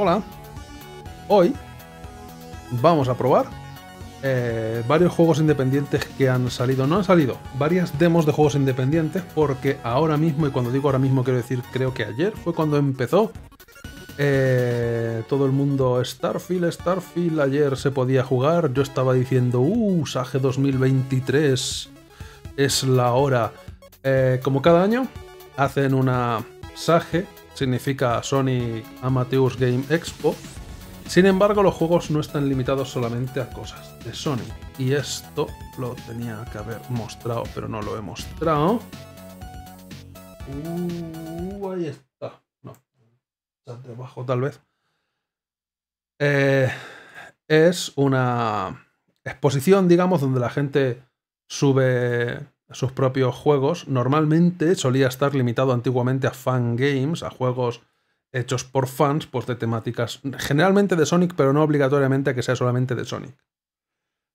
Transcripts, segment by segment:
Hola. Hoy vamos a probar eh, varios juegos independientes que han salido. No han salido, varias demos de juegos independientes porque ahora mismo, y cuando digo ahora mismo quiero decir creo que ayer, fue cuando empezó eh, todo el mundo Starfield, Starfield, ayer se podía jugar, yo estaba diciendo, uh, Sage 2023 es la hora. Eh, como cada año, hacen una Sage significa Sony Amateurs Game Expo. Sin embargo, los juegos no están limitados solamente a cosas de Sony. Y esto lo tenía que haber mostrado, pero no lo he mostrado. Uh, ahí está. No. Debajo tal vez. Eh, es una exposición, digamos, donde la gente sube sus propios juegos. Normalmente solía estar limitado antiguamente a fan games, a juegos hechos por fans, pues de temáticas generalmente de Sonic, pero no obligatoriamente a que sea solamente de Sonic.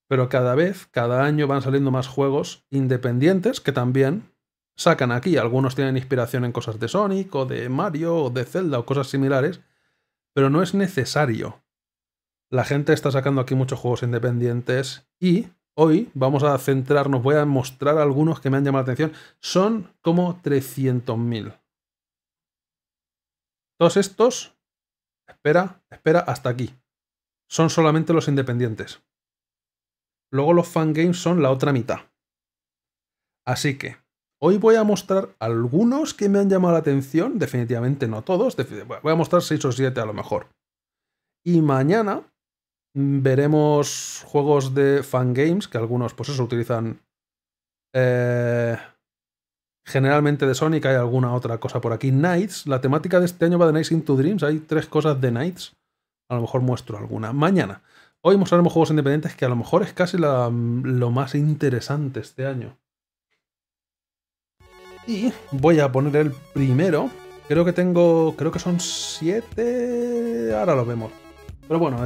Pero cada vez, cada año van saliendo más juegos independientes que también sacan aquí. Algunos tienen inspiración en cosas de Sonic o de Mario o de Zelda o cosas similares, pero no es necesario. La gente está sacando aquí muchos juegos independientes y Hoy vamos a centrarnos, voy a mostrar algunos que me han llamado la atención. Son como 300.000. Todos estos, espera, espera, hasta aquí. Son solamente los independientes. Luego los fangames son la otra mitad. Así que, hoy voy a mostrar algunos que me han llamado la atención, definitivamente no todos, voy a mostrar 6 o 7 a lo mejor. Y mañana Veremos juegos de fangames, que algunos, pues eso, utilizan. Eh, generalmente de Sonic, hay alguna otra cosa por aquí. Nights, la temática de este año va de Nights into Dreams, hay tres cosas de Nights. A lo mejor muestro alguna. Mañana. Hoy mostraremos juegos independientes que a lo mejor es casi lo más interesante este año. Y voy a poner el primero. Creo que tengo. Creo que son siete. Ahora lo vemos. Pero bueno,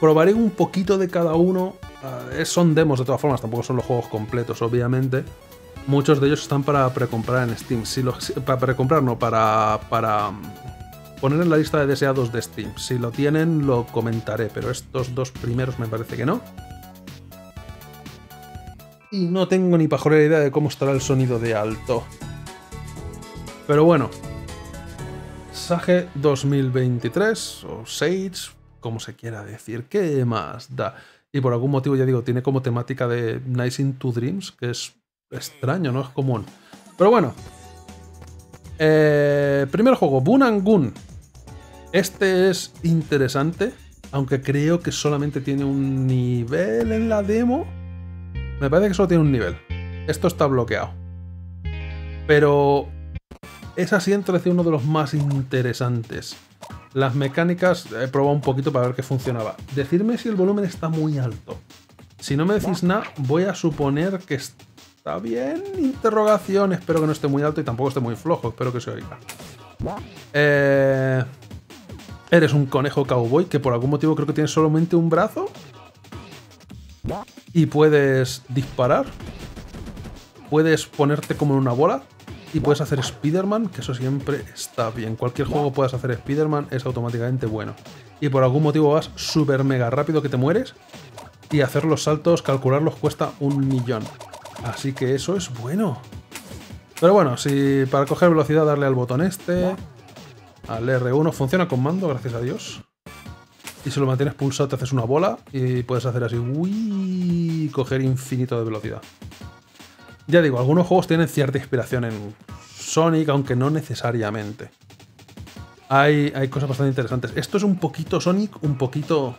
probaré un poquito de cada uno. Ah, son demos de todas formas, tampoco son los juegos completos, obviamente. Muchos de ellos están para precomprar en Steam. Si para precomprar, no, para, para mm, poner en la lista de deseados de Steam. Si lo tienen, lo comentaré, pero estos dos primeros me parece que no. Y no tengo ni pajolera idea de cómo estará el sonido de alto. Pero bueno. Sage 2023 o Sage, como se quiera decir. ¿Qué más da? Y por algún motivo, ya digo, tiene como temática de Nice into Dreams, que es extraño, no es común. Pero bueno. Eh, primer juego, Bunangun. Este es interesante, aunque creo que solamente tiene un nivel en la demo. Me parece que solo tiene un nivel. Esto está bloqueado. Pero es así entre uno de los más interesantes. Las mecánicas he probado un poquito para ver qué funcionaba. Decirme si el volumen está muy alto. Si no me decís nada, voy a suponer que está bien. Interrogación, espero que no esté muy alto y tampoco esté muy flojo, espero que se oiga. Eh, eres un conejo cowboy que por algún motivo creo que tiene solamente un brazo. Y puedes disparar. Puedes ponerte como en una bola y puedes hacer Spider-Man, que eso siempre está bien. Cualquier juego puedas hacer Spider-Man es automáticamente bueno. Y por algún motivo vas súper mega rápido que te mueres y hacer los saltos, calcularlos cuesta un millón. Así que eso es bueno. Pero bueno, si para coger velocidad darle al botón este, al R1, funciona con mando, gracias a Dios. Y si lo mantienes pulsado te haces una bola y puedes hacer así, uy, coger infinito de velocidad. Ya digo, algunos juegos tienen cierta inspiración en Sonic, aunque no necesariamente. Hay, hay cosas bastante interesantes. Esto es un poquito Sonic, un poquito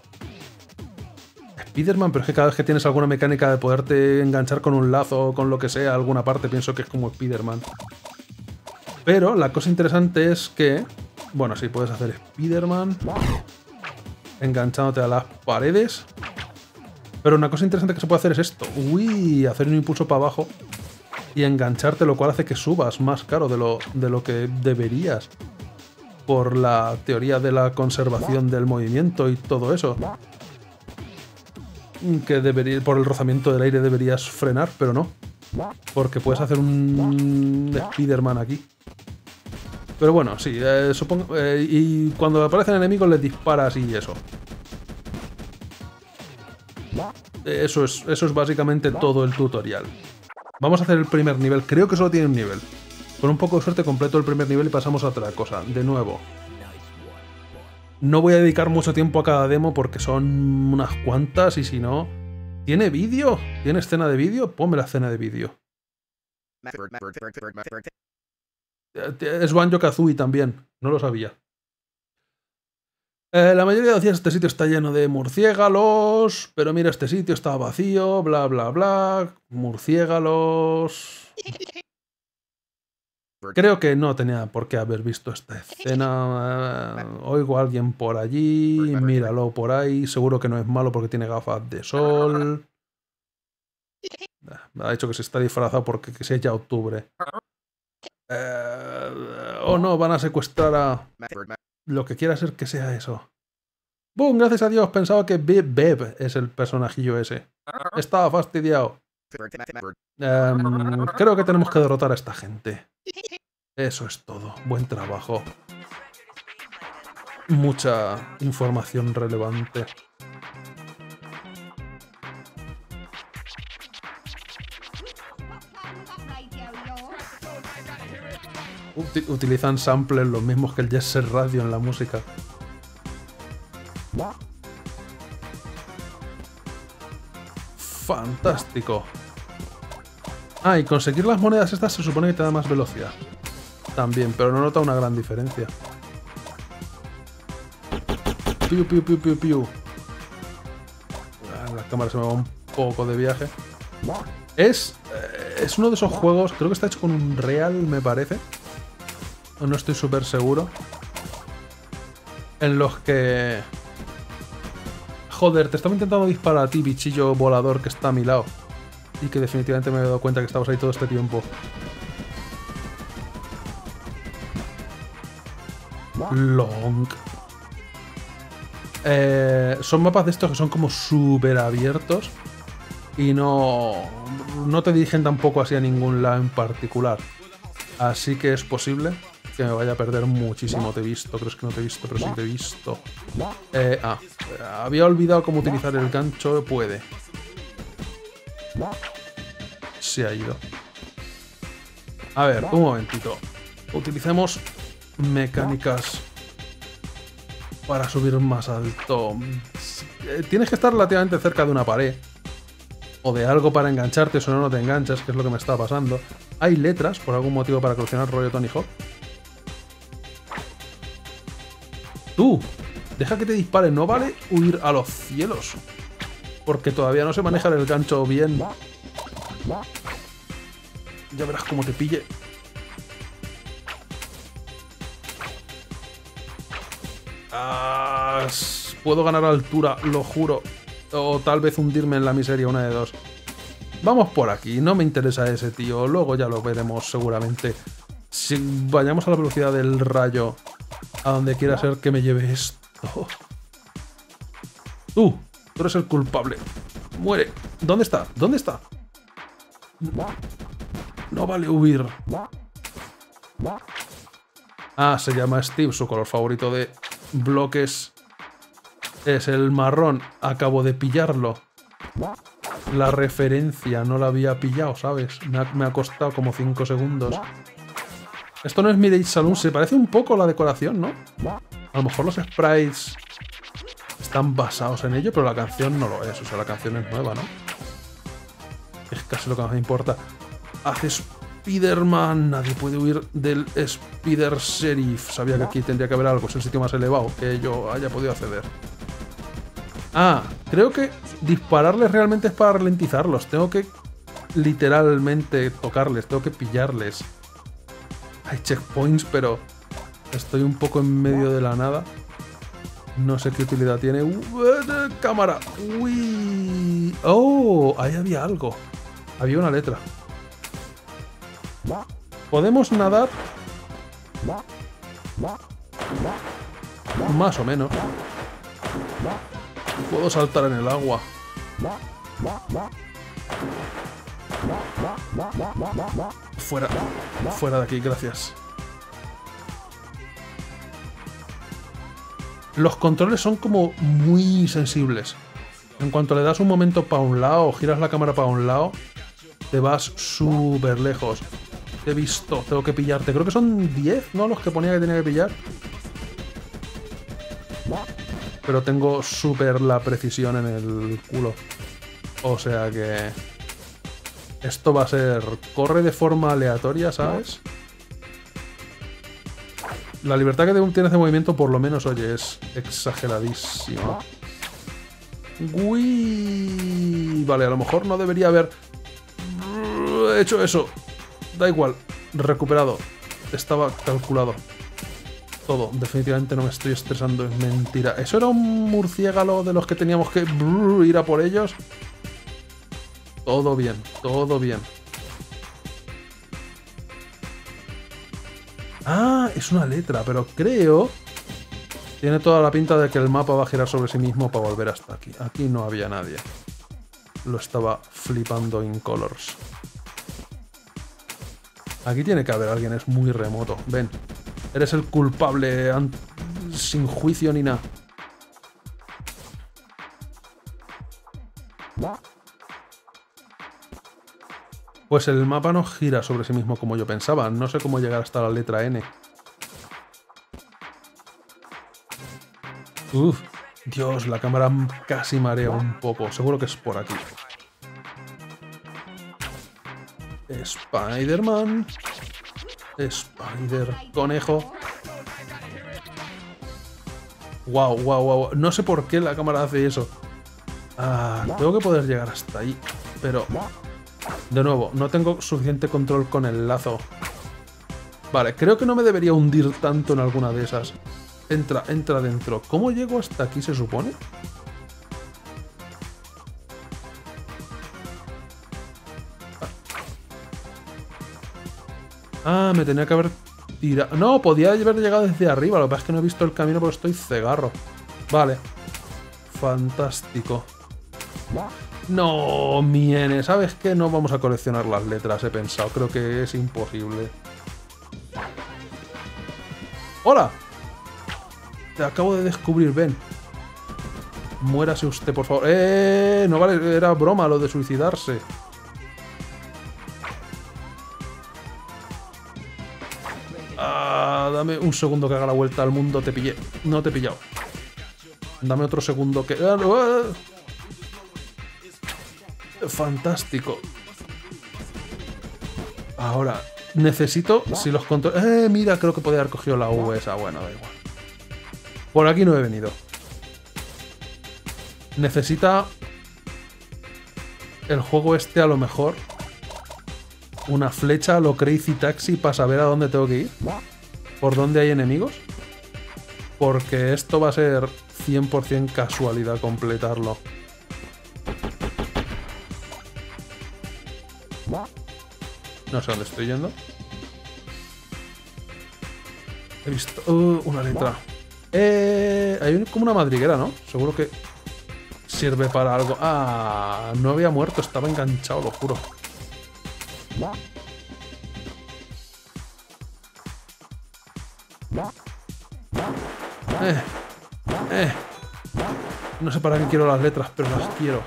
Spider-Man, pero es que cada vez que tienes alguna mecánica de poderte enganchar con un lazo o con lo que sea, alguna parte, pienso que es como Spider-Man. Pero la cosa interesante es que, bueno, sí, puedes hacer Spider-Man enganchándote a las paredes. Pero una cosa interesante que se puede hacer es esto. Uy, hacer un impulso para abajo y engancharte, lo cual hace que subas más caro de lo, de lo que deberías por la teoría de la conservación del movimiento y todo eso. Que debería, por el rozamiento del aire deberías frenar, pero no. Porque puedes hacer un Spider-Man aquí. Pero bueno, sí, eh, supongo... eh, y cuando aparecen enemigos les disparas y eso. Eso es, eso es básicamente todo el tutorial. Vamos a hacer el primer nivel. Creo que solo tiene un nivel. Con un poco de suerte completo el primer nivel y pasamos a otra cosa. De nuevo. No voy a dedicar mucho tiempo a cada demo porque son unas cuantas y si no... ¿Tiene vídeo? ¿Tiene escena de vídeo? Ponme la escena de vídeo. Eh, Es Banjo Kazooie también. No lo sabía. Eh, la mayoría de los días este sitio está lleno de murciélagos, pero mira, este sitio está vacío, bla, bla, bla. Murciélagos. Creo que no tenía por qué haber visto esta escena. Eh, oigo a alguien por allí, míralo por ahí. Seguro que no es malo porque tiene gafas de sol. Me ha dicho que se está disfrazado porque que sea ya octubre. Eh, oh no, van a secuestrar a lo que quiera ser que sea eso. ¡Bum! Gracias a Dios, pensaba que Beb, Beb es el personajillo ese. Estaba fastidiado. Em, creo que tenemos que derrotar a esta gente. Eso es todo. Buen trabajo. Mucha información relevante. Uti- utilizan samples los mismos que el Jet Set Radio en la música. Fantástico. Ah, y conseguir las monedas estas se supone que te da más velocidad. También, pero no nota una gran diferencia. Piu, piu, piu, piu, piu. Ah, La cámara se me va un poco de viaje. Es, eh, es uno de esos juegos, creo que está hecho con un real, me parece. No estoy súper seguro. En los que... Joder, te estaba intentando disparar a ti, bichillo volador que está a mi lado. Y que definitivamente me he dado cuenta que estabas ahí todo este tiempo. Long. Eh, son mapas de estos que son como súper abiertos. Y no, no te dirigen tampoco hacia ningún lado en particular. Así que es posible que me vaya a perder muchísimo. Te he visto, creo que no te he visto, pero sí te he visto. Eh, ah, había olvidado cómo utilizar el gancho. Puede. Se ha ido. A ver, un momentito. Utilicemos mecánicas para subir más alto. Eh, Tienes que estar relativamente cerca de una pared. O de algo para engancharte, si no, no te enganchas, que es lo que me está pasando. Hay letras, por algún motivo, para coleccionar rollo Tony Hawk. Tú, deja que te dispare, no vale huir a los cielos. Porque todavía no sé manejar el gancho bien. Ya verás cómo te pille. Ah, puedo ganar altura, lo juro. O tal vez hundirme en la miseria, una de dos. Vamos por aquí, no me interesa ese tío. Luego ya lo veremos seguramente. Si vayamos a la velocidad del rayo, a donde quiera ser que me lleve esto. Tú, tú eres el culpable. Muere. ¿Dónde está? ¿Dónde está? No vale huir. Ah, se llama Steve, su color favorito de bloques es el marrón. Acabo de pillarlo. La referencia no la había pillado, ¿sabes? Me ha, me ha costado como 5 segundos. Esto no es Midage Saloon, se parece un poco a la decoración, ¿no? A lo mejor los sprites están basados en ello, pero la canción no lo es. O sea, la canción es nueva, ¿no? Es casi lo que más me importa. Hace Spider-Man. Nadie puede huir del Spider Sheriff. Sabía que aquí tendría que haber algo. Es el sitio más elevado que yo haya podido acceder. Ah, creo que dispararles realmente es para ralentizarlos. Tengo que literalmente tocarles. Tengo que pillarles. Hay checkpoints, pero estoy un poco en medio de la nada. No sé qué utilidad tiene. Cámara. Uy. Oh, ahí había algo. Había una letra. Podemos nadar. Más o menos. Puedo saltar en el agua. Fuera. Fuera de aquí, gracias. Los controles son como muy sensibles. En cuanto le das un momento para un lado, giras la cámara para un lado, te vas súper lejos. Te he visto, tengo que pillarte. Creo que son 10, ¿no? Los que ponía que tenía que pillar. Pero tengo súper la precisión en el culo. O sea que... Esto va a ser... Corre de forma aleatoria, ¿sabes? La libertad que tienes de movimiento, por lo menos, oye, es exageradísima. Uy, Vale, a lo mejor no debería haber hecho eso. Da igual. Recuperado. Estaba calculado. Todo. Definitivamente no me estoy estresando. Es mentira. ¿Eso era un murciélago de los que teníamos que ir a por ellos? Todo bien. Todo bien. Ah, es una letra, pero creo... Tiene toda la pinta de que el mapa va a girar sobre sí mismo para volver hasta aquí. Aquí no había nadie. Lo estaba flipando in colors. Aquí tiene que haber alguien, es muy remoto. Ven, eres el culpable sin juicio ni nada. Pues el mapa no gira sobre sí mismo como yo pensaba. No sé cómo llegar hasta la letra N. Uf, Dios, la cámara casi marea un poco. Seguro que es por aquí. Spider-Man. Spider Conejo. Wow, wow, wow. No sé por qué la cámara hace eso. Ah, tengo que poder llegar hasta ahí. Pero de nuevo, no tengo suficiente control con el lazo. Vale, creo que no me debería hundir tanto en alguna de esas. Entra, entra dentro. ¿Cómo llego hasta aquí, se supone? Ah, me tenía que haber tirado... No, podía haber llegado desde arriba. Lo que pasa es que no he visto el camino porque estoy cegarro. Vale. Fantástico. No, miene, ¿sabes qué? No vamos a coleccionar las letras, he pensado. Creo que es imposible. ¡Hola! Te acabo de descubrir, ven. Muérase usted, por favor. ¡Eh! No vale, era broma lo de suicidarse. Ah, dame un segundo que haga la vuelta al mundo. Te pillé. No te he pillado. Dame otro segundo que... Ah, ah. Fantástico. Ahora, necesito, si los controles... Eh, mira, creo que podía haber cogido la V esa. Bueno, da igual. Por aquí no he venido. Necesita... El juego este a lo mejor... Una flecha lo Crazy Taxi para saber a dónde tengo que ir. Por dónde hay enemigos. Porque esto va a ser 100% casualidad completarlo. No sé dónde estoy yendo. He visto uh, una letra. Eh, hay como una madriguera, ¿no? Seguro que sirve para algo. Ah, no había muerto, estaba enganchado, lo juro. Eh, eh. No sé para qué quiero las letras, pero las quiero.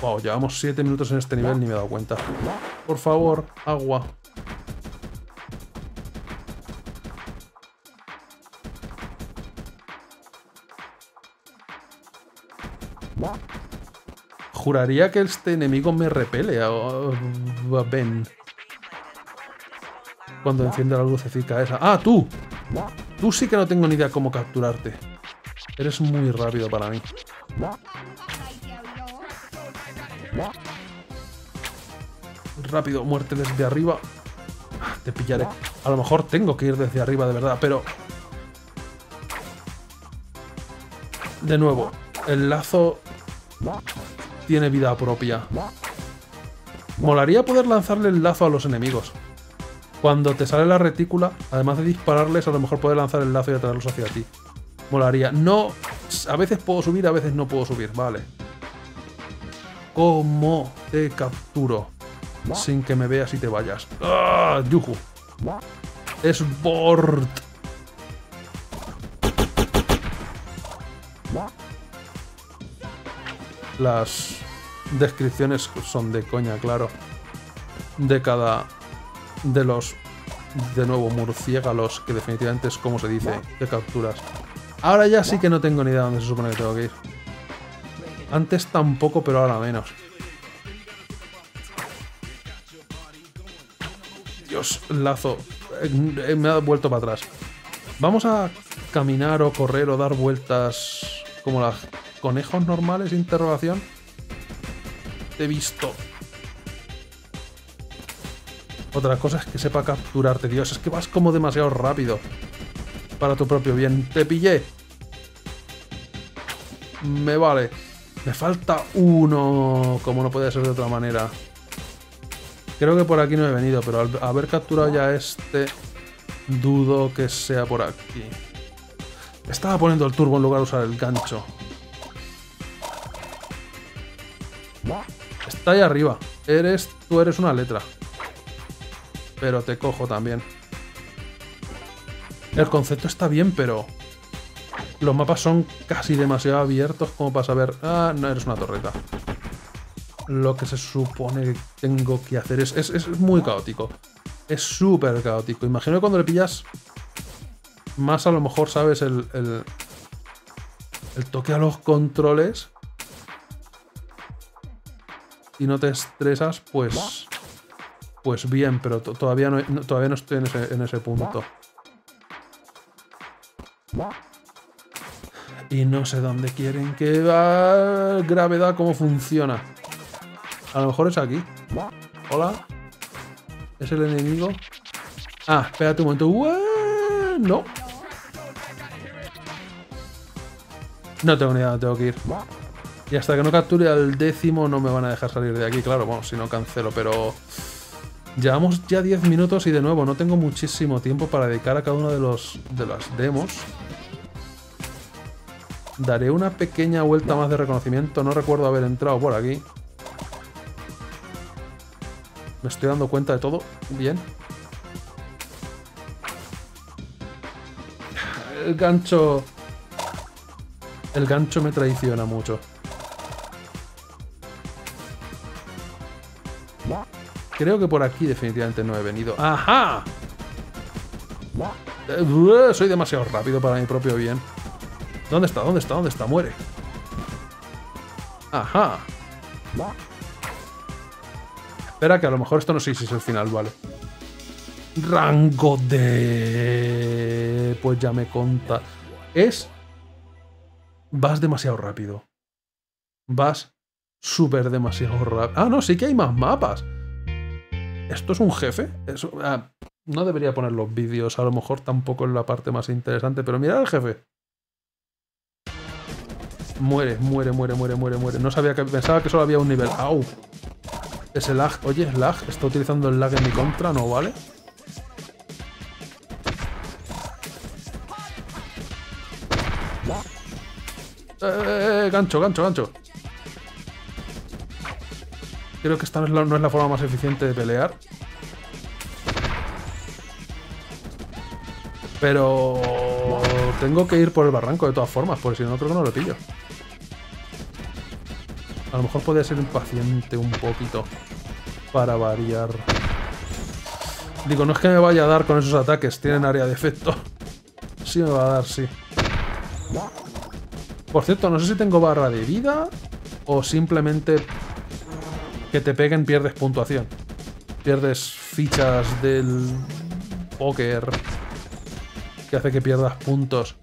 Wow, llevamos 7 minutos en este nivel ni me he dado cuenta. Por favor, agua. Juraría que este enemigo me repele a, Ben. Cuando enciende la lucecica esa. ¡Ah, tú! Tú sí que no tengo ni idea cómo capturarte. Eres muy rápido para mí. Rápido, muerte desde arriba. Te pillaré. A lo mejor tengo que ir desde arriba de verdad, pero... De nuevo, el lazo tiene vida propia. Molaría poder lanzarle el lazo a los enemigos. Cuando te sale la retícula, además de dispararles, a lo mejor puedes lanzar el lazo y atraerlos hacia ti. Molaría. No... A veces puedo subir, a veces no puedo subir. Vale. ¿Cómo te capturo? sin que me veas y te vayas. ¡Ah! ¡Yuju! Es Bort. Las descripciones son de coña, claro. De cada... De los... De nuevo, murciélagos, que definitivamente es como se dice, de capturas. Ahora ya sí que no tengo ni idea dónde se supone que tengo que ir. Antes tampoco, pero ahora menos. Lazo. Eh, me ha vuelto para atrás. Vamos a caminar o correr o dar vueltas como los conejos normales, interrogación. Te he visto. Otra cosa es que sepa capturarte, Dios. Es que vas como demasiado rápido. Para tu propio bien. ¡Te pillé! Me vale. Me falta uno. Como no puede ser de otra manera. Creo que por aquí no he venido, pero al haber capturado ya este... Dudo que sea por aquí. Estaba poniendo el turbo en lugar de usar el gancho. Está ahí arriba. Eres, tú eres una letra. Pero te cojo también. El concepto está bien, pero... Los mapas son casi demasiado abiertos como para saber... Ah, no, eres una torreta. Lo que se supone que tengo que hacer es, es, muy caótico. Es súper caótico. Imagino que cuando le pillas... Más a lo mejor sabes el, el, el toque a los controles y no te estresas, pues pues bien, pero todavía no, todavía no estoy en ese, en ese punto. Y no sé dónde quieren que va gravedad, cómo funciona. A lo mejor es aquí. Hola. ¿Es el enemigo? Ah, espérate un momento. No. No tengo ni idea, tengo que ir. Y hasta que no capture al décimo no me van a dejar salir de aquí, claro, bueno, si no cancelo, pero... Llevamos ya 10 minutos y de nuevo no tengo muchísimo tiempo para dedicar a cada uno de los de las demos. Daré una pequeña vuelta más de reconocimiento, no recuerdo haber entrado por aquí. Me estoy dando cuenta de todo. Bien. El gancho... El gancho me traiciona mucho. Creo que por aquí definitivamente no he venido. ¡Ajá! Eh, soy demasiado rápido para mi propio bien. ¿Dónde está? ¿Dónde está? ¿Dónde está? Muere. Ajá. Espera, que a lo mejor esto no sé si es el final, vale. Rango de... Pues ya me conta. Es... Vas demasiado rápido. Vas súper demasiado rápido. Ah, no, sí que hay más mapas. ¿Esto es un jefe? Eso, ah, no debería poner los vídeos, a lo mejor tampoco es la parte más interesante, pero mira al jefe. Muere, muere, muere, muere, muere, muere. No sabía que... Pensaba que solo había un nivel. ¡Au! Ese lag. Oye, lag. Está utilizando el lag en mi contra, ¿no vale? Eh, eh, eh, gancho, gancho, gancho. Creo que esta no es, la, forma más eficiente de pelear. Pero... Tengo que ir por el barranco de todas formas, porque si no creo que no lo pillo. A lo mejor podría ser impaciente un poquito. Para variar. Digo, no es que me vaya a dar con esos ataques, tienen área de efecto. Sí me va a dar, sí. Por cierto, no sé si tengo barra de vida o simplemente que te peguen pierdes puntuación. Pierdes fichas del póker que hace que pierdas puntos.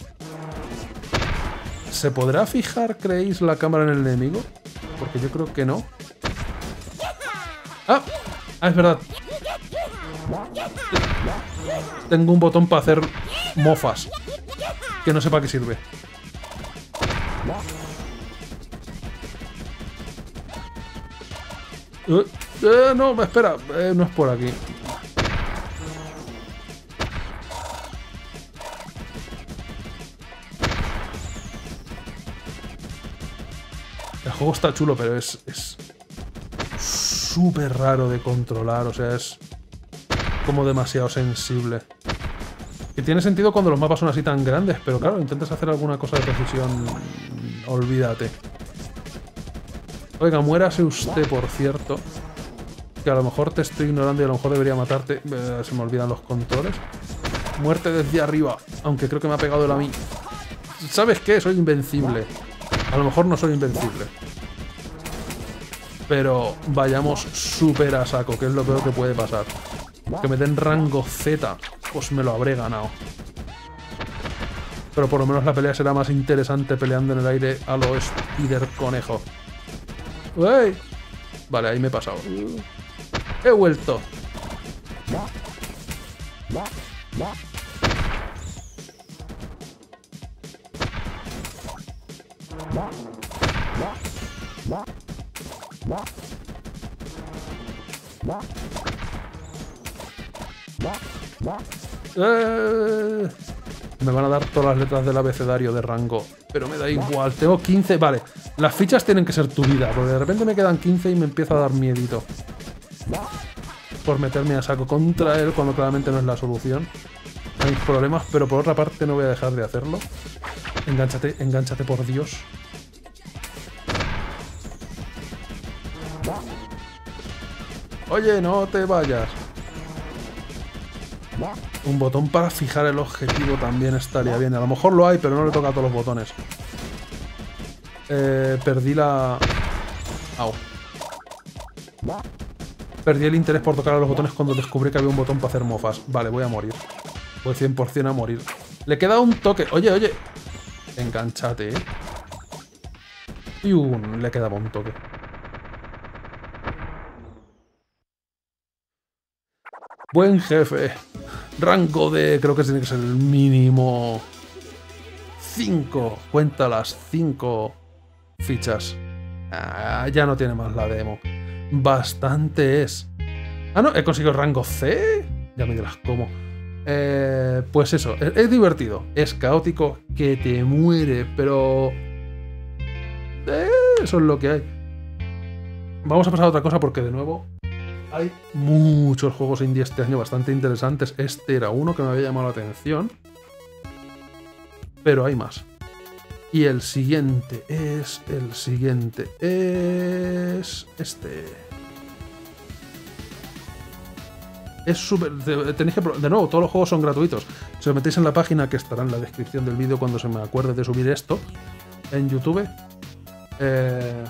¿Se podrá fijar, creéis, la cámara en el enemigo? Porque yo creo que no. ¡Ah! Ah, es verdad. Tengo un botón para hacer mofas. Que no sé para qué sirve. Eh, eh, no, espera, eh, no es por aquí. Juego está chulo, pero es súper raro de controlar, o sea, es como demasiado sensible. Y tiene sentido cuando los mapas son así tan grandes, pero claro, intentas hacer alguna cosa de precisión, olvídate. Oiga, muérase usted, por cierto. Que a lo mejor te estoy ignorando y a lo mejor debería matarte. Eh, se me olvidan los controles. Muerte desde arriba. Aunque creo que me ha pegado el a mí. ¿Sabes qué? Soy invencible. A lo mejor no soy invencible. Pero vayamos súper a saco, que es lo peor que puede pasar. Que me den rango Z, pues me lo habré ganado. Pero por lo menos la pelea será más interesante peleando en el aire a lo Spider Conejo. ¡Uy! Vale, ahí me he pasado. He vuelto. Eh, me van a dar todas las letras del abecedario de rango. Pero me da igual. Tengo 15. Vale. Las fichas tienen que ser tu vida. Porque de repente me quedan 15 y me empieza a dar miedito. Por meterme a saco contra él cuando claramente no es la solución. Hay problemas, pero por otra parte no voy a dejar de hacerlo. Engánchate, engánchate por Dios. Oye, no te vayas. Un botón para fijar el objetivo también estaría bien. A lo mejor lo hay, pero no le toca a todos los botones. Eh, perdí la... Au. Perdí el interés por tocar a los botones cuando descubrí que había un botón para hacer mofas. Vale, voy a morir. Voy 100% a morir. Le queda un toque. Oye, oye. Enganchate, ¿eh? Y un... Le quedaba un toque. Buen jefe. Rango de... Creo que tiene que ser el mínimo... 5. Cuenta las 5 fichas. Ah, ya no tiene más la demo. Bastante es. Ah, no, he conseguido rango C. Ya me dirás cómo. Eh, pues eso, es, divertido. Es caótico que te muere, pero... Eh, eso es lo que hay. Vamos a pasar a otra cosa porque de nuevo hay muchos juegos indie este año bastante interesantes. Este era uno que me había llamado la atención. Pero hay más. Y el siguiente es... El siguiente es... Este... Es súper... Tenéis que... De nuevo, todos los juegos son gratuitos. Si os metéis en la página que estará en la descripción del vídeo cuando se me acuerde de subir esto en YouTube. Eh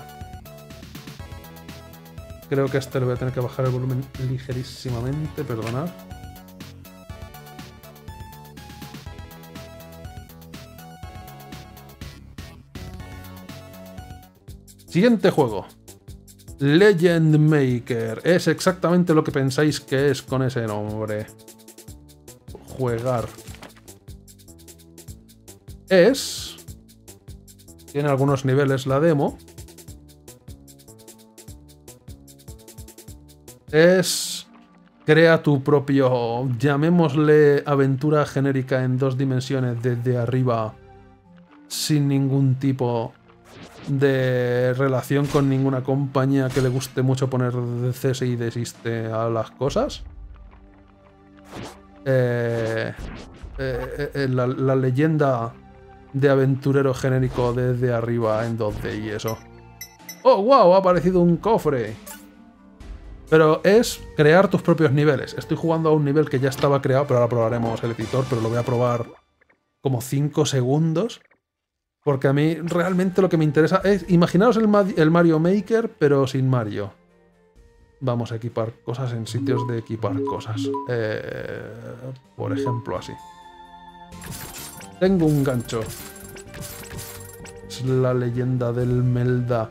Creo que a este le voy a tener que bajar el volumen ligerísimamente, perdonad. Siguiente juego. Legend Maker. Es exactamente lo que pensáis que es con ese nombre. Juegar. Es... Tiene algunos niveles la demo. Es crea tu propio, llamémosle aventura genérica en dos dimensiones desde arriba, sin ningún tipo de relación con ninguna compañía que le guste mucho poner cese y desiste a las cosas. Eh, eh, eh, la, la, leyenda de aventurero genérico desde arriba en 2D y eso. ¡Oh, wow! Ha aparecido un cofre. Pero es crear tus propios niveles. Estoy jugando a un nivel que ya estaba creado, pero ahora probaremos el editor, pero lo voy a probar como 5 segundos. Porque a mí realmente lo que me interesa es... Imaginaos el, Mario Maker, pero sin Mario. Vamos a equipar cosas en sitios de equipar cosas. Eh, por ejemplo, así. Tengo un gancho. Es la leyenda del Melda.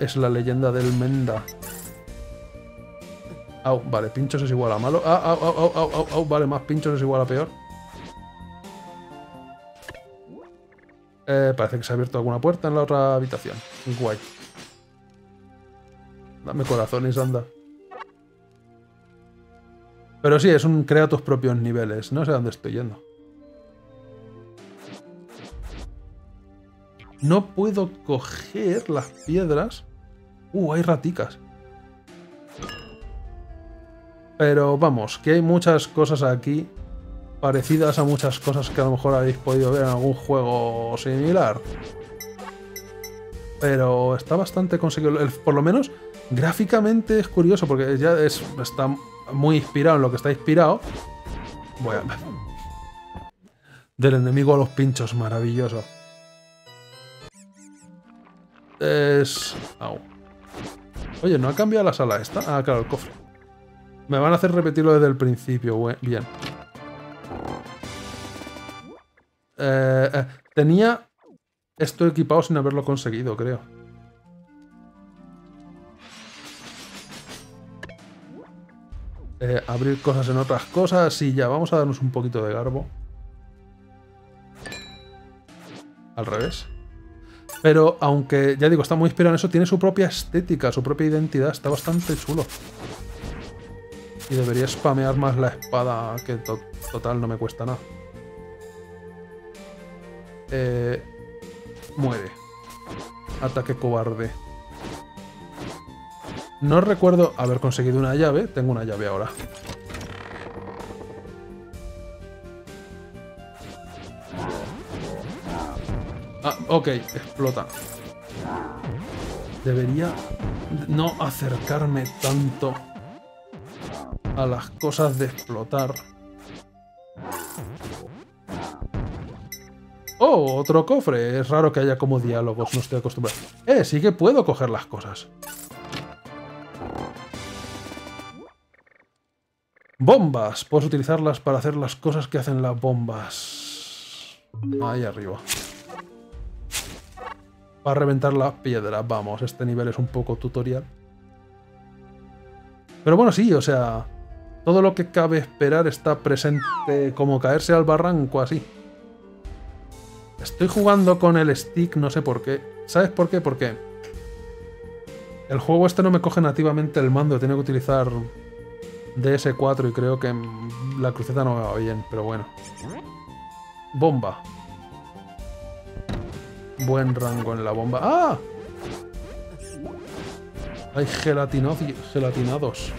Es la leyenda del Menda. Au, vale, pinchos es igual a malo. Au, au, au, au, au, vale, más pinchos es igual a peor. Eh, parece que se ha abierto alguna puerta en la otra habitación. Guay. Dame corazones, anda. Pero sí, es un crea tus propios niveles. No sé a dónde estoy yendo. No puedo coger las piedras. Uh, hay raticas. Pero vamos, que hay muchas cosas aquí parecidas a muchas cosas que a lo mejor habéis podido ver en algún juego similar. Pero está bastante conseguido. por lo menos gráficamente es curioso porque ya es, está muy inspirado en lo que está inspirado. Voy a... Del enemigo a los pinchos, maravilloso. Es... Oye, ¿no ha cambiado la sala esta? Ah, claro, el cofre. Me van a hacer repetirlo desde el principio. Bien. Eh, eh, tenía esto equipado sin haberlo conseguido, creo. Eh, abrir cosas en otras cosas y ya, vamos a darnos un poquito de garbo. Al revés. Pero aunque, ya digo, está muy inspirado en eso, tiene su propia estética, su propia identidad, está bastante chulo. Y debería spamear más la espada, que total no me cuesta nada. Eh, muere. Ataque cobarde. No recuerdo haber conseguido una llave. Tengo una llave ahora. Ah, ok, explota. Debería no acercarme tanto a las cosas de explotar. Oh, otro cofre. Es raro que haya como diálogos, no estoy acostumbrado. Eh, sí que puedo coger las cosas. Bombas. Puedes utilizarlas para hacer las cosas que hacen las bombas. Ahí arriba. Para reventar la piedra. Vamos, este nivel es un poco tutorial. Pero bueno, sí, o sea... Todo lo que cabe esperar está presente como caerse al barranco así. Estoy jugando con el stick, no sé por qué. ¿Sabes por qué? Porque el juego este no me coge nativamente el mando, tengo que utilizar DS4 y creo que la cruceta no me va bien, pero bueno. Bomba. Buen rango en la bomba. ¡Ah! Hay gelatinados.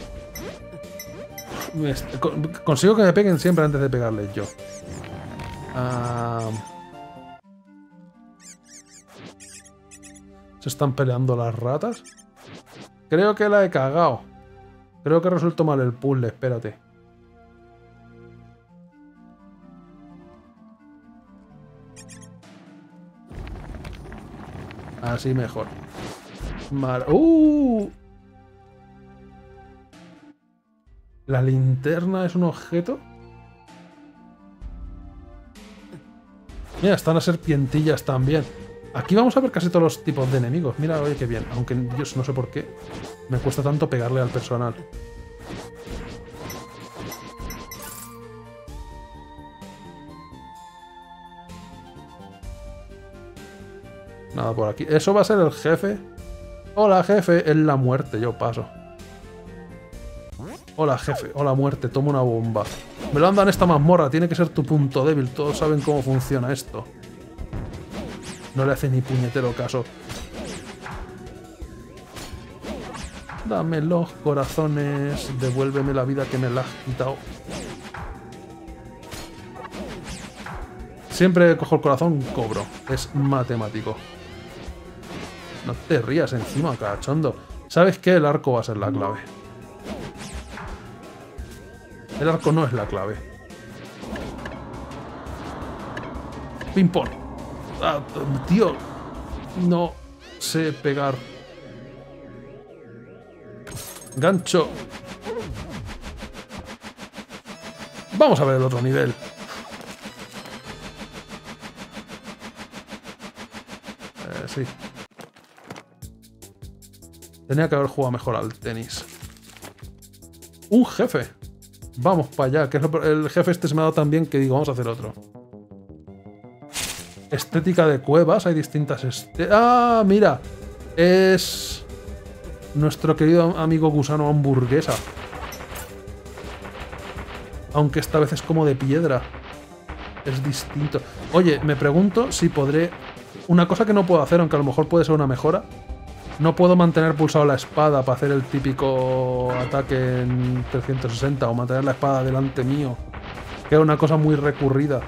Consigo que me peguen siempre antes de pegarles yo. Ah, ¿Se están peleando las ratas? Creo que la he cagado. Creo que resuelto mal el puzzle, espérate. Así mejor. ¡Uh! ¿La linterna es un objeto? Mira, están las serpientillas también. Aquí vamos a ver casi todos los tipos de enemigos. Mira, oye, qué bien. Aunque yo no sé por qué me cuesta tanto pegarle al personal. Nada por aquí. ¿Eso va a ser el jefe? Hola, jefe. Es la muerte. Yo paso. Hola, jefe. Hola, muerte. Toma una bomba. Me lo andan esta mazmorra. Tiene que ser tu punto débil. Todos saben cómo funciona esto. No le hace ni puñetero caso. Dame los corazones, devuélveme la vida que me la has quitado. Siempre cojo el corazón, cobro. Es matemático. No te rías encima, cachondo. ¿Sabes qué? El arco va a ser la clave. El arco no es la clave. Ping-pong. Ah, tío, no sé pegar. Gancho. Vamos a ver el otro nivel. Eh, sí. Tenía que haber jugado mejor al tenis. Un jefe. Vamos para allá. Que el jefe este se me ha dado tan que digo, vamos a hacer otro. Estética de cuevas. Hay distintas... Este ¡Ah, mira! Es... Nuestro querido amigo gusano hamburguesa. Aunque esta vez es como de piedra. Es distinto. Oye, me pregunto si podré... Una cosa que no puedo hacer, aunque a lo mejor puede ser una mejora, no puedo mantener pulsado la espada para hacer el típico ataque en 360 o mantener la espada delante mío, que era una cosa muy recurrida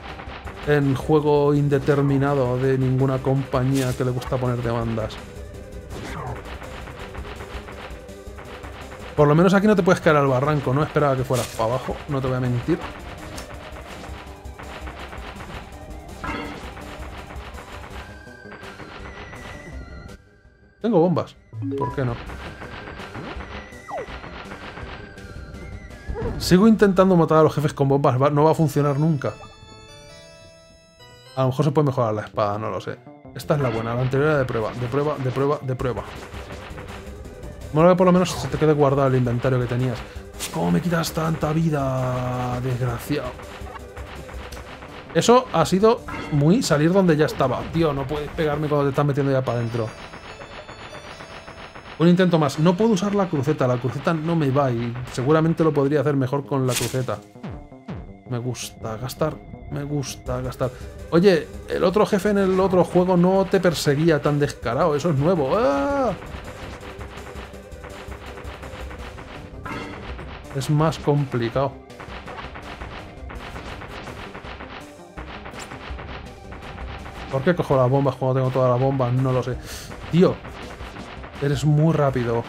en juego indeterminado de ninguna compañía que le gusta poner demandas. Por lo menos aquí no te puedes caer al barranco, no esperaba que fueras para abajo, no te voy a mentir. Tengo bombas. ¿Por qué no? Sigo intentando matar a los jefes con bombas. No va a funcionar nunca. A lo mejor se puede mejorar la espada, no lo sé. Esta es la buena, la anterior era de prueba, de prueba, de prueba, de prueba. Bueno, que por lo menos se te quede guardado el inventario que tenías. ¿Cómo me quitas tanta vida? Desgraciado. Eso ha sido muy salir donde ya estaba. Tío, no puedes pegarme cuando te estás metiendo ya para adentro. Un intento más. No puedo usar la cruceta. La cruceta no me va y seguramente lo podría hacer mejor con la cruceta. Me gusta gastar. Me gusta gastar. Oye, el otro jefe en el otro juego no te perseguía tan descarado. Eso es nuevo. ¡Ah! Es más complicado. ¿Por qué cojo las bombas cuando tengo todas las bombas? No lo sé. Tío, eres muy rápido.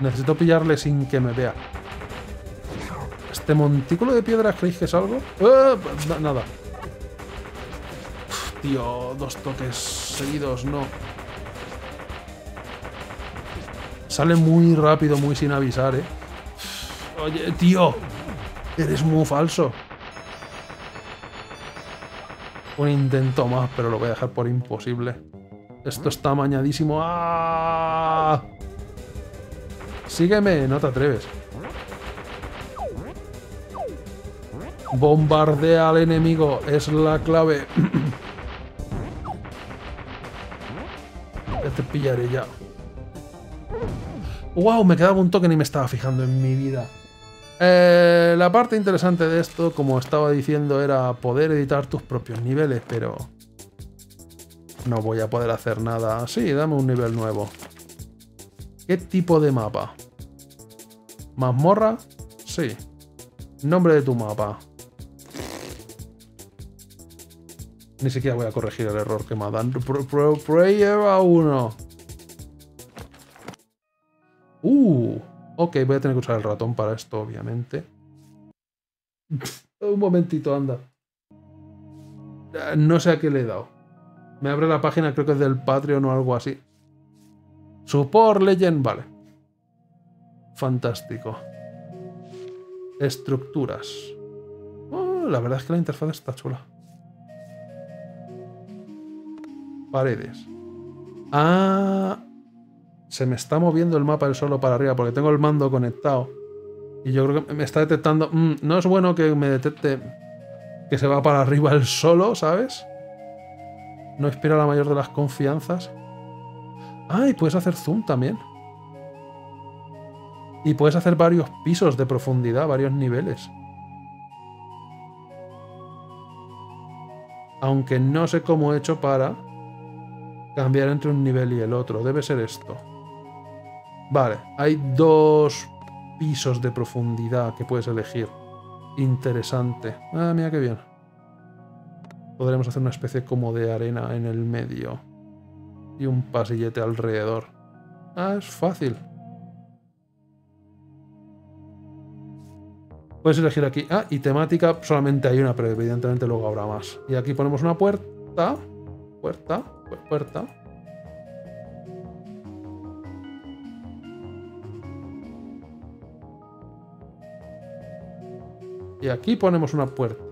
Necesito pillarle sin que me vea. ¿Este montículo de piedra creéis que es algo? ¡Eh! Nada. tío, dos toques seguidos, no. Sale muy rápido, muy sin avisar, ¿eh? Oye, tío. Eres muy falso. Un intento más, pero lo voy a dejar por imposible. Esto está mañadísimo. ¡Ah! Sígueme, no te atreves. Bombardea al enemigo, es la clave. ya te pillaré ya. ¡Wow! Me quedaba un toque y me estaba fijando en mi vida. Eh, la parte interesante de esto, como estaba diciendo, era poder editar tus propios niveles, pero... No voy a poder hacer nada. Sí, dame un nivel nuevo. ¿Qué tipo de mapa? ¿Mazmorra? Sí. Nombre de tu mapa. Ni siquiera voy a corregir el error que me dan. Prueba 1. Uh, ok, voy a tener que usar el ratón para esto, obviamente. Un momentito, anda. Eh, no sé a qué le he dado. Me abre la página, creo que es del Patreon o algo así. Support Legend, vale. Fantástico. Estructuras. Oh, la verdad es que la interfaz está chula. Paredes. Ah, se me está moviendo el mapa el solo para arriba porque tengo el mando conectado. Y yo creo que me está detectando... Mm, no es bueno que me detecte que se va para arriba el solo, ¿sabes? No inspira la mayor de las confianzas. Ah, y puedes hacer zoom también. Y puedes hacer varios pisos de profundidad, varios niveles. Aunque no sé cómo he hecho para cambiar entre un nivel y el otro. Debe ser esto. Vale, hay dos pisos de profundidad que puedes elegir. Interesante. Ah, mira qué bien. Podremos hacer una especie como de arena en el medio. Y un pasillete alrededor. Ah, es fácil. Puedes elegir aquí. Ah, y temática solamente hay una, pero evidentemente luego habrá más. Y aquí ponemos una puerta. Puerta. Puerta. Y aquí ponemos una puerta.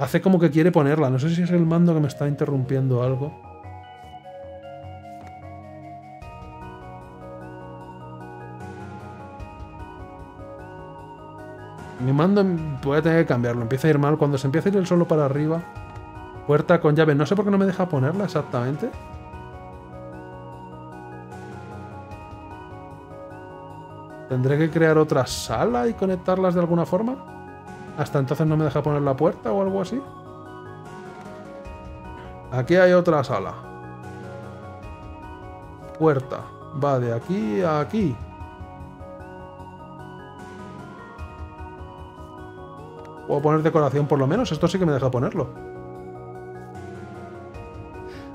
Hace como que quiere ponerla. No sé si es el mando que me está interrumpiendo algo. Mi mando voy a tener que cambiarlo. Empieza a ir mal. Cuando se empieza a ir el solo para arriba. Puerta con llave. No sé por qué no me deja ponerla exactamente. ¿Tendré que crear otra sala y conectarlas de alguna forma? ¿Hasta entonces no me deja poner la puerta o algo así? Aquí hay otra sala. Puerta. Va de aquí a aquí. ¿Puedo poner decoración por lo menos? Esto sí que me deja ponerlo.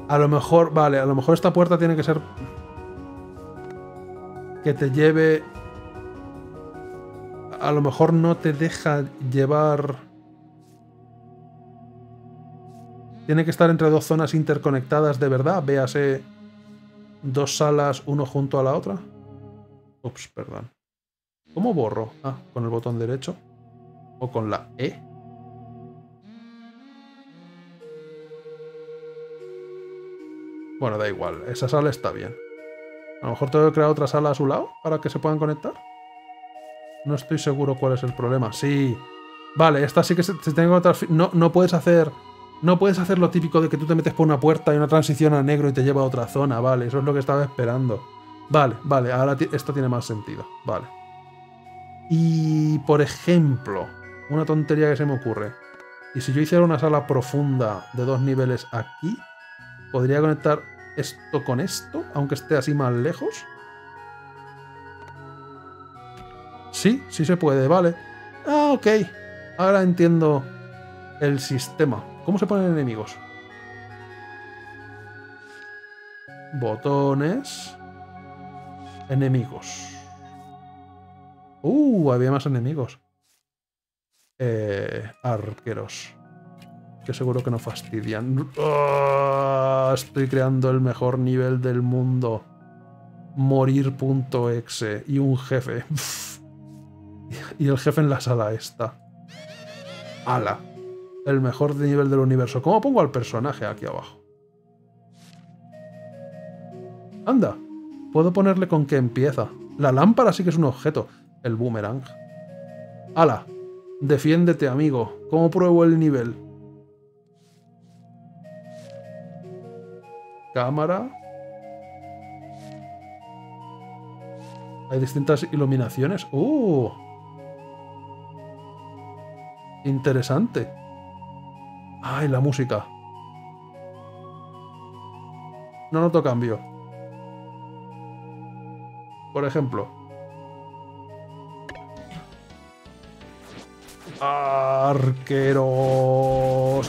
A lo mejor, vale, a lo mejor esta puerta tiene que ser que te lleve... A lo mejor no te deja llevar... Tiene que estar entre dos zonas interconectadas de verdad, véase dos salas uno junto a la otra. Ups, perdón. ¿Cómo borro? Ah, con el botón derecho. O con la E. Bueno, da igual. Esa sala está bien. A lo mejor tengo que crear otra sala a su lado para que se puedan conectar. No estoy seguro cuál es el problema. Sí. Vale, esta sí que se, se tiene que No, no puedes hacer... No puedes hacer lo típico de que tú te metes por una puerta y una transición a negro y te lleva a otra zona, vale, eso es lo que estaba esperando. Vale, vale, ahora esto tiene más sentido, vale. Y, por ejemplo, una tontería que se me ocurre. Y si yo hiciera una sala profunda de dos niveles aquí, ¿podría conectar esto con esto, aunque esté así más lejos? Sí, sí se puede, vale. Ah, ok. Ahora entiendo el sistema. ¿Cómo se ponen enemigos? Botones. Enemigos. Uh, había más enemigos. Eh, arqueros. Que seguro que no fastidian. ¡Ah! estoy creando el mejor nivel del mundo. Morir.exe. Y un jefe. y el jefe en la sala esta. Ala. El mejor nivel del universo. ¿Cómo pongo al personaje aquí abajo? Anda. Puedo ponerle con qué empieza. La lámpara sí que es un objeto. El boomerang. ¡Hala! Defiéndete, amigo. ¿Cómo pruebo el nivel? Cámara. Hay distintas iluminaciones. ¡Uh! Interesante. ¡Ay, la música! No noto cambio por ejemplo. Arqueros.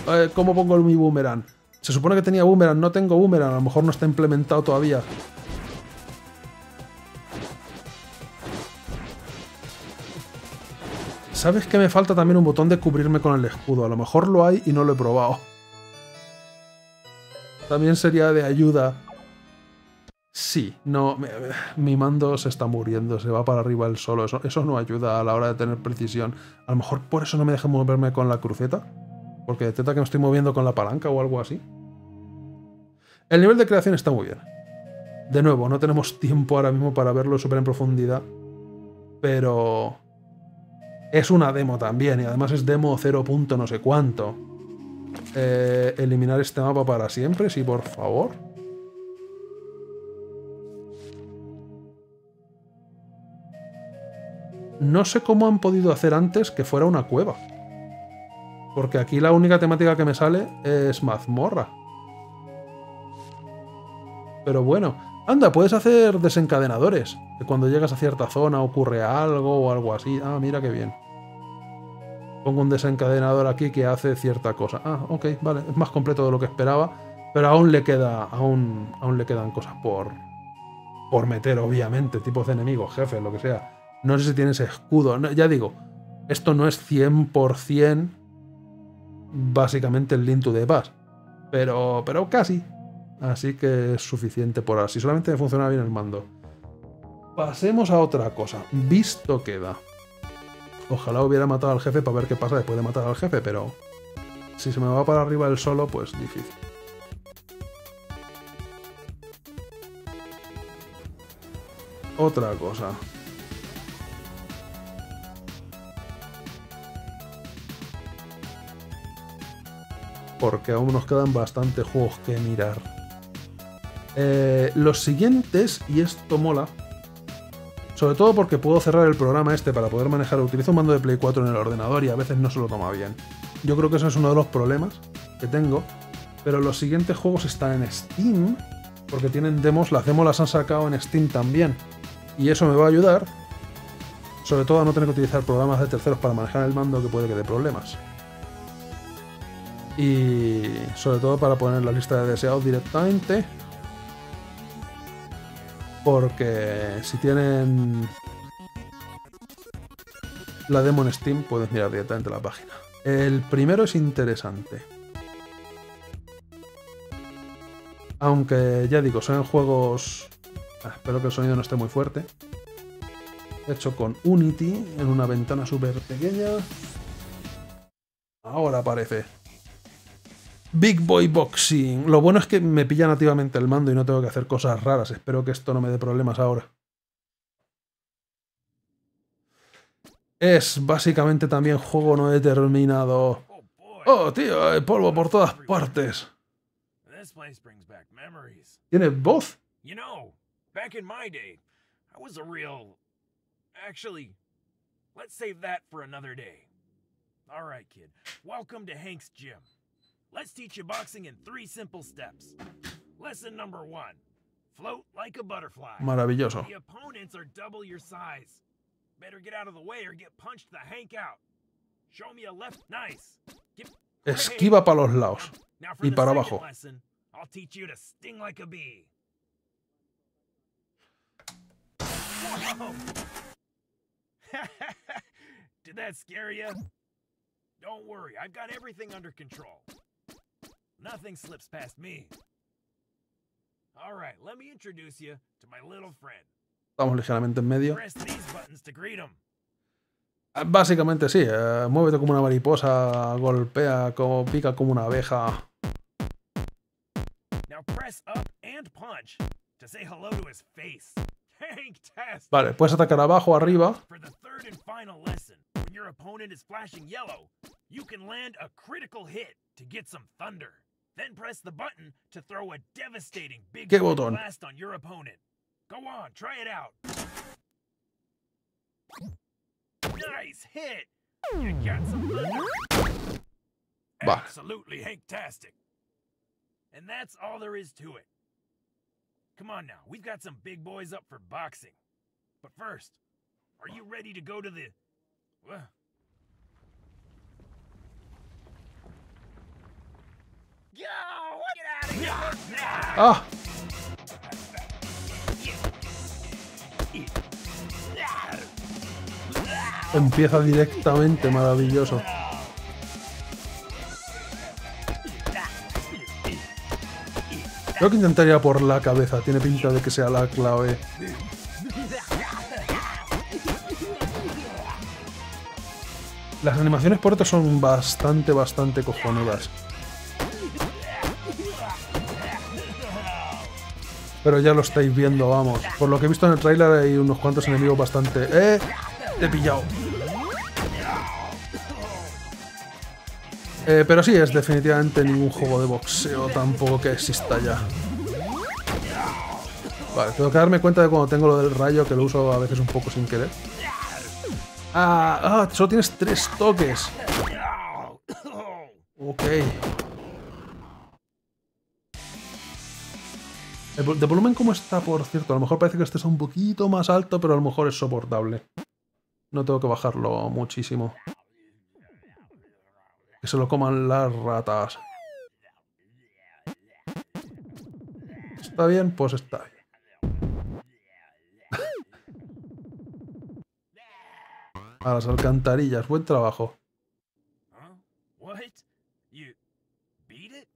Eh, ¿Cómo pongo mi boomerang? Se supone que tenía boomerang, no tengo boomerang, a lo mejor no está implementado todavía. ¿Sabes que me falta también un botón de cubrirme con el escudo? A lo mejor lo hay y no lo he probado. También sería de ayuda Sí, no, mi mando se está muriendo, se va para arriba el solo, eso, eso no ayuda a la hora de tener precisión. A lo mejor por eso no me deja moverme con la cruceta, porque detecta que me estoy moviendo con la palanca o algo así. El nivel de creación está muy bien. De nuevo, no tenemos tiempo ahora mismo para verlo súper en profundidad, pero es una demo también, y además es demo 0. no sé cuánto. Eh, eliminar este mapa para siempre, sí, por favor. No sé cómo han podido hacer antes que fuera una cueva. Porque aquí la única temática que me sale es mazmorra. Pero bueno, anda, puedes hacer desencadenadores. Que cuando llegas a cierta zona ocurre algo o algo así. Ah, mira qué bien. Pongo un desencadenador aquí que hace cierta cosa. Ah, ok, vale. Es más completo de lo que esperaba. Pero aún le queda. Aún, aún le quedan cosas por. Por meter, obviamente. Tipos de enemigos, jefes, lo que sea. No sé si tienes escudo. ya digo, esto no es 100% básicamente el Link the Past. Pero, pero casi. Así que es suficiente por ahora. Si solamente me funciona bien el mando. Pasemos a otra cosa. Visto queda. Ojalá hubiera matado al jefe para ver qué pasa después de matar al jefe, pero si se me va para arriba el solo, pues difícil. Otra cosa. porque aún nos quedan bastantes juegos que mirar. Eh, los siguientes, y esto mola, sobre todo porque puedo cerrar el programa este para poder manejar, utilizo un mando de Play 4 en el ordenador y a veces no se lo toma bien. Yo creo que eso es uno de los problemas que tengo, pero los siguientes juegos están en Steam, porque tienen demos, las demos las han sacado en Steam también, y eso me va a ayudar, sobre todo a no tener que utilizar programas de terceros para manejar el mando que puede que dé problemas. Y sobre todo para poner la lista de deseados directamente. Porque si tienen la demo en Steam, puedes mirar directamente la página. El primero es interesante. Aunque ya digo, son juegos... Ah, espero que el sonido no esté muy fuerte. Hecho con Unity en una ventana súper pequeña. Ahora aparece. Big Boy Boxing. Lo bueno es que me pilla nativamente el mando y no tengo que hacer cosas raras. Espero que esto no me dé problemas ahora. Es básicamente también juego no determinado. Oh, tío, hay polvo por todas partes. ¿Tiene voz? Let's save that for another day. All right, kid. Welcome to Hank's gym. Let's teach you boxing in three simple steps. Lesson number one float like a butterfly. Maravilloso. The opponents are double your size. Better get out of the way or get punched the Hank out. Show me a left. Nice. Get... Esquiva para los lados. Now for Y para abajo. lesson, I'll teach you to sting like a bee. Whoa! Did that scare you? Don't worry, I've got everything under control. Nothing slips past me. All right, let me introduce you to my little friend. Estamos ligeramente en medio. Press these buttons to greet him. Ah, Básicamente sí, eh, muévete como una mariposa, golpea, como pica como una abeja. Now press up and punch to say hello to his face. Test. Vale, puedes atacar abajo, arriba. For the third and final lesson, when your opponent is flashing yellow, you can land a critical hit to get some thunder. Then press the button to throw a devastating big ¿Qué boy botón? blast on your opponent. Go on, try it out. Nice hit. You got some. Vale. Absolutely hanktastic. And that's all there is to it. Come on now, we've got some big boys up for boxing. But first, are you ready to go to the. Well, ¡Ah! Empieza directamente, maravilloso. Creo que intentaría por la cabeza, tiene pinta de que sea la clave. Las animaciones por otro son bastante, bastante cojonudas. Pero ya lo estáis viendo, vamos. Por lo que he visto en el tráiler hay unos cuantos enemigos bastante... ¡Eh! Te he pillado. Eh, pero sí, es definitivamente ningún juego de boxeo tampoco que exista ya. Vale, tengo que darme cuenta de cuando tengo lo del rayo, que lo uso a veces un poco sin querer. Ah, ah solo tienes tres toques. Ok. ¿De volumen cómo está, por cierto? A lo mejor parece que este es un poquito más alto, pero a lo mejor es soportable. No tengo que bajarlo muchísimo. Que se lo coman las ratas. ¿Está bien? Pues está bien. A las alcantarillas. Buen trabajo. Huh? What? You beat it?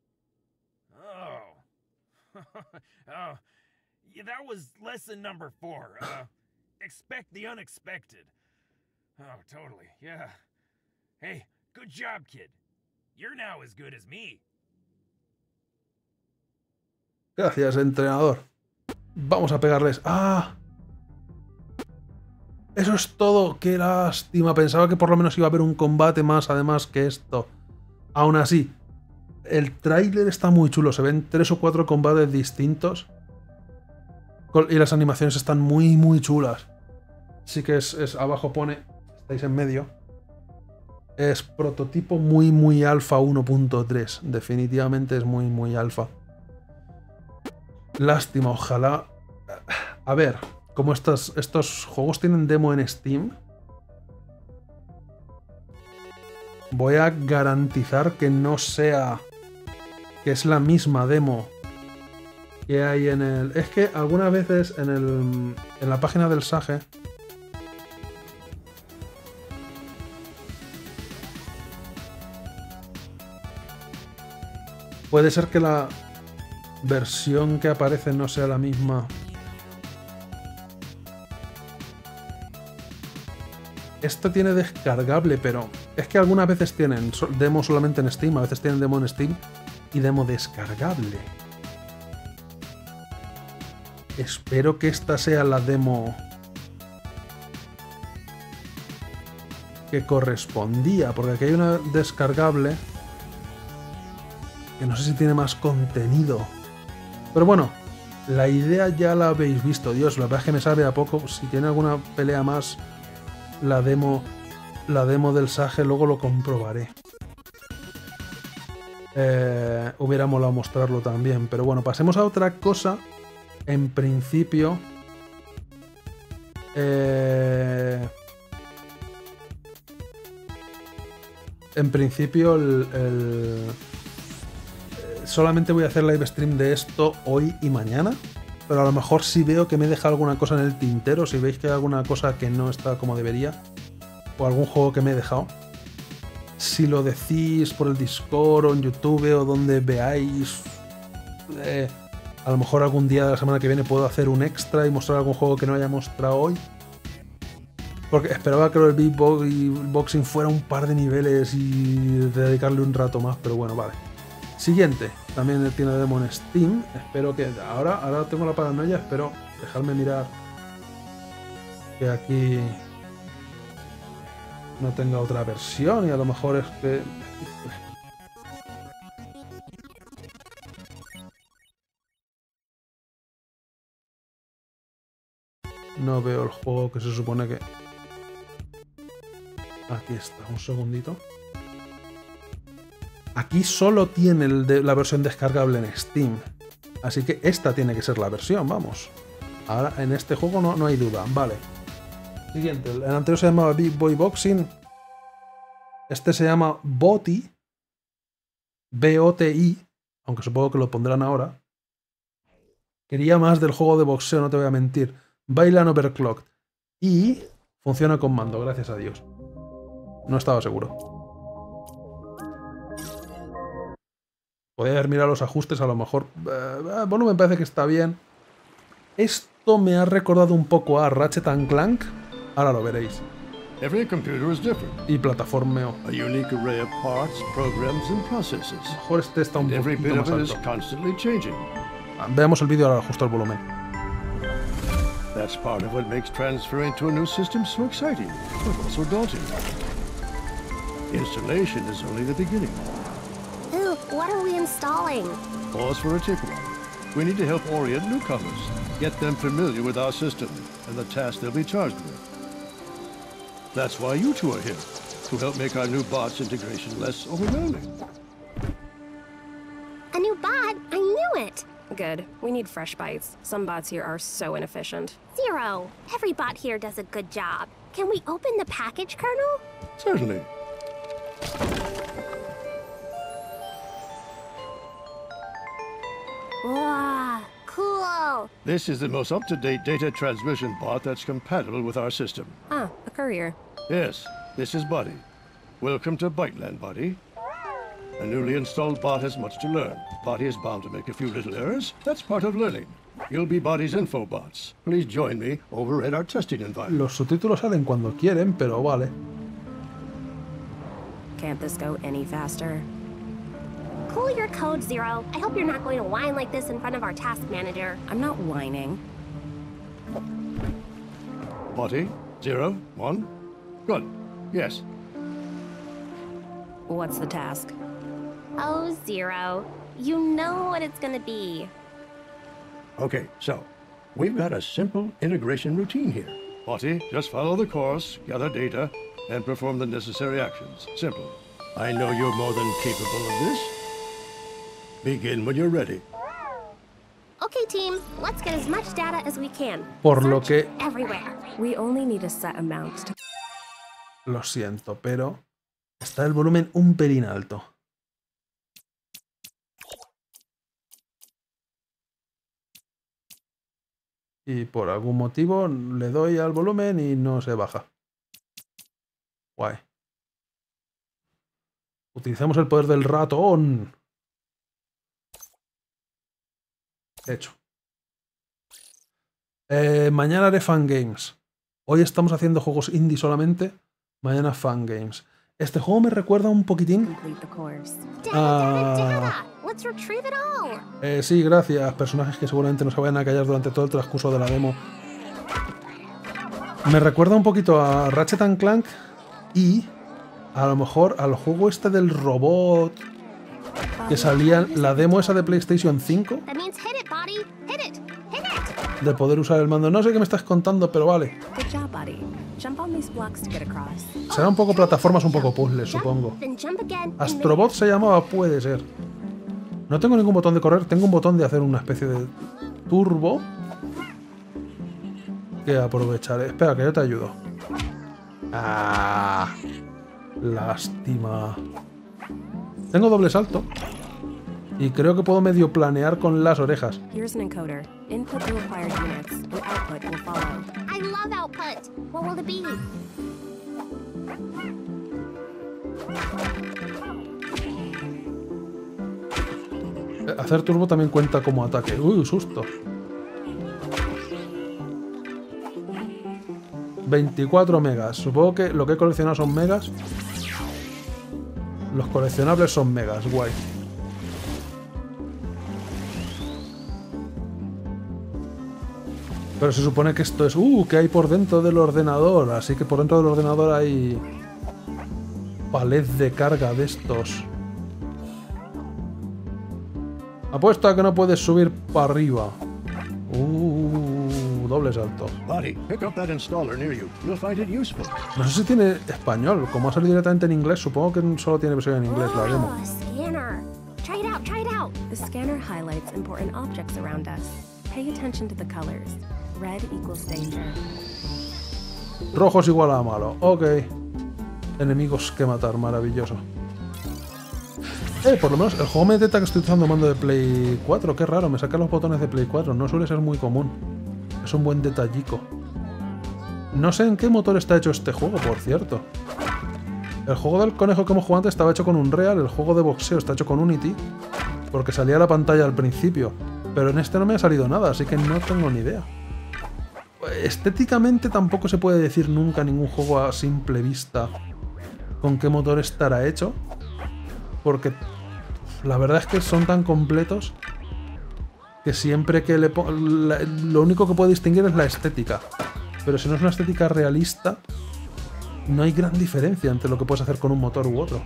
Oh. Oh. Yeah, that was lesson number four. Uh, expect the unexpected. Oh, totally. Yeah. Hey, good job, kid. You're now as good as me. Gracias, entrenador. Vamos a pegarles. ¡Ah! Eso es todo. Qué lástima. Pensaba que por lo menos iba a haber un combate más además que esto. Aún así, el tráiler está muy chulo. Se ven tres o cuatro combates distintos. Y las animaciones están muy, muy chulas. Sí que es, es- abajo pone, estáis en medio. Es prototipo muy, muy alfa 1.3. Definitivamente es muy, muy alfa. Lástima, ojalá. A ver, como estos, estos juegos tienen demo en Steam, voy a garantizar que no sea. Que es la misma demo que hay en el. Es que algunas veces en el. En la página del Sage. Puede ser que la versión que aparece no sea la misma. Esto tiene descargable, pero es que algunas veces tienen demo solamente en Steam, a veces tienen demo en Steam y demo descargable. Espero que esta sea la demo que correspondía, porque aquí hay una descargable que no sé si tiene más contenido. Pero bueno, la idea ya la habéis visto, Dios, la verdad es que me sabe a poco. Si tiene alguna pelea más, la demo, la demo del Sage luego lo comprobaré. Eh, hubiera mostrarlo también, pero bueno, pasemos a otra cosa. En principio, eh, en principio el- el, solamente voy a hacer live stream de esto hoy y mañana. Pero a lo mejor si veo que me deja alguna cosa en el tintero, si veis que hay alguna cosa que no está como debería, o algún juego que me he dejado, si lo decís por el Discord o en YouTube o donde veáis, eh, a lo mejor algún día de la semana que viene puedo hacer un extra y mostrar algún juego que no haya mostrado hoy. Porque esperaba que el beatboxing fuera un par de niveles y dedicarle un rato más, pero bueno, vale. Siguiente, también tiene demo en Steam. Espero que. Ahora, ahora tengo la paranoia, espero dejarme mirar que aquí no tenga otra versión y a lo mejor es que. No veo el juego que se supone que. Aquí está, un segundito. Aquí solo tiene el de- la versión descargable en Steam. Así que esta tiene que ser la versión, vamos. Ahora en este juego no, no hay duda. Vale. Siguiente. El anterior se llamaba Big Boy Boxing. Este se llama Boti. B-O-T-I. Aunque supongo que lo pondrán ahora. Quería más del juego de boxeo, no te voy a mentir. Bailan Overclocked. Y funciona con mando, gracias a Dios. No estaba seguro. Podría haber mirado los ajustes, a lo mejor. eh, me parece que está bien. Esto me ha recordado un poco a Ratchet Clank. Ahora lo veréis. Every computer is different. Y plataformeo. A unique array of parts, programs, and processes. Mejor este está un And every poquito bit más of it is alto. constantly changing. Veamos el vídeo ahora justo el volumen. That's part of what makes transferring to a new system so exciting, but also daunting. Installation is only the beginning. Ooh, what are we installing? Pause for a one. We need to help orient newcomers, get them familiar with our system and the tasks they'll be charged with. That's why you two are here, to help make our new bots integration less overwhelming. A new bot? I knew it! Good. We need fresh bites. Some bots here are so inefficient. Zero. Every bot here does a good job. Can we open the package, Colonel? Certainly. Wow, cool. This is the most up-to-date data transmission bot that's compatible with our system. Ah, a courier. Yes, this is Buddy. Welcome to Biteland, Buddy. A newly installed bot has much to learn. Buddy is bound to make a few little errors. That's part of learning. You'll be Buddy's info bots. Please join me over at our testing environment. Los subtítulos salen cuando quieren, pero vale. Can't this go any faster? Cool your code, Zero. I hope you're not going to whine like this in front of our task manager. I'm not whining. Buddy, zero, one. Good. Yes. What's the task? Oh, Zero. You know what it's gonna be. Okay, so we've got a simple integration routine here. Buddy, just follow the course, gather data, and perform the necessary actions. Simple. I know you're more than capable of this. Begin when you're ready. Okay, team. Let's get as much data as we can. Por lo que- Everywhere. We only need a set amount to Lo siento, pero está el volumen un pelín alto. Y por algún motivo le doy al volumen y no se baja. Guay. Utilizamos el poder del ratón. Hecho. Eh, mañana haré fan games. Hoy estamos haciendo juegos indie solamente. Mañana fan games. Este juego me recuerda un poquitín. Ah. Eh, sí, gracias. Personajes que seguramente no se vayan a callar durante todo el transcurso de la demo. Me recuerda un poquito a Ratchet and Clank y a lo mejor al juego este del robot que salía la demo esa de PlayStation 5 de poder usar el mando. No sé qué me estás contando, pero vale. Será un poco plataformas, un poco puzzles, supongo. Astrobot se llamaba, puede ser. No tengo ningún botón de correr, tengo un botón de hacer una especie de turbo. Que aprovecharé. Espera, que yo te ayudo. Ah, lástima. Tengo doble salto. Y creo que puedo medio planear con las orejas. Eh, Hacer turbo también cuenta como ataque. Uy, susto. 24 megas. Supongo que lo que he coleccionado son megas. Los coleccionables son megas, guay. Pero se supone que esto es... ¡Uh! que hay por dentro del ordenador? Así que por dentro del ordenador hay... Palet de carga de estos. Apuesto a que no puedes subir para arriba. Uh, doble salto. Buddy, pick up that installer near you. You'll find it useful. No sé si tiene español. Como ha salido directamente en inglés, supongo que solo tiene versión en inglés la demo. A scanner. Try it out. Try it out. The scanner highlights important objects around us. Pay attention to the colors. Red equals danger. Rojo es igual a malo. Ok. Enemigos que matar, maravilloso. Eh, por lo menos el juego me detecta que estoy usando mando de Play 4. Qué raro, me saca los botones de Play 4. No suele ser muy común. Es un buen detallico. No sé en qué motor está hecho este juego, por cierto. El juego del conejo que hemos jugado antes estaba hecho con Unreal, el juego de boxeo está hecho con Unity, porque salía la pantalla al principio. Pero en este no me ha salido nada, así que no tengo ni idea. Estéticamente tampoco se puede decir nunca ningún juego a simple vista con qué motor estará hecho. Porque la verdad es que son tan completos que siempre que le pongo... Lo único que puedo distinguir es la estética. Pero si no es una estética realista, no hay gran diferencia entre lo que puedes hacer con un motor u otro.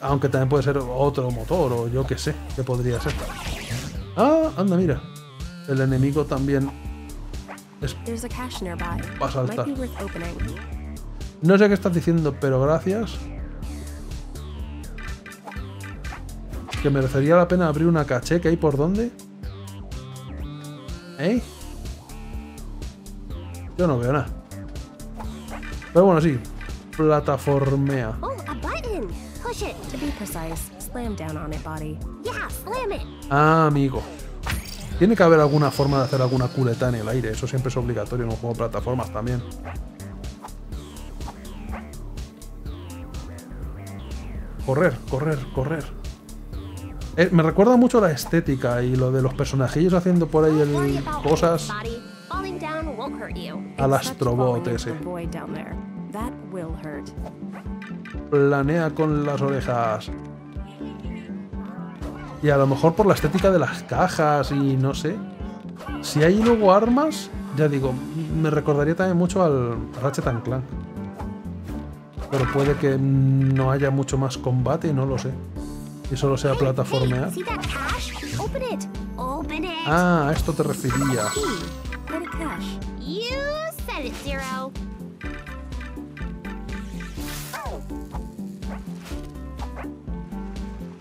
Aunque también puede ser otro motor o yo que sé, que podría ser. Ah, anda, mira. El enemigo también es. Va a saltar. No sé qué estás diciendo, pero gracias. Que merecería la pena abrir una caché que hay por dónde. ¿Eh? Yo no veo nada. Pero bueno, sí. Plataformea. Oh. Ah, amigo. Tiene que haber alguna forma de hacer alguna culeta en el aire. Eso siempre es obligatorio en un juego de plataformas también. Correr, correr, correr. Eh, me recuerda mucho la estética y lo de los personajillos haciendo por ahí el, cosas al astrobot ese. Planea con las orejas. Y a lo mejor por la estética de las cajas y no sé. Si hay luego armas, ya digo, me recordaría también mucho al Ratchet and Clank. Pero puede que no haya mucho más combate, no lo sé. Y solo sea plataformear. Ah, a esto te referías.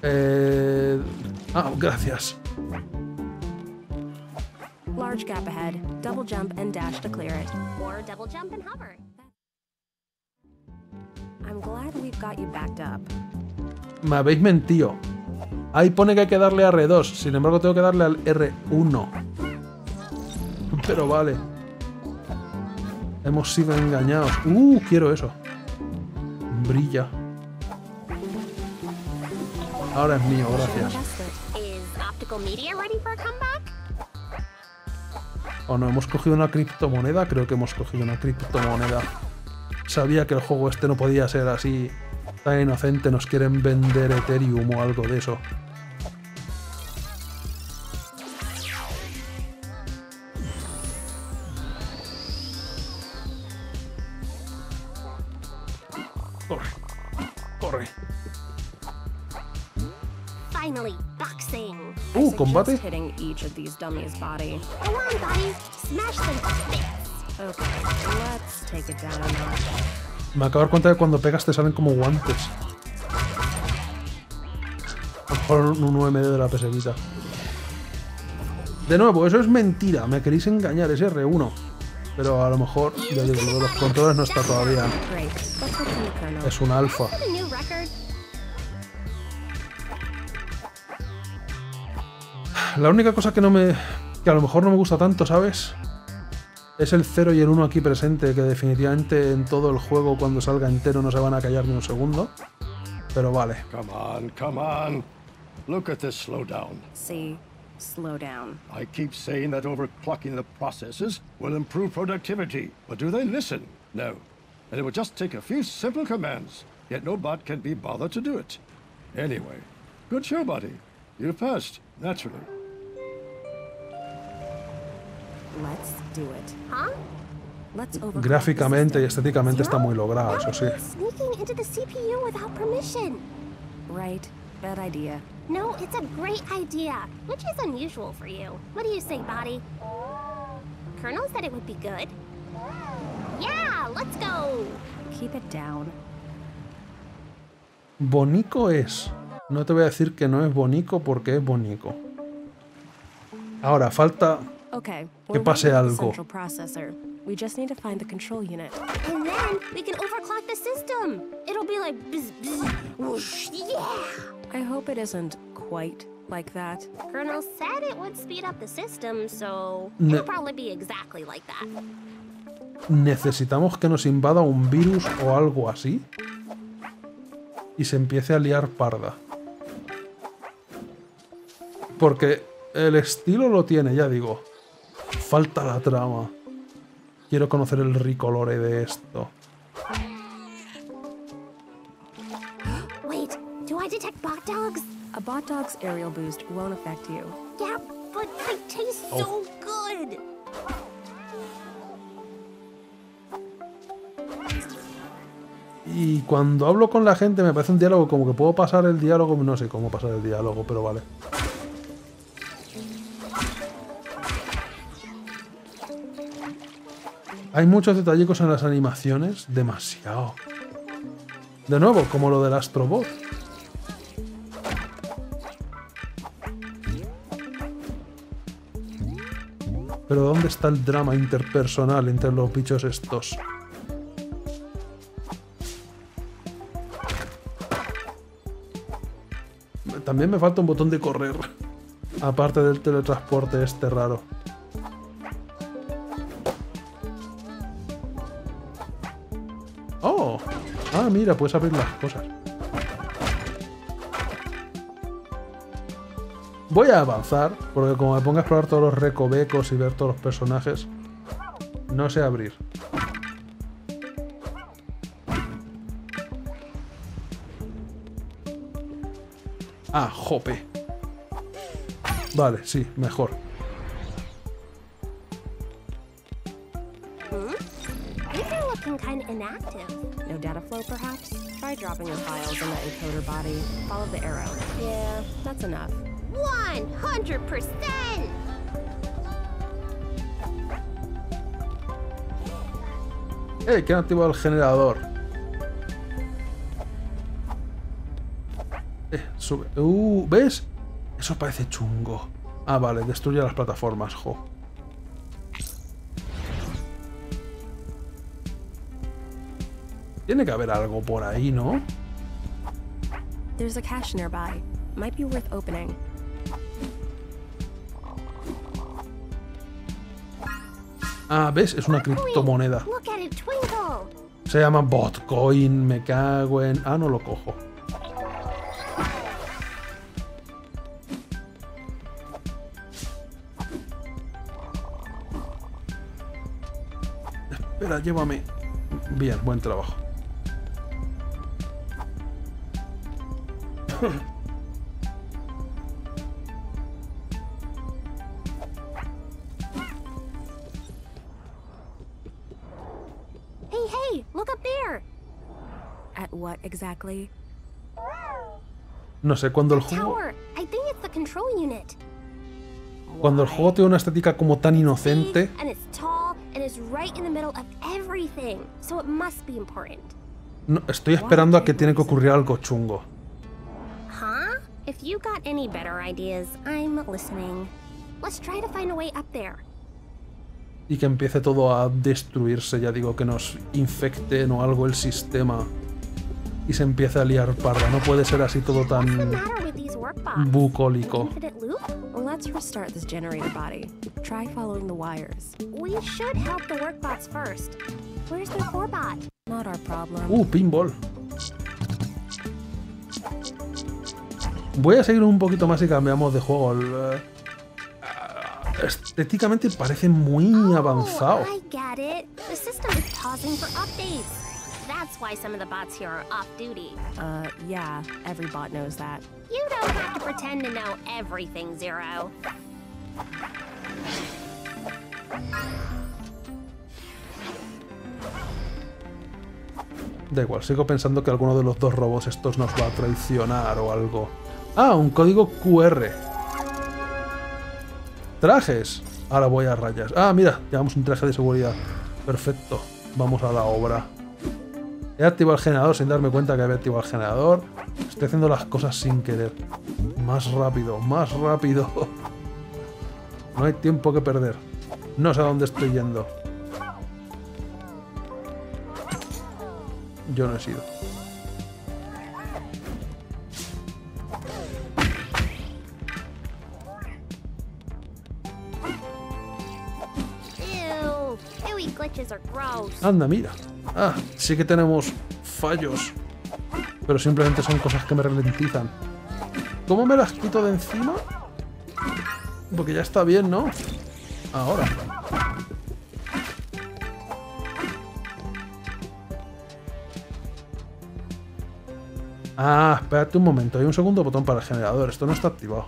Eh... Ah, gracias. Large gap ahead. Double jump and dash to clear it. Or double jump and hover. I'm glad we've got you backed up. Me habéis mentido. Ahí pone que hay que darle a R2, sin embargo tengo que darle al R1. Pero vale. Hemos sido engañados. Uh, quiero eso. Brilla. Ahora es mío, gracias. O no, hemos cogido una criptomoneda. Creo que hemos cogido una criptomoneda. Sabía que el juego este no podía ser así tan inocente. Nos quieren vender Ethereum o algo de eso. Corre. Corre. Finally, Uh, combate. hitting each of these dummies' body. Come on, buddy. Smash them to bits. Okay, let's take it down a notch. Me acabo de dar cuenta que cuando pegas te salen como guantes. A lo mejor un UMD de la PS Vita. De nuevo, eso es mentira. Me queréis engañar, es R1. Pero a lo mejor, ya digo, lo de los controles no está todavía. Es un alfa. La única cosa que no me. que a lo mejor no me gusta tanto, ¿sabes? Es el 0 y el 1 aquí presente, que definitivamente en todo el juego, cuando salga entero, no se van a callar ni un segundo. Pero vale. Come on, come on. Look at this slowdown. See, slow down. I keep saying that overclocking the processes will improve productivity, but do they listen? No. And it would just take a few simple commands, yet no bot can be bothered to do it. Anyway, good show, buddy. You passed, naturally. Gráficamente y estéticamente está muy logrado, eso sí. Right. Bad idea. No, it's a great idea, which is unusual for you. What do you say, Body? Colonel said it would be good. Yeah, let's go. Keep it down. Bonico es. No te voy a decir que no es bonico porque es bonico. Ahora, falta. Okay. Que pase algo. Central processor. We just need to find the control unit. And then we can overclock the system. It'll be like bzz, bzz, whoosh, yeah. I hope it isn't quite like that. Colonel said it would speed up the system, so Ne- it'll probably be exactly like that. Necesitamos que nos invada un virus o algo así. Y se empiece a liar parda. Porque el estilo lo tiene, ya digo. Falta la trama. Quiero conocer el ricolore de esto. Wait, do I detect bot dogs? A bot dog's aerial boost won't affect you. Yeah, but they taste so good. Y cuando hablo con la gente me parece un diálogo como que puedo pasar el diálogo, no sé cómo pasar el diálogo, pero vale. Hay muchos detallicos en las animaciones, demasiado. De nuevo, como lo del Astrobot. Pero ¿dónde está el drama interpersonal entre los bichos estos? También me falta un botón de correr. Aparte del teletransporte este raro. Ah, mira, puedes abrir las cosas. Voy a avanzar, porque como me ponga a explorar todos los recovecos y ver todos los personajes, no sé abrir. Ah, jope. Vale, sí, mejor. No data flow, perhaps? Try dropping your files in the encoder body. Follow the arrow. Yeah, that's enough. 100%! ¡Eh! ¿Quién ha activado el generador? Eh, sube. Uh, ¿ves? Eso parece chungo. Ah, vale, destruye las plataformas, jo. Tiene que haber algo por ahí, ¿no? There's a cache nearby. Might be worth opening. Ah, ¿ves? Es una criptomoneda. Se llama Botcoin, me cago en... Ah, no lo cojo. Espera, llévame. Bien, buen trabajo. Hey, hey, look up there. At what exactly? No sé, cuando el juego... tower. I think it's the control unit. Cuando el juego tiene una estética como tan inocente... And it's tall and it's right in the middle of everything. So it must be important. no, estoy esperando a que tiene que ocurrir algo chungo. If you got any better ideas, I'm listening. Let's try to find a way up there. Y que empiece todo a destruirse, ya digo, que nos infecten o algo el sistema. Y se empiece a liar parda. No puede ser así todo tan bucólico. Let's restart this generator body. Try following the wires. We should help the work bots first. Where's the core bot? Not our problem. Uh, pinball. Voy a seguir un poquito más y cambiamos de juego. Eh, estéticamente parece muy avanzado. Oh, I get it. The system is pausing for updates. That's why some of the bots here are off duty. Uh, yeah, every bot knows that. You don't have to pretend to know everything, Zero. Da igual, sigo pensando que alguno de los dos robots estos nos va a traicionar o algo. Ah, un código QR. Trajes. Ahora voy a rayas. Ah, mira, llevamos un traje de seguridad. Perfecto. Vamos a la obra. He activado el generador sin darme cuenta que había activado el generador. Estoy haciendo las cosas sin querer. Más rápido, más rápido. No hay tiempo que perder. No sé a dónde estoy yendo. Yo no he sido. Anda, mira. Ah, sí que tenemos fallos. Pero simplemente son cosas que me ralentizan. ¿Cómo me las quito de encima? Porque ya está bien, ¿no? Ahora. Ah, espérate un momento. Hay un segundo botón para el generador. Esto no está activado.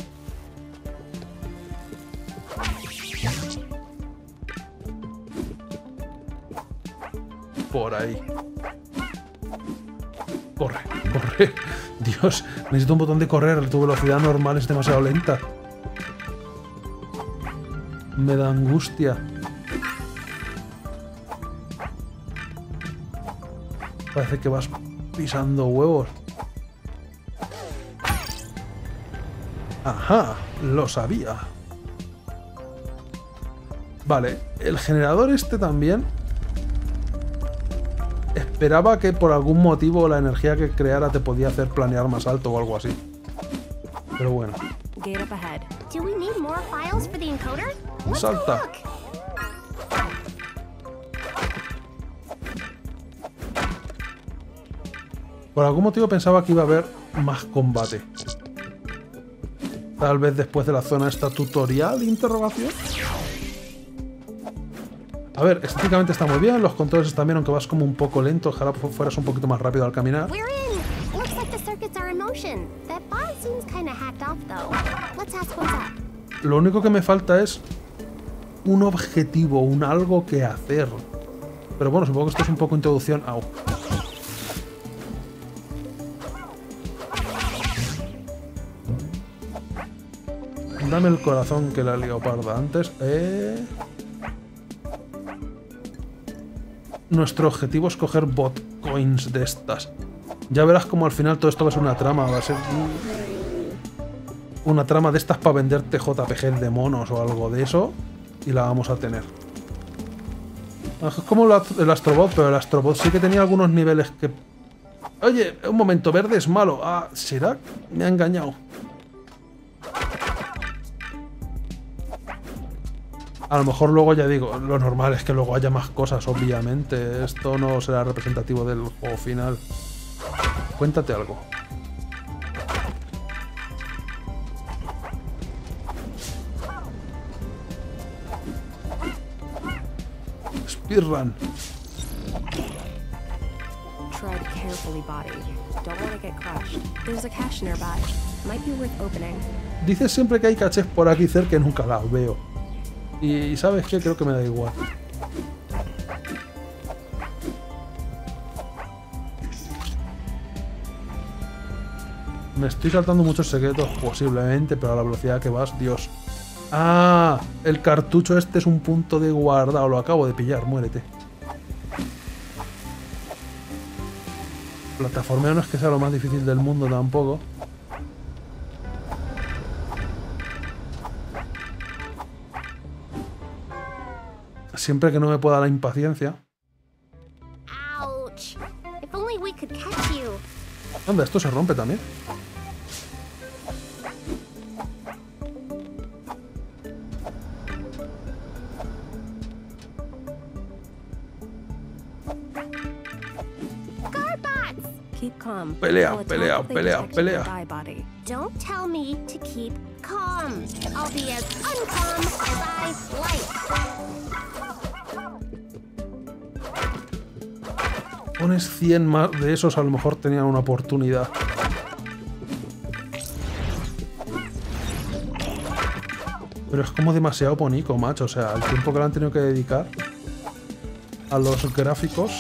Por ahí. Corre, corre. Dios, necesito un botón de correr. Tu velocidad normal es demasiado lenta. Me da angustia. Parece que vas pisando huevos. Ajá, lo sabía. Vale, el generador este también Esperaba que por algún motivo la energía que creara te podía hacer planear más alto o algo así. Pero bueno. Salta. Por algún motivo pensaba que iba a haber más combate. Tal vez después de la zona esta tutorial, interrogación. A ver, estéticamente está muy bien, los controles están bien, aunque vas como un poco lento, ojalá fueras un poquito más rápido al caminar. Lo único que me falta es un objetivo, un algo que hacer. Pero bueno, supongo que esto es un poco introducción. Au. Dame el corazón que la leoparda antes. Eh... Nuestro objetivo es coger bot coins de estas. Ya verás como al final todo esto va a ser una trama, va a ser una trama de estas para venderte JPG de monos o algo de eso y la vamos a tener. Es como el Astrobot, pero el Astrobot sí que tenía algunos niveles que... Oye, un momento, verde es malo. Ah, ¿será? Me ha engañado. A lo mejor luego ya digo, lo normal es que luego haya más cosas, obviamente. Esto no será representativo del juego final. Cuéntate algo. Speedrun. Tread carefully, body. Don't want to get crushed. There's a cache nearby. Might be worth opening. Dices siempre que hay cachés por aquí cerca y nunca las veo. Y ¿sabes qué? Creo que me da igual. Me estoy saltando muchos secretos, posiblemente, pero a la velocidad que vas, Dios. Ah, el cartucho este es un punto de guardado. Lo acabo de pillar, muérete. Plataformeo no es que sea lo más difícil del mundo tampoco. Siempre que no me pueda la impaciencia. Ouch. If only we could catch you. Anda, esto se rompe también. Pelea, pelea, pelea, pelea. Don't tell me to keep calm. I'll be as uncalm as I like. Pones 100 más de esos, a lo mejor tenían una oportunidad. Pero es como demasiado bonito, macho. O sea, el tiempo que le han tenido que dedicar a los gráficos.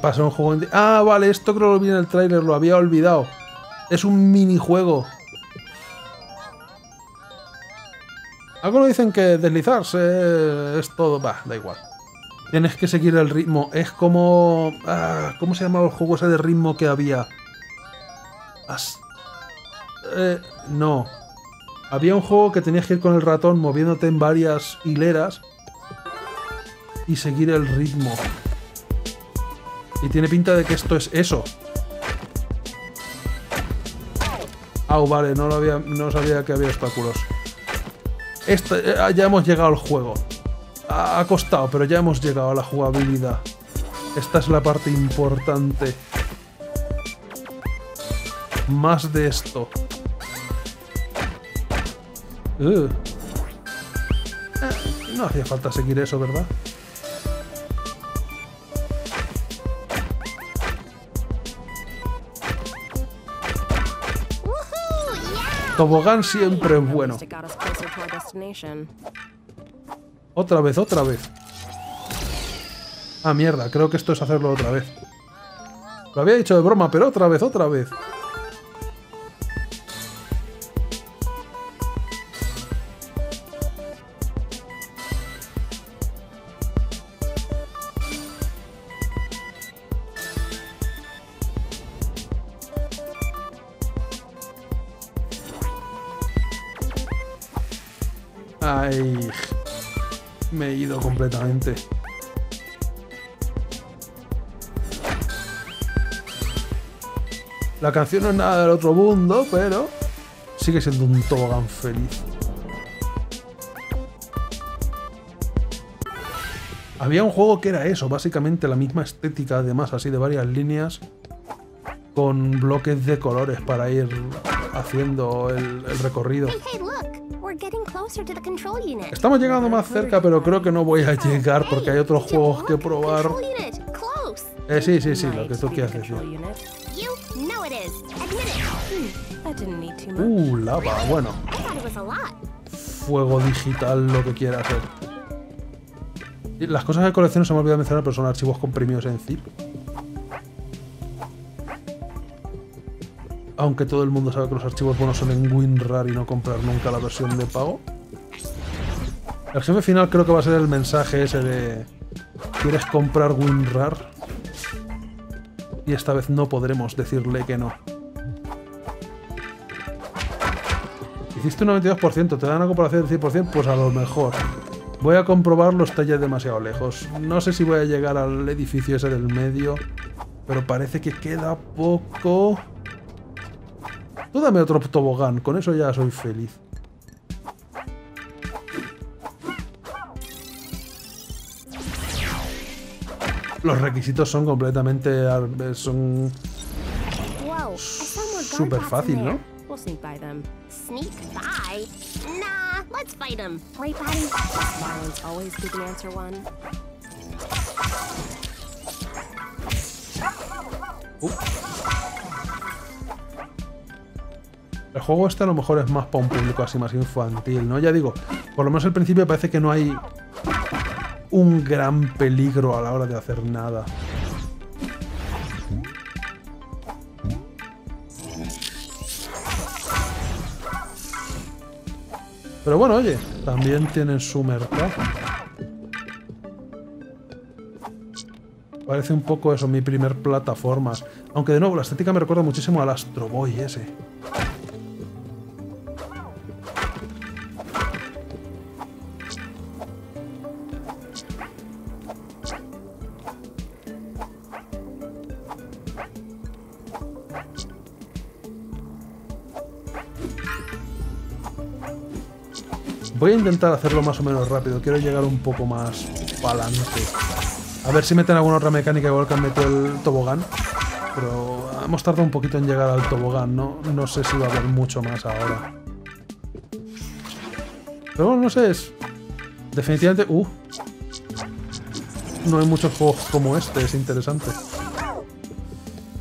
Pasar un juego en... Ah, vale, esto creo que lo vi en el tráiler, lo había olvidado. Es un minijuego. Algunos dicen que deslizarse es todo... Bah, da igual. Tienes que seguir el ritmo. Es como... ah, ¿Cómo se llamaba el juego ese de ritmo que había? As- eh, no. Había un juego que tenías que ir con el ratón moviéndote en varias hileras y seguir el ritmo. Y tiene pinta de que esto es eso. Ah, vale, no, lo había, no sabía que había obstáculos. Este, eh, ya hemos llegado al juego. Ha costado, pero ya hemos llegado a la jugabilidad. Esta es la parte importante. Más de esto. Ugh. Eh, no hacía falta seguir eso, ¿verdad? Tobogán siempre es bueno. Otra vez, otra vez. Ah, mierda, creo que esto es hacerlo otra vez. Lo había dicho de broma, pero otra vez, otra vez. Completamente. La canción no es nada del otro mundo, pero sigue siendo un tobogán feliz. Había un juego que era eso, básicamente la misma estética, además así de varias líneas, con bloques de colores para ir haciendo el, recorrido. Look! We're getting closer to the control unit. Estamos llegando más cerca, pero creo que no voy a llegar porque hay otros juegos que probar. Control unit! Close! Eh, sí, sí, sí, lo que tú quieras decir. much. Uh, lava, bueno. Fuego digital, lo que quiera hacer. Las cosas que colecciono se me olvidado mencionar, pero son archivos comprimidos en zip. Aunque todo el mundo sabe que los archivos buenos son en WinRAR y no comprar nunca la versión de pago. El jefe final creo que va a ser el mensaje ese de... ¿Quieres comprar WinRAR? Y esta vez no podremos decirle que no. Hiciste un 92%, ¿te dan una comparación del 100%? Pues a lo mejor. Voy a comprobarlo, está ya demasiado lejos. No sé si voy a llegar al edificio ese del medio, pero parece que queda poco. Tú dame otro tobogán, con eso ya soy feliz. Los requisitos son completamente... son... súper fácil, ¿no? Uh. El juego este a lo mejor es más para un público así más infantil, ¿no? Ya digo, por lo menos al principio parece que no hay un gran peligro a la hora de hacer nada. Pero bueno, oye, también tienen su mercado. Parece un poco eso, mi primer plataforma. Aunque de nuevo, la estética me recuerda muchísimo al Astro Boy ese. Voy a intentar hacerlo más o menos rápido. Quiero llegar un poco más para adelante. A ver si meten alguna otra mecánica igual que han metido el tobogán. Pero hemos tardado un poquito en llegar al tobogán. No, no sé si va a haber mucho más ahora. Pero bueno, no sé. Es... Definitivamente... Uh, no hay muchos juegos como este. Es interesante.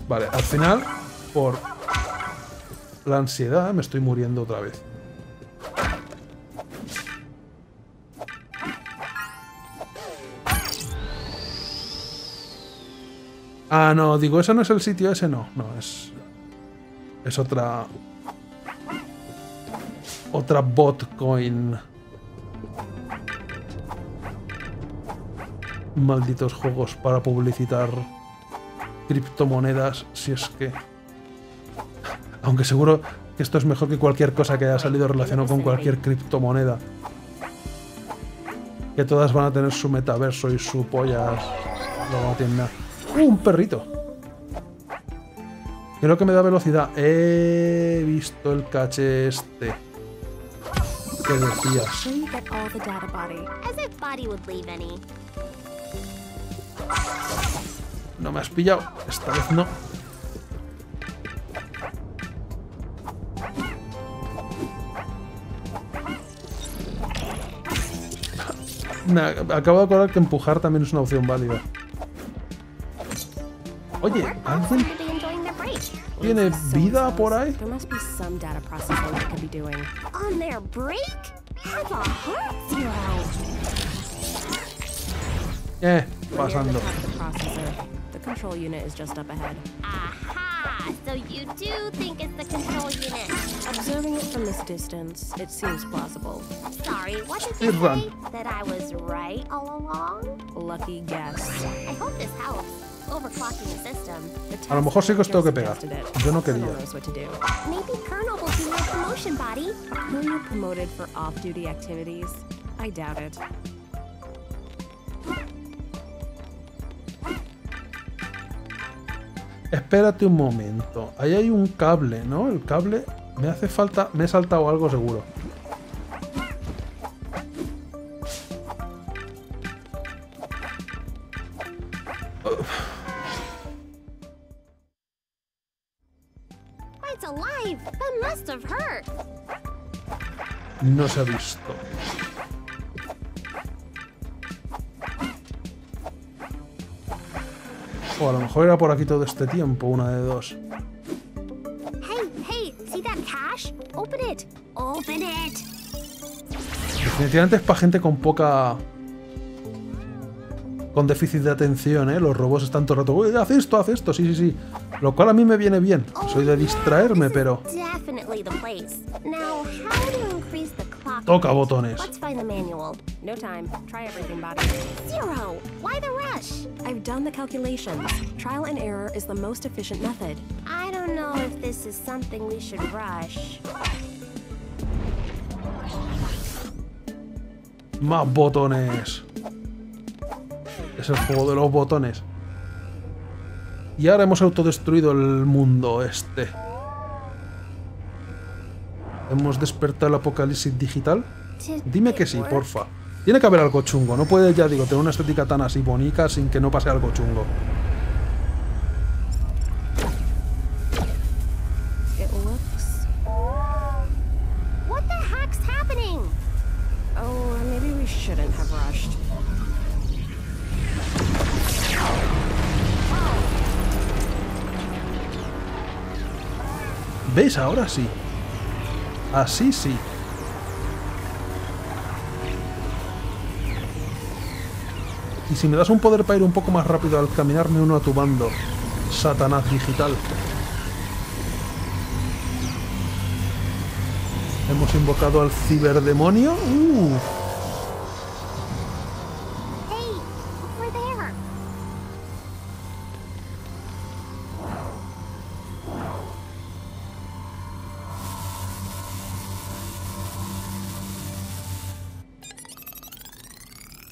Vale, al final, por la ansiedad, me estoy muriendo otra vez. Ah, no, digo, ese no es el sitio, ese no. No, es. Es otra. Otra botcoin. Malditos juegos para publicitar criptomonedas, si es que. Aunque seguro que esto es mejor que cualquier cosa que haya salido relacionado con cualquier criptomoneda. Que todas van a tener su metaverso y su pollas. No nada. ¡Uh, un perrito! Creo que me da velocidad. He visto el caché este. Que decías. No me has pillado. Esta vez no. Me ac- acabo de acordar que empujar también es una opción válida. Oye, ¿alguien Seem to be enjoying their break. tiene So vida so por ahí? There must be some data processing they could be doing. On their break? Have a heart, Zero. Eh, We're near the pasando. top of the processor. The control unit is just up ahead. Aha! So you do think it's the control unit. Observing it from this distance, it seems plausible. Sorry, what did Please you run. say? That I was right all along? Lucky guess. I hope this helps. Overclocking the system. The A lo mejor sí que os tengo que pegar. Yo no quería. Espérate un momento. Ahí hay un cable, ¿no? El cable. Me hace falta. Me he saltado algo seguro. It's alive. That must have hurt. No se ha visto. O a lo mejor era por aquí todo este tiempo, una de dos. Hey, hey, see that cache? Open it. Open it. Definitivamente es para gente con poca. Con déficit de atención, ¿eh? Los robots están todo el rato. "Uy, haz esto, haz esto, sí, sí, sí. Lo cual a mí me viene bien. Soy de distraerme, pero. Definitely the place. Now, how to increase the clock? Toca botones. Let's find the manual. No time. Try everything, body. Zero. Why the rush? I've done the calculations. Trial and error is the most efficient method. I don't know if this is something we should rush. Más botones. Es el juego de los botones. Y ahora hemos autodestruido el mundo este. Hemos despertado el apocalipsis digital. Dime que sí, porfa. Tiene que haber algo chungo. No puede, ya digo, tener una estética tan así bonita sin que no pase algo chungo. Ahora sí. Así sí. Y si me das un poder para ir un poco más rápido al caminar, me uno a tu bando. Satanás digital. Hemos invocado al ciberdemonio. Uh,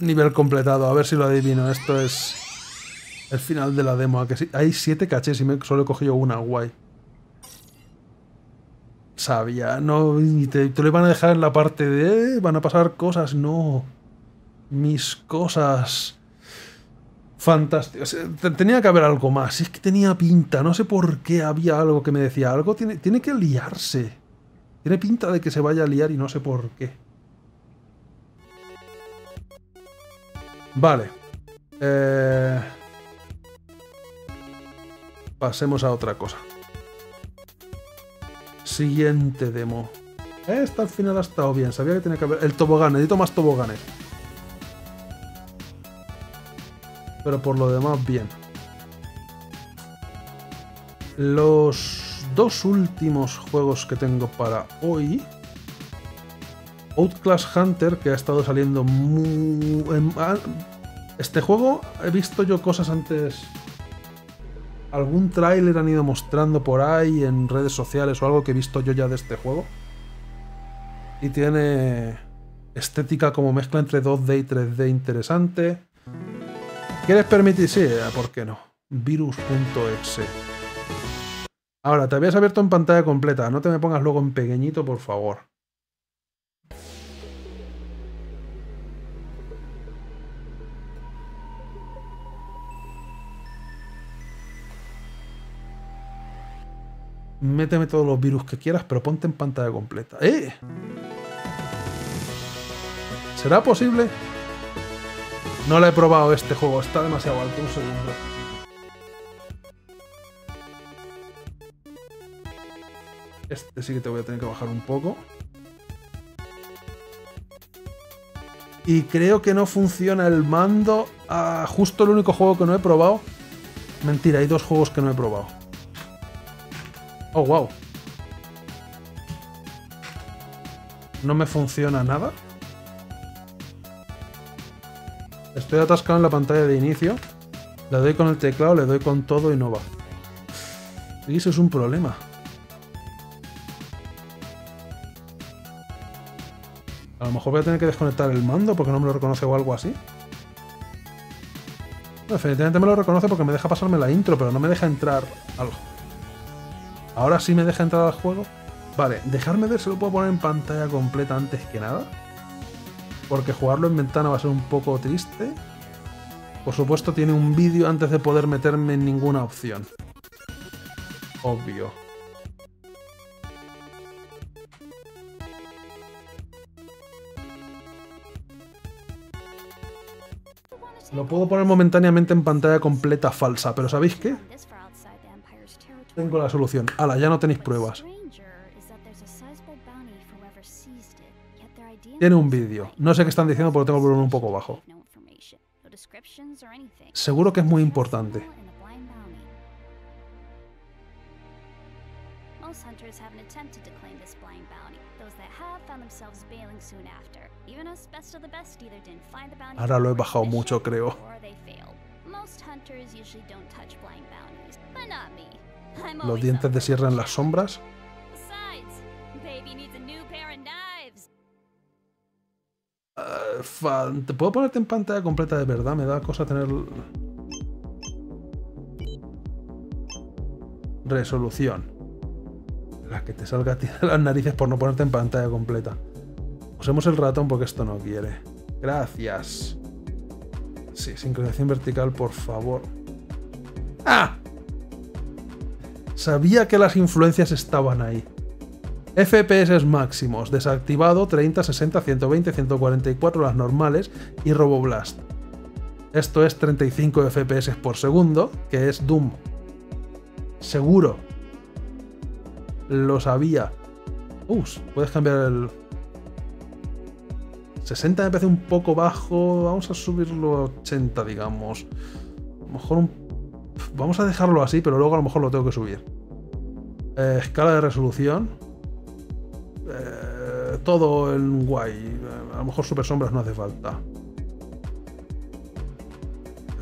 nivel completado. A ver si lo adivino. Esto es el final de la demo. ¿a que sí? Hay siete cachés y me solo he cogido una. Guay. Sabía, no. Te, te lo iban a dejar en la parte de. "Eh, van a pasar cosas. No. Mis cosas. Fantásticas. Eh, te- Tenía que haber algo más. Es que tenía pinta. No sé por qué había algo que me decía. Algo tiene, tiene que liarse. Tiene pinta de que se vaya a liar y no sé por qué. Vale. Eh, Pasemos a otra cosa. Siguiente demo. Esta al final ha estado bien. Sabía que tenía que haber... El tobogán. Necesito más toboganes. Pero por lo demás, bien. Los dos últimos juegos que tengo para hoy... Outclass Hunter, que ha estado saliendo muy... ah, Este juego he visto yo cosas antes... Algún tráiler han ido mostrando por ahí en redes sociales o algo que he visto yo ya de este juego. Y tiene estética como mezcla entre 2D y 3D interesante. ¿Quieres permitir? Sí, eh, ¿por qué no? Virus.exe. Ahora, te habías abierto en pantalla completa. No te me pongas luego en pequeñito, por favor. Méteme todos los virus que quieras, pero ponte en pantalla completa. ¡Eh! ¿Será posible? No la he probado este juego, está demasiado alto. Un segundo. Este sí que te voy a tener que bajar un poco. Y creo que no funciona el mando. Ah, justo el único juego que no he probado. Mentira, hay dos juegos que no he probado. Oh, wow. No me funciona nada. Estoy atascado en la pantalla de inicio. Le doy con el teclado, le doy con todo y no va. Y eso es un problema. A lo mejor voy a tener que desconectar el mando porque no me lo reconoce o algo así. Definitivamente me lo reconoce porque me deja pasarme la intro, pero no me deja entrar al Ahora sí me deja entrar al juego. Vale, dejarme ver si lo puedo poner en pantalla completa antes que nada. Porque jugarlo en ventana va a ser un poco triste. Por supuesto tiene un vídeo antes de poder meterme en ninguna opción. Obvio. Lo puedo poner momentáneamente en pantalla completa falsa, pero ¿sabéis qué? Tengo la solución. Ala, ya no tenéis pruebas. Tiene un vídeo. No sé qué están diciendo porque tengo el volumen un poco bajo. Seguro que es muy importante. Ahora lo he bajado mucho, creo. Most hunters usually don't touch blind bounties, but not me. Los dientes de sierra en las sombras. Besides, baby needs a new pair of knives. Fa- ¿Te puedo ponerte en pantalla completa de verdad? Me da cosa tener... Resolución. La que te salga a ti de las narices por no ponerte en pantalla completa. Usemos el ratón porque esto no quiere. Gracias. Sí, sincronización vertical, por favor. ¡Ah! Sabía que las influencias estaban ahí. FPS máximos, desactivado 30, 60, 120, 144 las normales y Roboblast. Esto es 35 FPS por segundo, que es Doom. Seguro. Lo sabía. Ups, puedes cambiar el... 60 me parece un poco bajo. Vamos a subirlo a 80, digamos. A lo mejor un... Vamos a dejarlo así, pero luego a lo mejor lo tengo que subir. Eh, escala de resolución. Eh, todo en guay. A lo mejor super sombras no hace falta.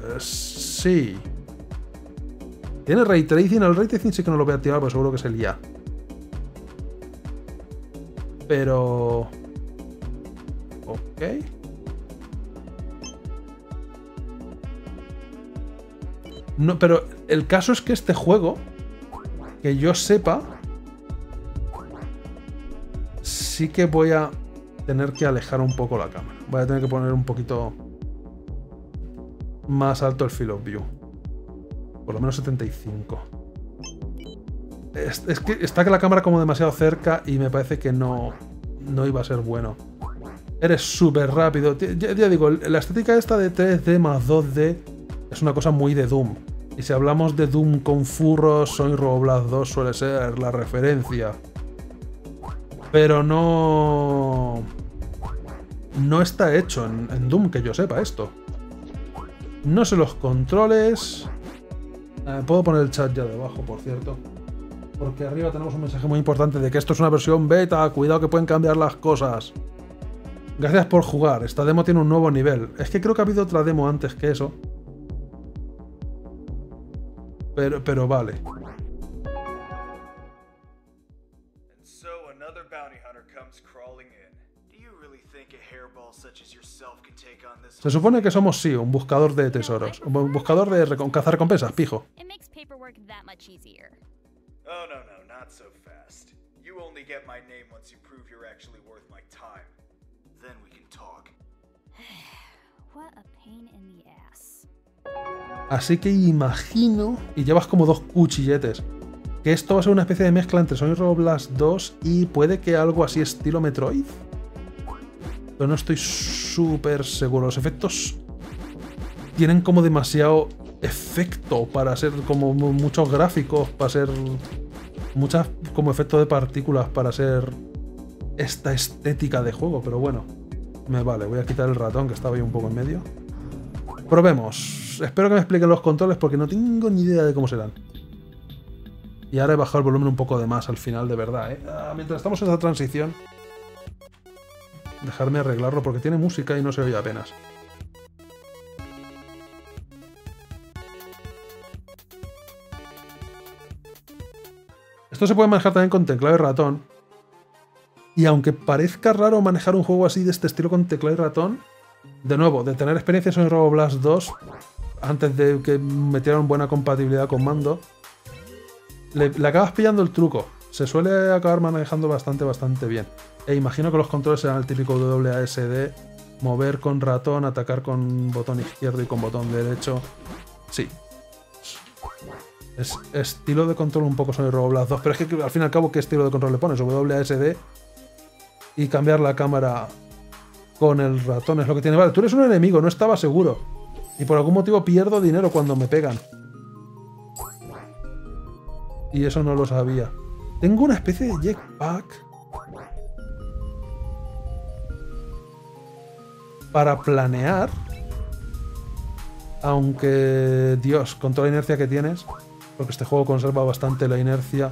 Eh, sí. Tiene ray tracing. El ray tracing sí que no lo voy a activar, pero seguro que es el ya. Pero... Ok. No, pero el caso es que este juego, que yo sepa, sí que voy a tener que alejar un poco la cámara. Voy a tener que poner un poquito más alto el field of view. Por lo menos 75. Es, que está que la cámara como demasiado cerca y me parece que no, no iba a ser bueno. Eres súper rápido. Ya, ya, digo, la estética esta de 3D más 2D es una cosa muy de Doom. Y si hablamos de Doom con furros, Sonic Roboblast 2 suele ser la referencia. Pero no... No está hecho en, en Doom, que yo sepa esto. No sé los controles... Eh, puedo poner el chat ya debajo, por cierto. Porque arriba tenemos un mensaje muy importante de que esto es una versión beta, cuidado que pueden cambiar las cosas. Gracias por jugar, esta demo tiene un nuevo nivel. Es que creo que ha habido otra demo antes que eso. Take on this? Se supone que somos sí, un buscador de tesoros. Un buscador de recon cazar recompensas, pijo. Así que imagino, y llevas como dos cuchilletes, que esto va a ser una especie de mezcla entre Sonic Roboblast 2 y puede que algo así estilo Metroid. Pero no estoy súper seguro. Los efectos tienen como demasiado efecto para ser como mu- muchos gráficos, para ser muchas como efectos de partículas para ser esta estética de juego, pero bueno, me vale. Voy a quitar el ratón que estaba ahí un poco en medio. Probemos. Espero que me expliquen los controles porque no tengo ni idea de cómo serán. Y ahora he bajado el volumen un poco de más al final, de verdad. ¿eh? Ah, mientras estamos en esta transición, dejarme arreglarlo porque tiene música y no se oye apenas. Esto se puede manejar también con teclado y ratón. Y aunque parezca raro manejar un juego así de este estilo con teclado y ratón, de nuevo, de tener experiencias en Roboblast 2, antes de que metieran buena compatibilidad con mando, le, acabas pillando el truco. Se suele acabar manejando bastante, bastante bien. E imagino que los controles serán el típico WASD, mover con ratón, atacar con botón izquierdo y con botón derecho. Sí. Es estilo de control un poco sobre Roboblast 2, pero es que al fin y al cabo, ¿qué estilo de control le pones? WASD y cambiar la cámara con el ratón es lo que tiene. Vale, tú eres un enemigo, no estaba seguro. Y por algún motivo pierdo dinero cuando me pegan. Y eso no lo sabía. Tengo una especie de jetpack. Para planear. Aunque, Dios, con toda la inercia que tienes. Porque este juego conserva bastante la inercia.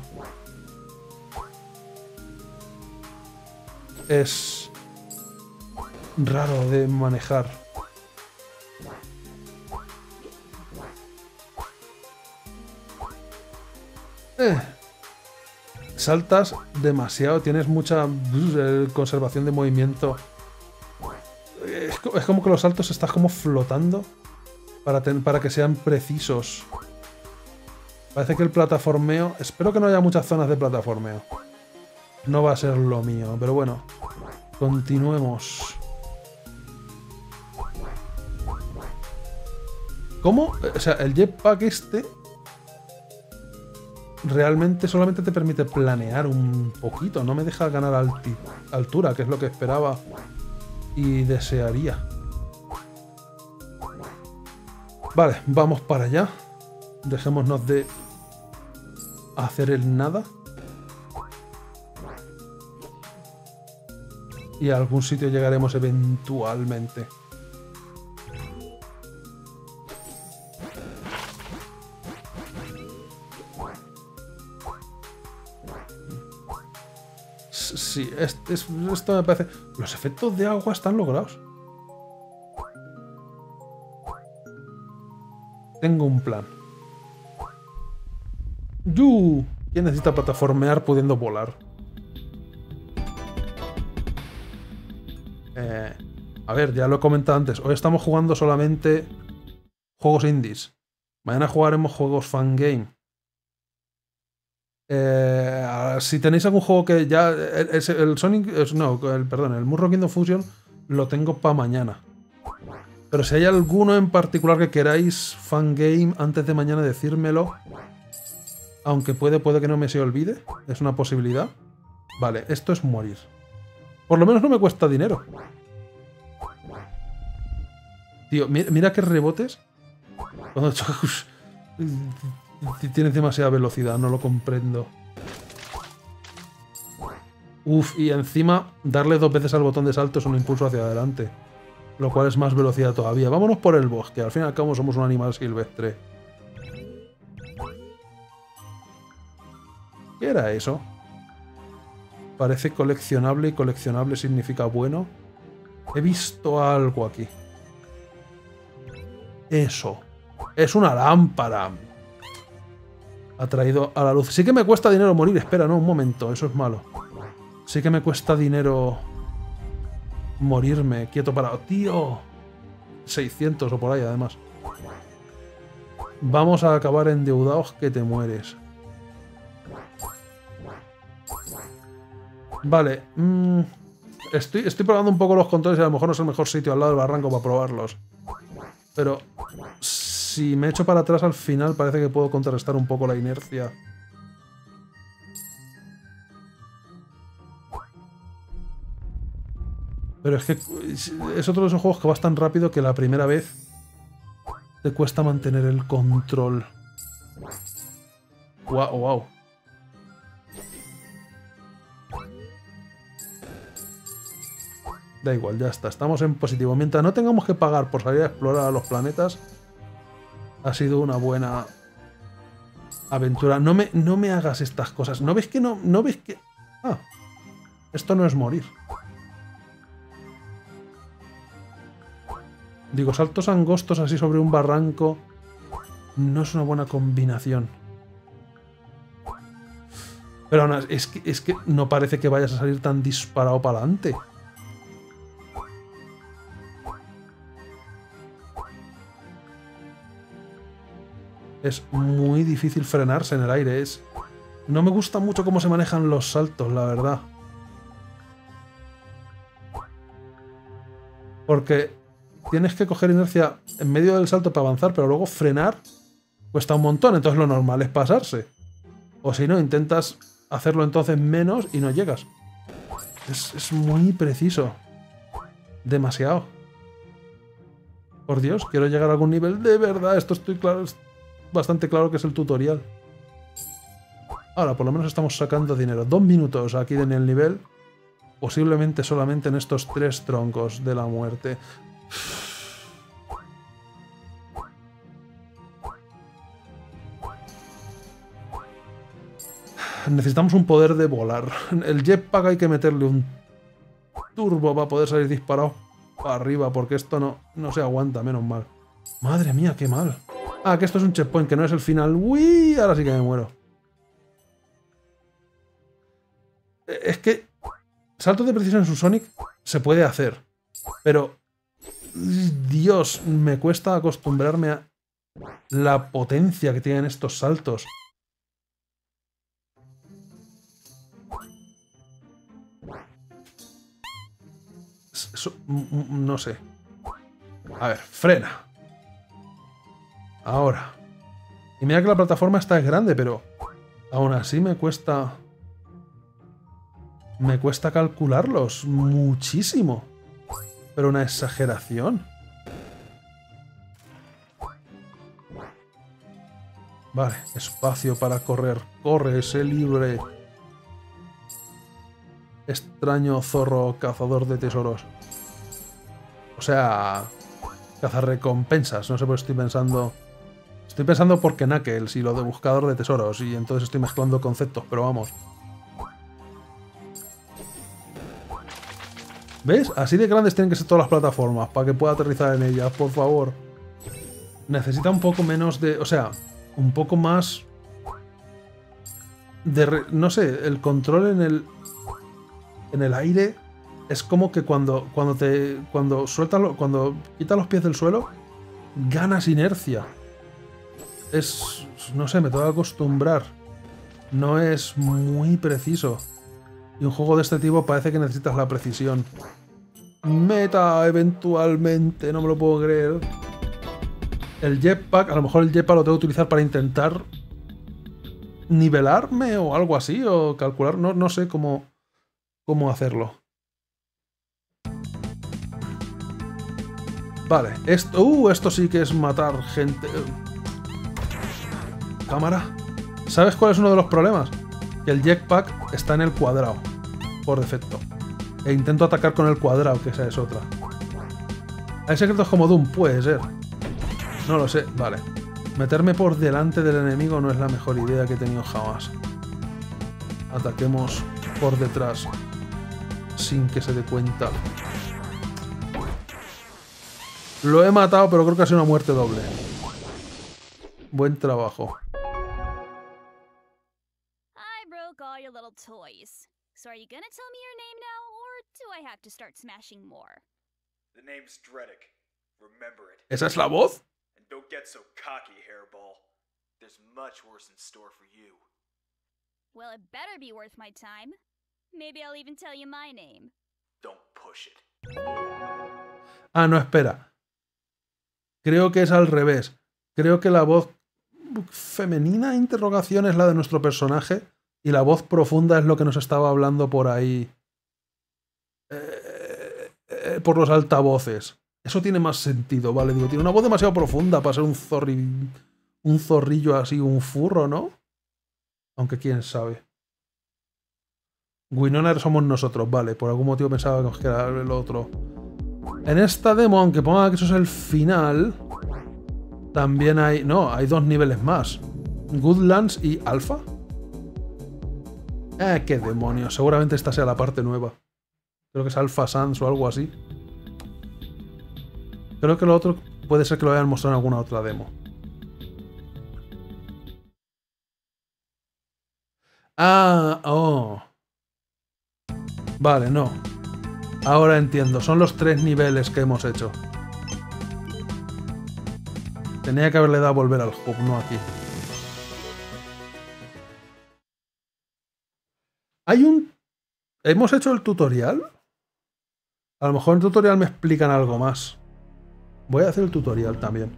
Es raro de manejar. Eh. Saltas demasiado, tienes mucha eh, conservación de movimiento. Es como que los saltos estás como flotando para, para que sean precisos. Parece que el plataformeo... Espero que no haya muchas zonas de plataformeo. No va a ser lo mío, pero bueno. Continuemos. ¿Cómo? O sea, el jetpack este realmente solamente te permite planear un poquito, no me deja ganar altura, que es lo que esperaba y desearía. Vale, vamos para allá. Dejémonos de hacer el nada. Y a algún sitio llegaremos eventualmente. Sí, es- es- esto me parece... Los efectos de agua están logrados. Tengo un plan. ¡Yu! ¿Quién necesita plataformear pudiendo volar? Eh, a ver, ya lo he comentado antes. Hoy estamos jugando solamente juegos indies. Mañana jugaremos juegos fangame. Eh, si tenéis algún juego que ya. El, es- el Sonic. no, el, perdón, el Murro Kingdom Fusion lo tengo para mañana. Pero si hay alguno en particular que queráis fangame antes de mañana, decírmelo. Aunque puede, puede que no me se olvide. Es una posibilidad. Vale, esto es morir. Por lo menos no me cuesta dinero. Tío, mira, qué rebotes. Cuando. Tienes demasiada velocidad, no lo comprendo. Uf, y encima darle dos veces al botón de salto es un impulso hacia adelante. Lo cual es más velocidad todavía. Vámonos por el bosque, al fin y al cabo somos un animal silvestre. ¿Qué era eso? Parece coleccionable y coleccionable significa bueno. He visto algo aquí. Eso. Es una lámpara. Ha traído a la luz. Sí que me cuesta dinero morir. Espera, no, un momento. Eso es malo. Sí que me cuesta dinero morirme. Quieto parado. Tío. 600 o por ahí, además. Vamos a acabar endeudados que te mueres. Vale. mm, estoy, estoy probando un poco los controles y a lo mejor no es el mejor sitio al lado del barranco para probarlos. Pero si me echo para atrás al final parece que puedo contrarrestar un poco la inercia. Pero es que es otro de esos juegos que vas tan rápido que la primera vez te cuesta mantener el control. Wow, wow. Da igual, ya está. Estamos en positivo. Mientras no tengamos que pagar por salir a explorar a los planetas, ha sido una buena aventura. No me, no me hagas estas cosas. ¿No ves que no? ¿No ves que...? Ah, esto no es morir. Digo, saltos angostos así sobre un barranco no es una buena combinación. Pero es que, es que no parece que vayas a salir tan disparado para adelante. Es muy difícil frenarse en el aire. Es... No me gusta mucho cómo se manejan los saltos, la verdad. Porque tienes que coger inercia en medio del salto para avanzar, pero luego frenar cuesta un montón. Entonces lo normal es pasarse. O si no, intentas hacerlo entonces menos y no llegas. Es, es muy preciso. Demasiado. Por Dios, quiero llegar a algún nivel de verdad. Esto estoy claro. Bastante claro que es el tutorial. Ahora, por lo menos estamos sacando dinero. Dos minutos aquí en el nivel. Posiblemente solamente en estos tres troncos de la muerte. Necesitamos un poder de volar. El jetpack hay que meterle un turbo para poder salir disparado para arriba, porque esto no, no se aguanta, menos mal. Madre mía, qué mal. Ah, que esto es un checkpoint, que no es el final. ¡Uy! Ahora sí que me muero. Eh, Es que saltos de precisión en su Sonic se puede hacer, pero Dios, me cuesta acostumbrarme a la potencia que tienen estos saltos. No sé. A ver, frena. Ahora. Y mira que la plataforma está grande, pero aún así me cuesta... Me cuesta calcularlos muchísimo. Pero una exageración. Vale, espacio para correr. Corre, sé libre. Extraño zorro cazador de tesoros. O sea, cazar recompensas. No sé por qué estoy pensando... Estoy pensando por Knuckles y lo de buscador de tesoros. Y entonces estoy mezclando conceptos, pero vamos. ¿Ves? Así de grandes tienen que ser todas las plataformas para que pueda aterrizar en ellas, por favor. Necesita un poco menos de... O sea, un poco más... De... No sé, el control en el... En el aire es como que cuando, cuando te... Cuando sueltas... Cuando quitas los pies del suelo, ganas inercia. Es... No sé, me tengo que acostumbrar. No es muy preciso. Y un juego de este tipo parece que necesitas la precisión. Meta, eventualmente, no me lo puedo creer. El jetpack, a lo mejor el jetpack lo tengo que utilizar para intentar nivelarme o algo así, o calcular, no, no sé cómo, cómo hacerlo. Vale, esto, uh, esto sí que es matar gente. Cámara. ¿Sabes cuál es uno de los problemas? Que el jetpack está en el cuadrado, por defecto. E intento atacar con el cuadrado, que esa es otra. ¿Hay secretos como Doom? Puede ser. No lo sé, vale. Meterme por delante del enemigo no es la mejor idea que he tenido jamás. Ataquemos por detrás, sin que se dé cuenta. Lo he matado, pero creo que ha sido una muerte doble. Buen trabajo. Your little toys. So are you gonna tell me your name now, or do I have to start smashing more? The name's Dreddick. Remember it. ¿Esa es la voz? And don't get so cocky, Hairball. There's much worse in store for you. Well, it better be worth my time. Maybe I'll even tell you my name. Don't push it. Ah, no, espera. Creo que es al revés. Creo que la voz femenina interrogación es la de nuestro personaje y la voz profunda es lo que nos estaba hablando por ahí. eh, eh, por los altavoces. Eso tiene más sentido, ¿vale? Digo, tiene una voz demasiado profunda para ser un zorri, un zorrillo así, un furro, ¿no? Aunque quién sabe. Winona somos nosotros, vale. Por algún motivo pensaba que era el otro. En esta demo, aunque ponga que eso es el final, también hay... No, hay dos niveles más. Goodlands y Alpha. Eh, qué demonios. Seguramente esta sea la parte nueva. Creo que es Alpha Sans o algo así. Creo que lo otro puede ser que lo hayan mostrado en alguna otra demo. Ah, oh. Vale, no. Ahora entiendo, son los tres niveles que hemos hecho. Tenía que haberle dado a volver al hub, no aquí. Hay un... ¿Hemos hecho el tutorial? A lo mejor en el tutorial me explican algo más. Voy a hacer el tutorial también.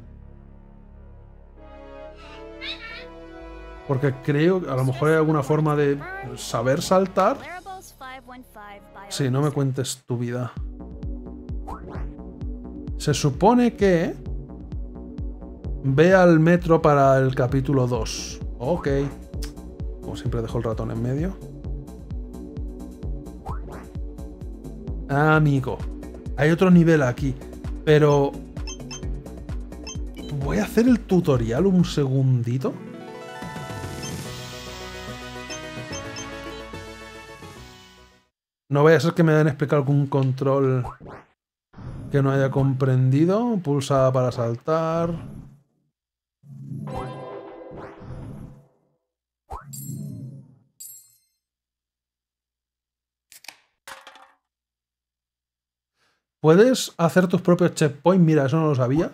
Porque creo que a lo mejor hay alguna forma de saber saltar. Wearables 515 bio- Sí, no me cuentes tu vida. Se supone que ve al metro para el capítulo 2. Ok. Como siempre dejo el ratón en medio. Amigo. Hay otro nivel aquí. Pero... Voy a hacer el tutorial un segundito. No vaya a ser que me hayan explicado algún control que no haya comprendido. Pulsa para saltar. Puedes hacer tus propios checkpoints. Mira, eso no lo sabía.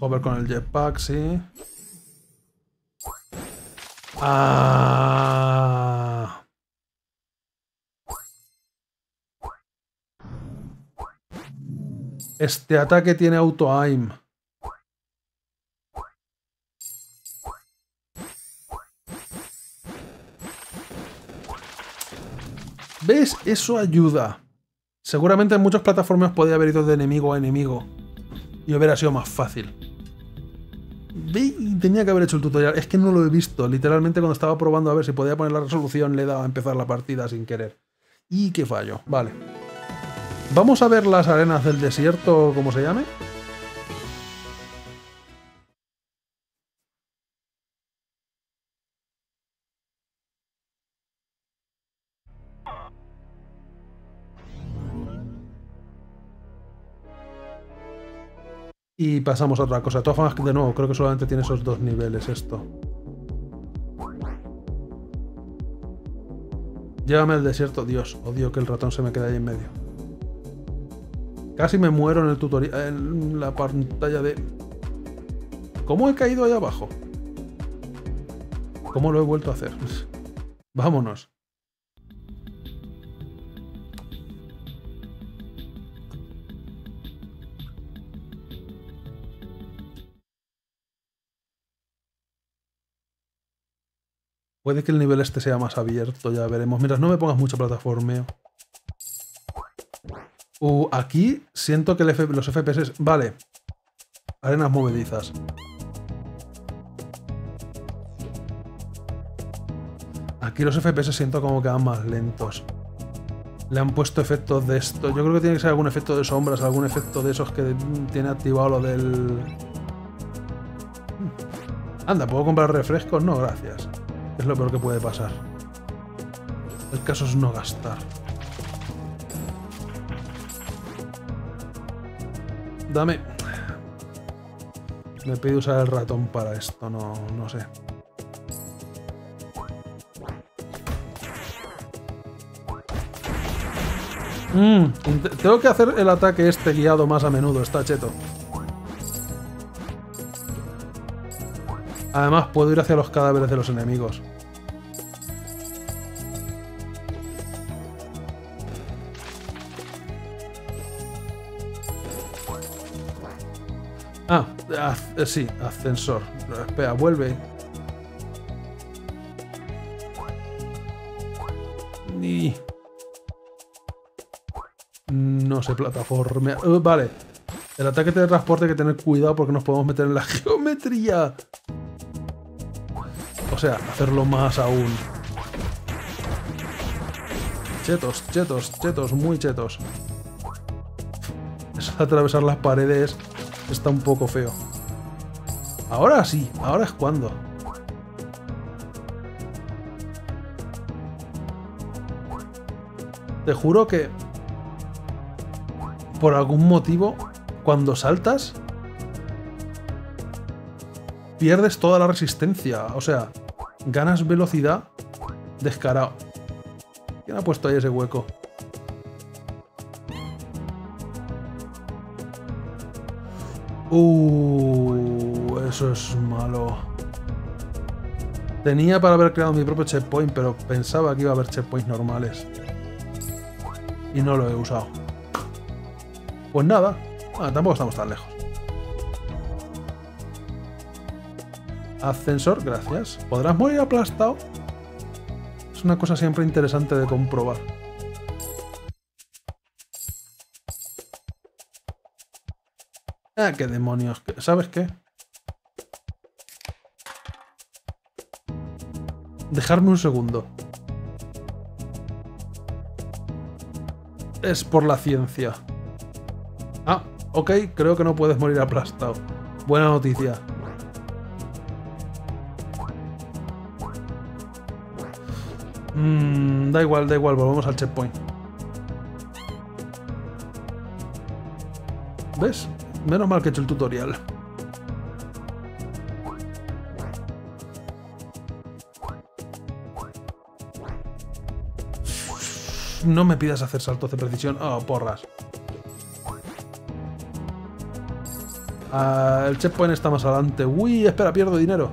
Hover con el jetpack, sí. Ah. Este ataque tiene auto-aim. ¿Ves? Eso ayuda. Seguramente en muchas plataformas podía haber ido de enemigo a enemigo. Y hubiera sido más fácil. Tenía que haber hecho el tutorial. Es que no lo he visto. Literalmente cuando estaba probando a ver si podía poner la resolución le he dado a empezar la partida sin querer. Y qué fallo. Vale. Vamos a ver las arenas del desierto, como se llame. Y pasamos a otra cosa. Formas, de nuevo, creo que solamente tiene esos dos niveles esto. Llévame al desierto. Dios, odio que el ratón se me quede ahí en medio. Casi me muero en el tutorial, en la pantalla de... ¿Cómo he caído ahí abajo? ¿Cómo lo he vuelto a hacer? Vámonos. Puede que el nivel este sea más abierto, ya veremos. Mientras no me pongas mucho plataformeo. Uh, aquí siento que los FPS... Vale. Arenas movedizas. Aquí los FPS siento como que van más lentos. Le han puesto efectos de esto. Yo creo que tiene que ser algún efecto de sombras, algún efecto de esos que tiene activado lo del... Anda, ¿puedo comprar refrescos? No, gracias. Es lo peor que puede pasar. El caso es no gastar. Dame. Me pide usar el ratón para esto, no, no sé. Mm, tengo que hacer el ataque este guiado más a menudo, está cheto. Además, puedo ir hacia los cadáveres de los enemigos. Eh, sí, ascensor. Espera, vuelve. Y... No sé, plataforma. Eh, vale. El ataque de transporte hay que tener cuidado porque nos podemos meter en la geometría. O sea, hacerlo más aún. Chetos, chetos, chetos, muy chetos. Eso de atravesar las paredes está un poco feo. Ahora sí, ahora es cuando. Te juro que por algún motivo, cuando saltas, pierdes toda la resistencia. O sea, ganas velocidad descarado. ¿Quién ha puesto ahí ese hueco? Uh, eso es malo. Tenía para haber creado mi propio checkpoint, pero pensaba que iba a haber checkpoints normales. Y no lo he usado. Pues nada. Ah, tampoco estamos tan lejos. Ascensor, gracias. ¿Podrás morir aplastado? Es una cosa siempre interesante de comprobar. Ah, qué demonios. ¿Sabes qué? Dejarme un segundo. Es por la ciencia. Ah, ok, creo que no puedes morir aplastado. Buena noticia. Mm, da igual, da igual, volvemos al checkpoint. ¿Ves? Menos mal que he hecho el tutorial. no me pidas hacer saltos de precisión. Oh, porras. El checkpoint está más adelante. Uy, espera, pierdo dinero.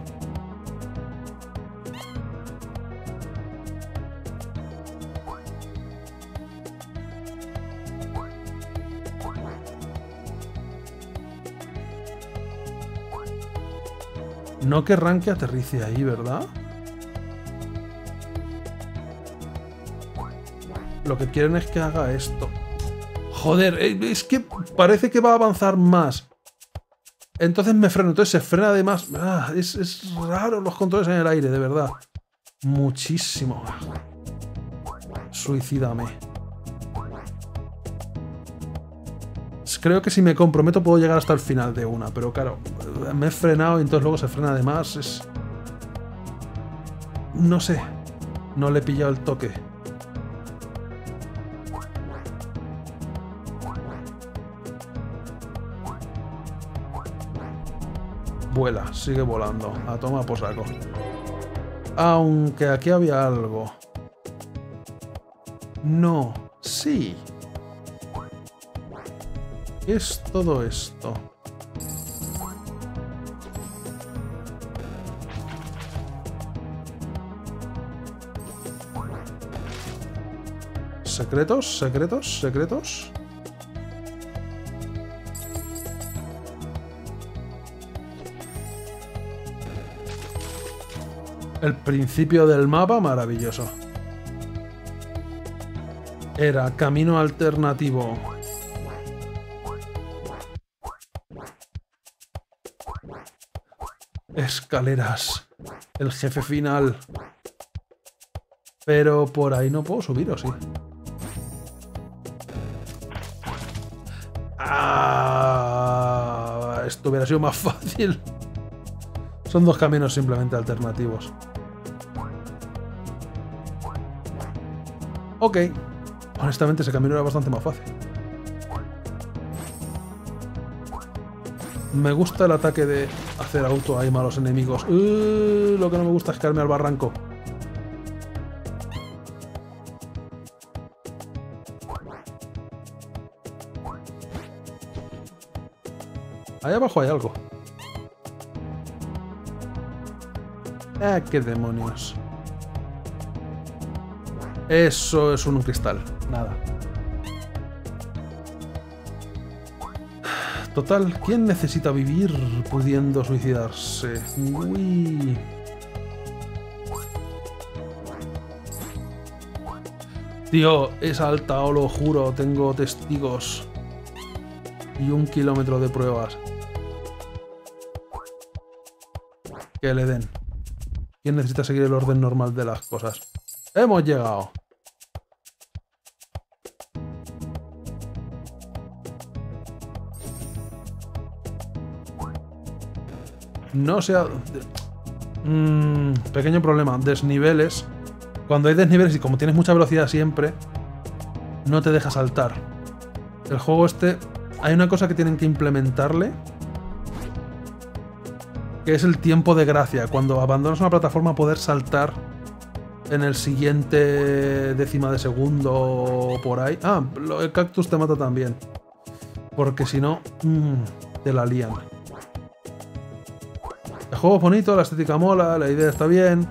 No querrán que aterrice ahí, ¿verdad? Lo que quieren es que haga esto. Joder, eh, es que parece que va a avanzar más. Entonces me freno, entonces se frena además. Ah, es, es raro los controles en el aire, de verdad. Muchísimo. Suicídame. Creo que si me comprometo puedo llegar hasta el final de una, pero claro, me he frenado y entonces luego se frena además. Es... No sé. No le he pillado el toque. Vuela, sigue volando. A toma por saco. Aunque aquí había algo. No, sí. ¿Qué es todo esto? ¿Secretos? ¿Secretos? ¿Secretos? El principio del mapa, maravilloso. Era camino alternativo. Escaleras. El jefe final. Pero por ahí no puedo subir, ¿o sí? Ah, esto hubiera sido más fácil. Son dos caminos simplemente alternativos. Ok. Honestamente ese camino era bastante más fácil. Me gusta el ataque de hacer auto ahí malos enemigos. Uh, lo que no me gusta es caerme al barranco. Ahí abajo hay algo. Ah, qué demonios. Eso es un cristal. Nada. Total, ¿quién necesita vivir pudiendo suicidarse? Uy. Tío, es alta, os lo juro, tengo testigos. Y un kilómetro de pruebas. Que le den. ¿Quién necesita seguir el orden normal de las cosas? Hemos llegado. No sea... Mm, pequeño problema. Desniveles. Cuando hay desniveles y como tienes mucha velocidad siempre, no te deja saltar. El juego este... Hay una cosa que tienen que implementarle. Que es el tiempo de gracia. Cuando abandonas una plataforma poder saltar en el siguiente décima de segundo o por ahí. Ah, el cactus te mata también. Porque si no, mm, te la lían. El juego es bonito, la estética mola, la idea está bien.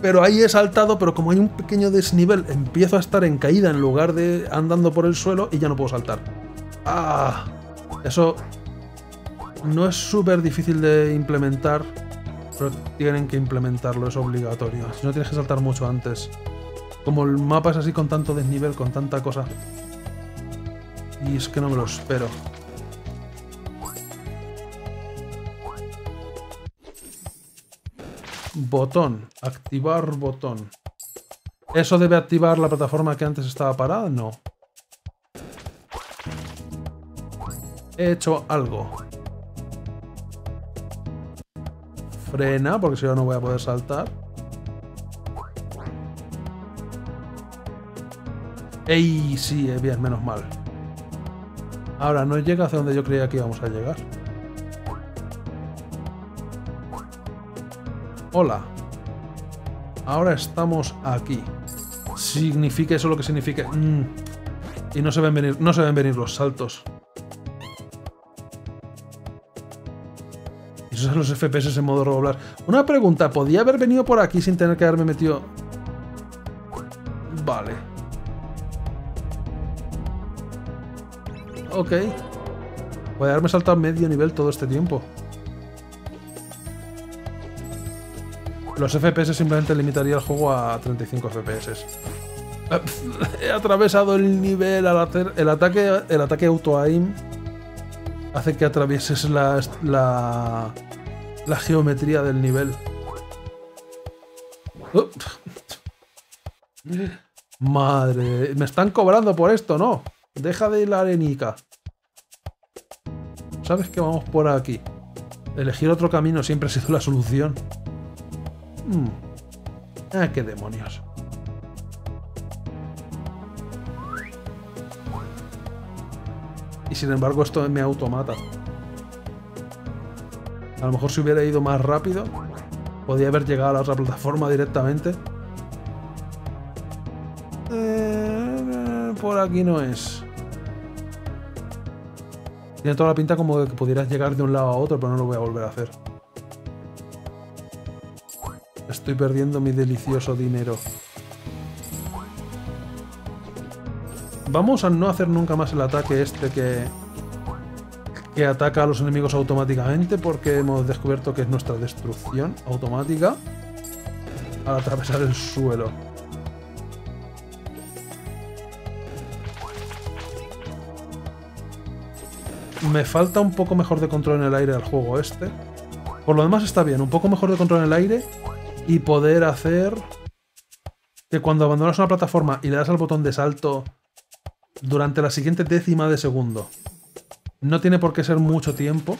Pero ahí he saltado, pero como hay un pequeño desnivel, empiezo a estar en caída en lugar de andando por el suelo y ya no puedo saltar. ¡Ah! Eso no es súper difícil de implementar, pero tienen que implementarlo, es obligatorio. Si no tienes que saltar mucho antes. Como el mapa es así con tanto desnivel, con tanta cosa. Y es que no me lo espero. Botón. Activar botón. ¿Eso debe activar la plataforma que antes estaba parada? No. He hecho algo. Frena, porque si no, no voy a poder saltar. ¡Ey! Sí, eh, bien, menos mal. Ahora, no llega hacia donde yo creía que íbamos a llegar. Hola. Ahora estamos aquí. Significa eso lo que significa. Mm. Y no se ven venir. No se ven venir los saltos. Esos son los FPS en modo roblar. Una pregunta, ¿podía haber venido por aquí sin tener que haberme metido? Vale. Ok. Puede haberme saltado medio nivel todo este tiempo. Los FPS simplemente limitaría el juego a 35 FPS. He atravesado el nivel al hacer el ataque, el ataque auto-aim hace que atravieses la, la, la geometría del nivel. Madre, me están cobrando por esto, ¿no? Deja de la arenica. ¿Sabes que vamos por aquí? Elegir otro camino siempre ha sido la solución. Hmm. Ah, qué demonios. Y sin embargo esto me automata. A lo mejor si hubiera ido más rápido, podía haber llegado a la otra plataforma directamente. Eh, por aquí no es. Tiene toda la pinta como de que pudieras llegar de un lado a otro, pero no lo voy a volver a hacer. Estoy perdiendo mi delicioso dinero. Vamos a no hacer nunca más el ataque este que, que ataca a los enemigos automáticamente porque hemos descubierto que es nuestra destrucción automática al atravesar el suelo. Me falta un poco mejor de control en el aire al juego este. Por lo demás está bien, un poco mejor de control en el aire y poder hacer que cuando abandonas una plataforma y le das al botón de salto durante la siguiente décima de segundo, no tiene por qué ser mucho tiempo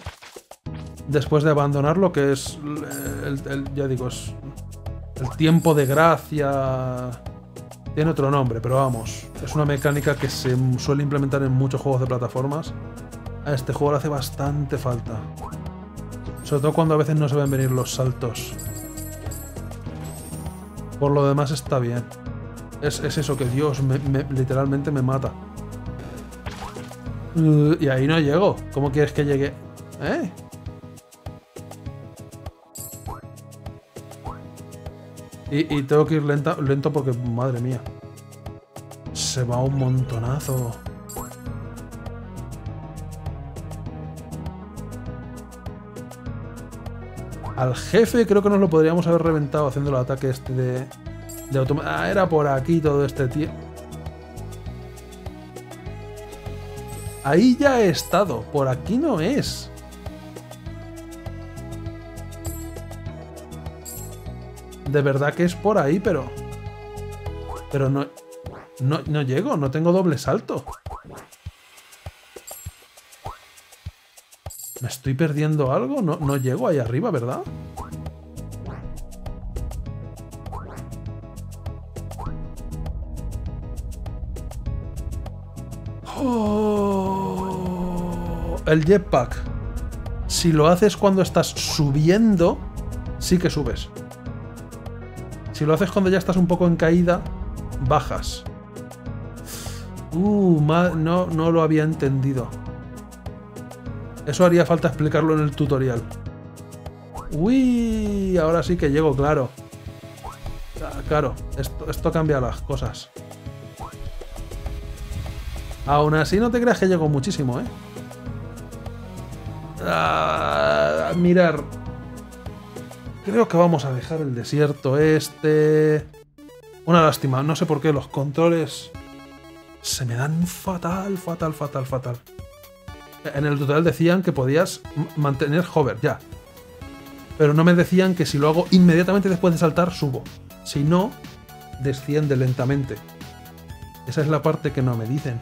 después de abandonarlo, que es el, ya digo, es el tiempo de gracia. Tiene otro nombre, pero vamos, es una mecánica que se suele implementar en muchos juegos de plataformas a este juego le hace bastante falta. Sobre todo cuando a veces no se ven venir los saltos. Por lo demás está bien. Es, eso, que Dios literalmente me mata. Uh, y ahí no llego. ¿Cómo quieres que llegue? ¿Eh? Y, y tengo que ir lenta, lento porque, madre mía. Se va un montonazo. Al jefe creo que nos lo podríamos haber reventado haciendo el ataque este de, de Ah, era por aquí todo este tío. Ahí ya he estado, por aquí no es. De verdad que es por ahí, pero... Pero no, no, no llego, no tengo doble salto. Estoy perdiendo algo? No, no llego ahí arriba, ¿verdad? Oh, el jetpack. Si lo haces cuando estás subiendo, sí que subes. Si lo haces cuando ya estás un poco en caída, bajas. Uh, no, no lo había entendido. Eso haría falta explicarlo en el tutorial. Uy, ahora sí que llego, claro. Claro, esto, esto cambia las cosas. Aún así no te creas que llego muchísimo, ¿eh? Ah, mirar. Creo que vamos a dejar el desierto este. Una lástima, no sé por qué los controles se me dan fatal, fatal, fatal, fatal. En el tutorial decían que podías mantener hover, ya. Pero no me decían que si lo hago inmediatamente después de saltar, subo. Si no, desciende lentamente. Esa es la parte que no me dicen.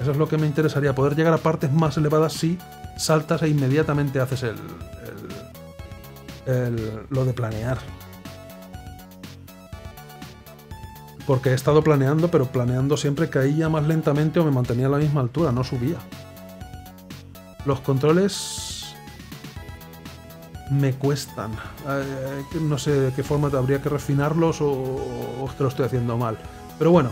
Eso es lo que me interesaría, poder llegar a partes más elevadas si saltas e inmediatamente haces el, el, lo de planear. Porque he estado planeando, pero planeando siempre caía más lentamente o me mantenía a la misma altura, no subía. Los controles me cuestan. Eh, no sé de qué forma habría que refinarlos o, es que lo estoy haciendo mal. Pero bueno.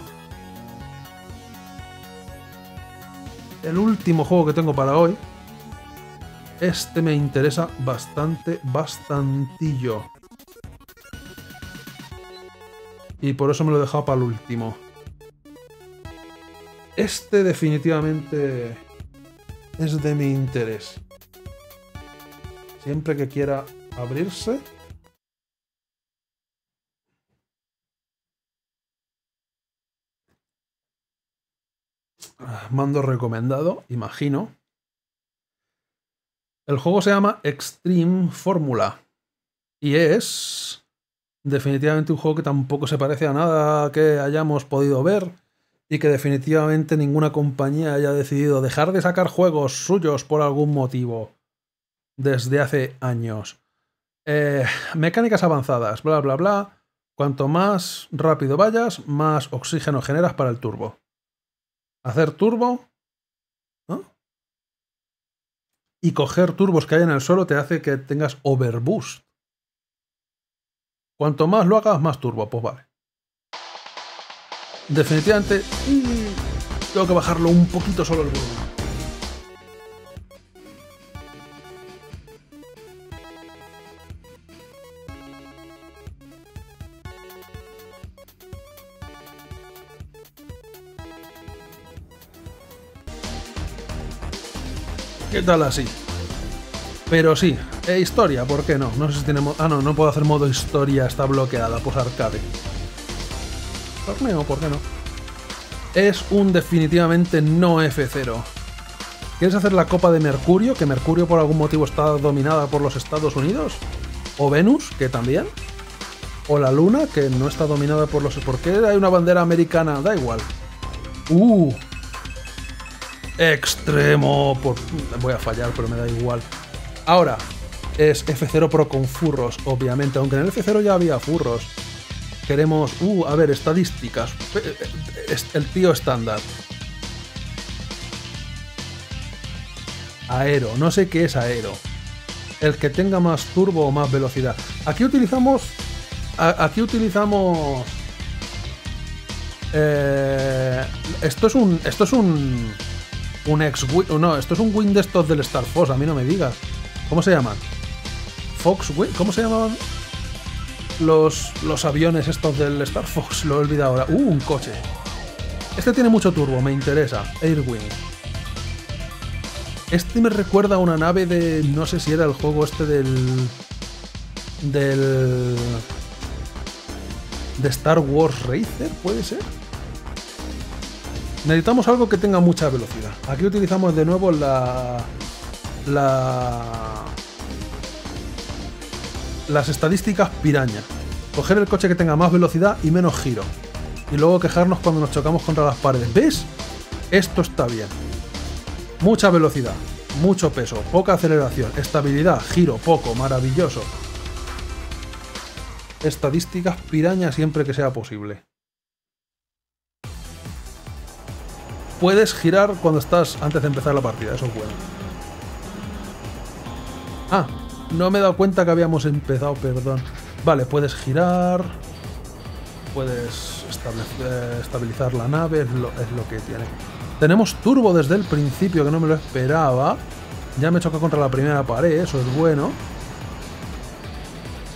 El último juego que tengo para hoy. Este me interesa bastante, bastantillo. Y por eso me lo he dejado para el último. Este definitivamente es de mi interés. Siempre que quiera abrirse, ah, mando recomendado, imagino. El juego se llama Extreme Formula y es definitivamente un juego que tampoco se parece a nada que hayamos podido ver. Y que definitivamente ninguna compañía haya decidido dejar de sacar juegos suyos por algún motivo. Desde hace años. Eh, mecánicas avanzadas, bla, bla, bla. Cuanto más rápido vayas, más oxígeno generas para el turbo. Hacer turbo. Y coger turbos que hay en el suelo te hace que tengas overboost. Cuanto más lo hagas, más turbo. Pues vale. Definitivamente. Tengo que bajarlo un poquito solo el volumen. ¿Qué tal así? Pero sí, e historia, ¿por qué no? No sé si tenemos. Ah, no, no puedo hacer modo historia, está bloqueada, pues arcade. Torneo, ¿por qué no? Es un definitivamente no F0. ¿Quieres hacer la Copa de Mercurio? Que Mercurio por algún motivo está dominada por los Estados Unidos. O Venus, que también. O la Luna, que no está dominada por los... ¿Por qué hay una bandera americana? Da igual. Uh. Extremo. Voy a fallar, pero me da igual. Ahora, es F0 Pro con furros, obviamente. Aunque en el F0 ya había furros. Queremos... Uh, a ver, estadísticas. Eh, eh, El tío estándar. Aero. No sé qué es aero. El que tenga más turbo o más velocidad. Aquí utilizamos... Aquí utilizamos... eh, esto es un... Esto es un... Un ex... No, esto es un win de estos del Star Fox. A mí no me digas. ¿Cómo se llaman? Fox Wing. ¿Cómo se llamaban? Los, los aviones estos del Star Fox. Lo he olvidado ahora. Uh, un coche. Este tiene mucho turbo, me interesa. Airwing. Este me recuerda a una nave de. No sé si era el juego este del. Del. De Star Wars Racer, ¿puede ser? Necesitamos algo que tenga mucha velocidad. Aquí utilizamos de nuevo la. La. Las estadísticas piraña. Coger el coche que tenga más velocidad y menos giro. Y luego quejarnos cuando nos chocamos contra las paredes. ¿Ves? Esto está bien. Mucha velocidad, mucho peso, poca aceleración, estabilidad, giro, poco, maravilloso. Estadísticas piraña siempre que sea posible. Puedes girar cuando estás antes de empezar la partida, eso es bueno. Ah, no me he dado cuenta que habíamos empezado, perdón. Vale, puedes girar. Puedes eh, estabilizar la nave, es lo, es lo que tiene. Tenemos turbo desde el principio, que no me lo esperaba. Ya me choca contra la primera pared, eso es bueno.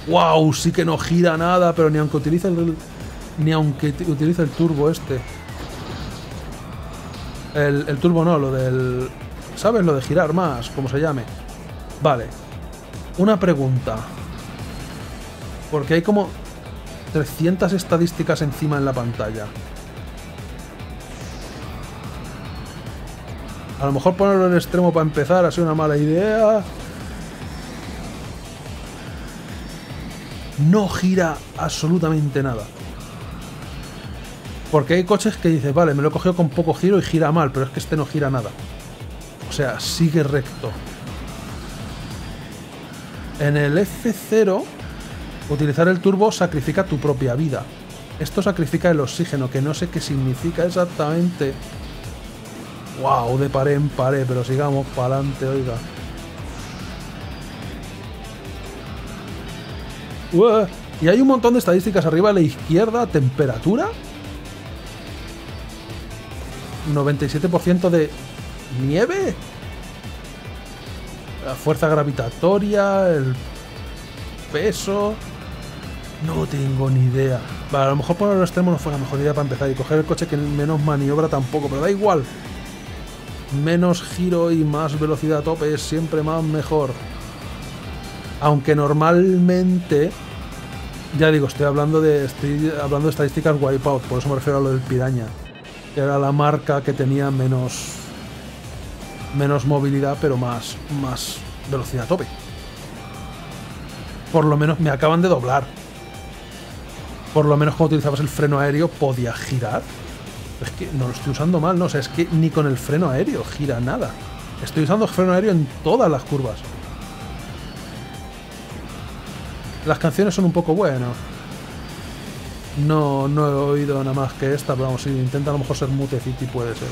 ¡Wow! Sí que no gira nada, pero ni aunque utilice el. Ni aunque utilice el turbo este. El, el turbo no, lo del. ¿Sabes? Lo de girar más, como se llame. Vale. Una pregunta. Porque hay como 300 estadísticas encima en la pantalla. A lo mejor ponerlo en extremo para empezar ha sido una mala idea. No gira absolutamente nada. Porque hay coches que dices, vale, me lo he cogido con poco giro y gira mal, pero es que este no gira nada. O sea, sigue recto. En el F0, utilizar el turbo sacrifica tu propia vida. Esto sacrifica el oxígeno, que no sé qué significa exactamente. Wow, de pared en pared, pero sigamos para adelante, oiga. Y hay un montón de estadísticas arriba a la izquierda. Temperatura. 97% de nieve. La fuerza gravitatoria, el peso. No tengo ni idea. Vale, a lo mejor poner los extremos no fue la mejor idea para empezar. Y coger el coche que menos maniobra tampoco, pero da igual. Menos giro y más velocidad a tope es siempre más mejor. Aunque normalmente. Ya digo, estoy hablando de, estoy hablando de estadísticas Wipeout, por eso me refiero a lo del piraña. era la marca que tenía menos menos movilidad, pero más más velocidad a tope. Por lo menos me acaban de doblar. Por lo menos cuando utilizabas el freno aéreo podía girar. Es que no lo estoy usando mal, no, o sea, es que ni con el freno aéreo gira nada. Estoy usando freno aéreo en todas las curvas. Las canciones son un poco buenas. No, no he oído nada más que esta, pero vamos, si intenta a lo mejor ser Mute City puede ser.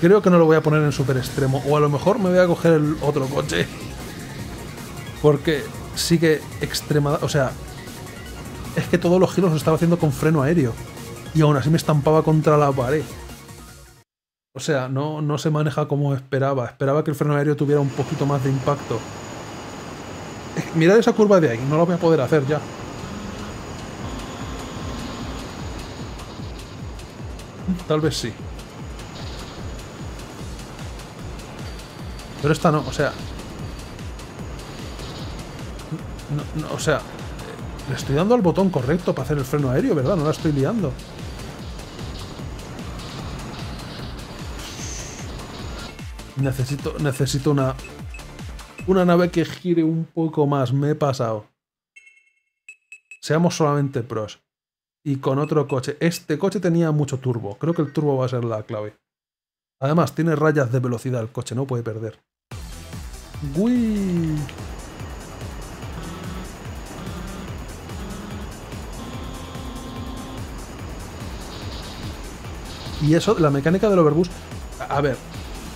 Creo que no lo voy a poner en super extremo. O a lo mejor me voy a coger el otro coche. Porque sí que extremada. O sea, es que todos los giros los estaba haciendo con freno aéreo. Y aún así me estampaba contra la pared. O sea, no, no se maneja como esperaba. Esperaba que el freno aéreo tuviera un poquito más de impacto. Mirad esa curva de ahí, no la voy a poder hacer ya. Tal vez sí. Pero esta no, o sea... O sea... Le estoy dando al botón correcto para hacer el freno aéreo, ¿verdad? No la estoy liando. Necesito, necesito una... Una nave que gire un poco más. Me he pasado. Seamos solamente pros. Y con otro coche. Este coche tenía mucho turbo. Creo que el turbo va a ser la clave. Además, tiene rayas de velocidad el coche. No puede perder. ¡Uy! Y eso, la mecánica del overboost. A ver,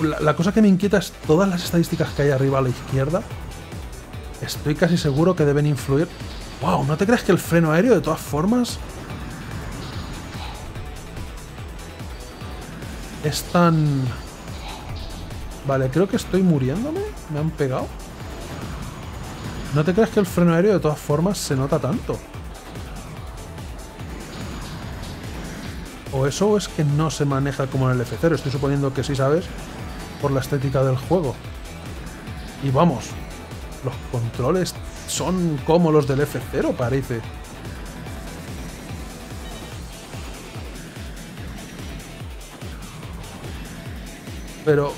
la, la, cosa que me inquieta es todas las estadísticas que hay arriba a la izquierda. Estoy casi seguro que deben influir. ¡Wow! ¿No te crees que el freno aéreo, de todas formas. Es tan. Vale, creo que estoy muriéndome. Me han pegado. ¿No te crees que el freno aéreo, de todas formas, se nota tanto? O eso es que no se maneja como en el F0. Estoy suponiendo que sí sabes por la estética del juego. Y vamos, los controles son como los del F0, parece. Pero...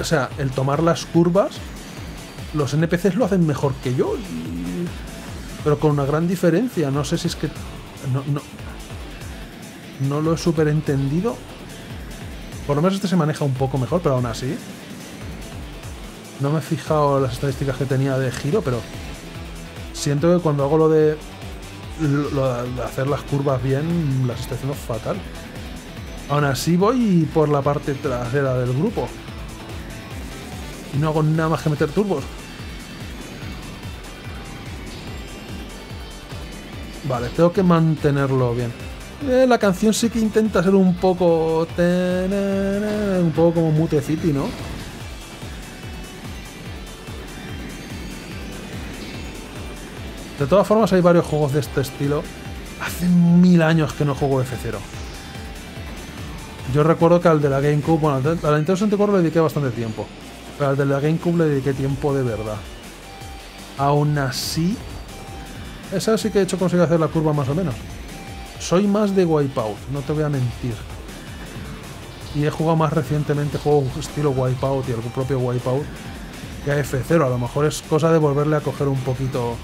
O sea, el tomar las curvas, los NPCs lo hacen mejor que yo. Pero con una gran diferencia. No sé si es que... No lo he super entendido. Por lo menos este se maneja un poco mejor, pero aún así. No me he fijado las estadísticas que tenía de giro, pero siento que cuando hago lo de, lo de hacer las curvas bien, las estoy haciendo fatal. Aún así voy por la parte trasera del grupo. Y no hago nada más que meter turbos. Vale, tengo que mantenerlo bien. Eh, la canción sí que intenta ser un poco... Un poco como Mute City, ¿no? De todas formas hay varios juegos de este estilo. Hace mil años que no juego F0. Yo recuerdo que al de la GameCube, bueno, a la Nintendo 64 le dediqué bastante tiempo. Pero al de la GameCube le dediqué tiempo de verdad. Aún así... Esa sí que he hecho conseguir hacer la curva más o menos. Soy más de Wipeout, no te voy a mentir. Y he jugado más recientemente juegos estilo Wipeout y el propio Wipeout que a F0. A lo mejor es cosa de volverle a coger un poquito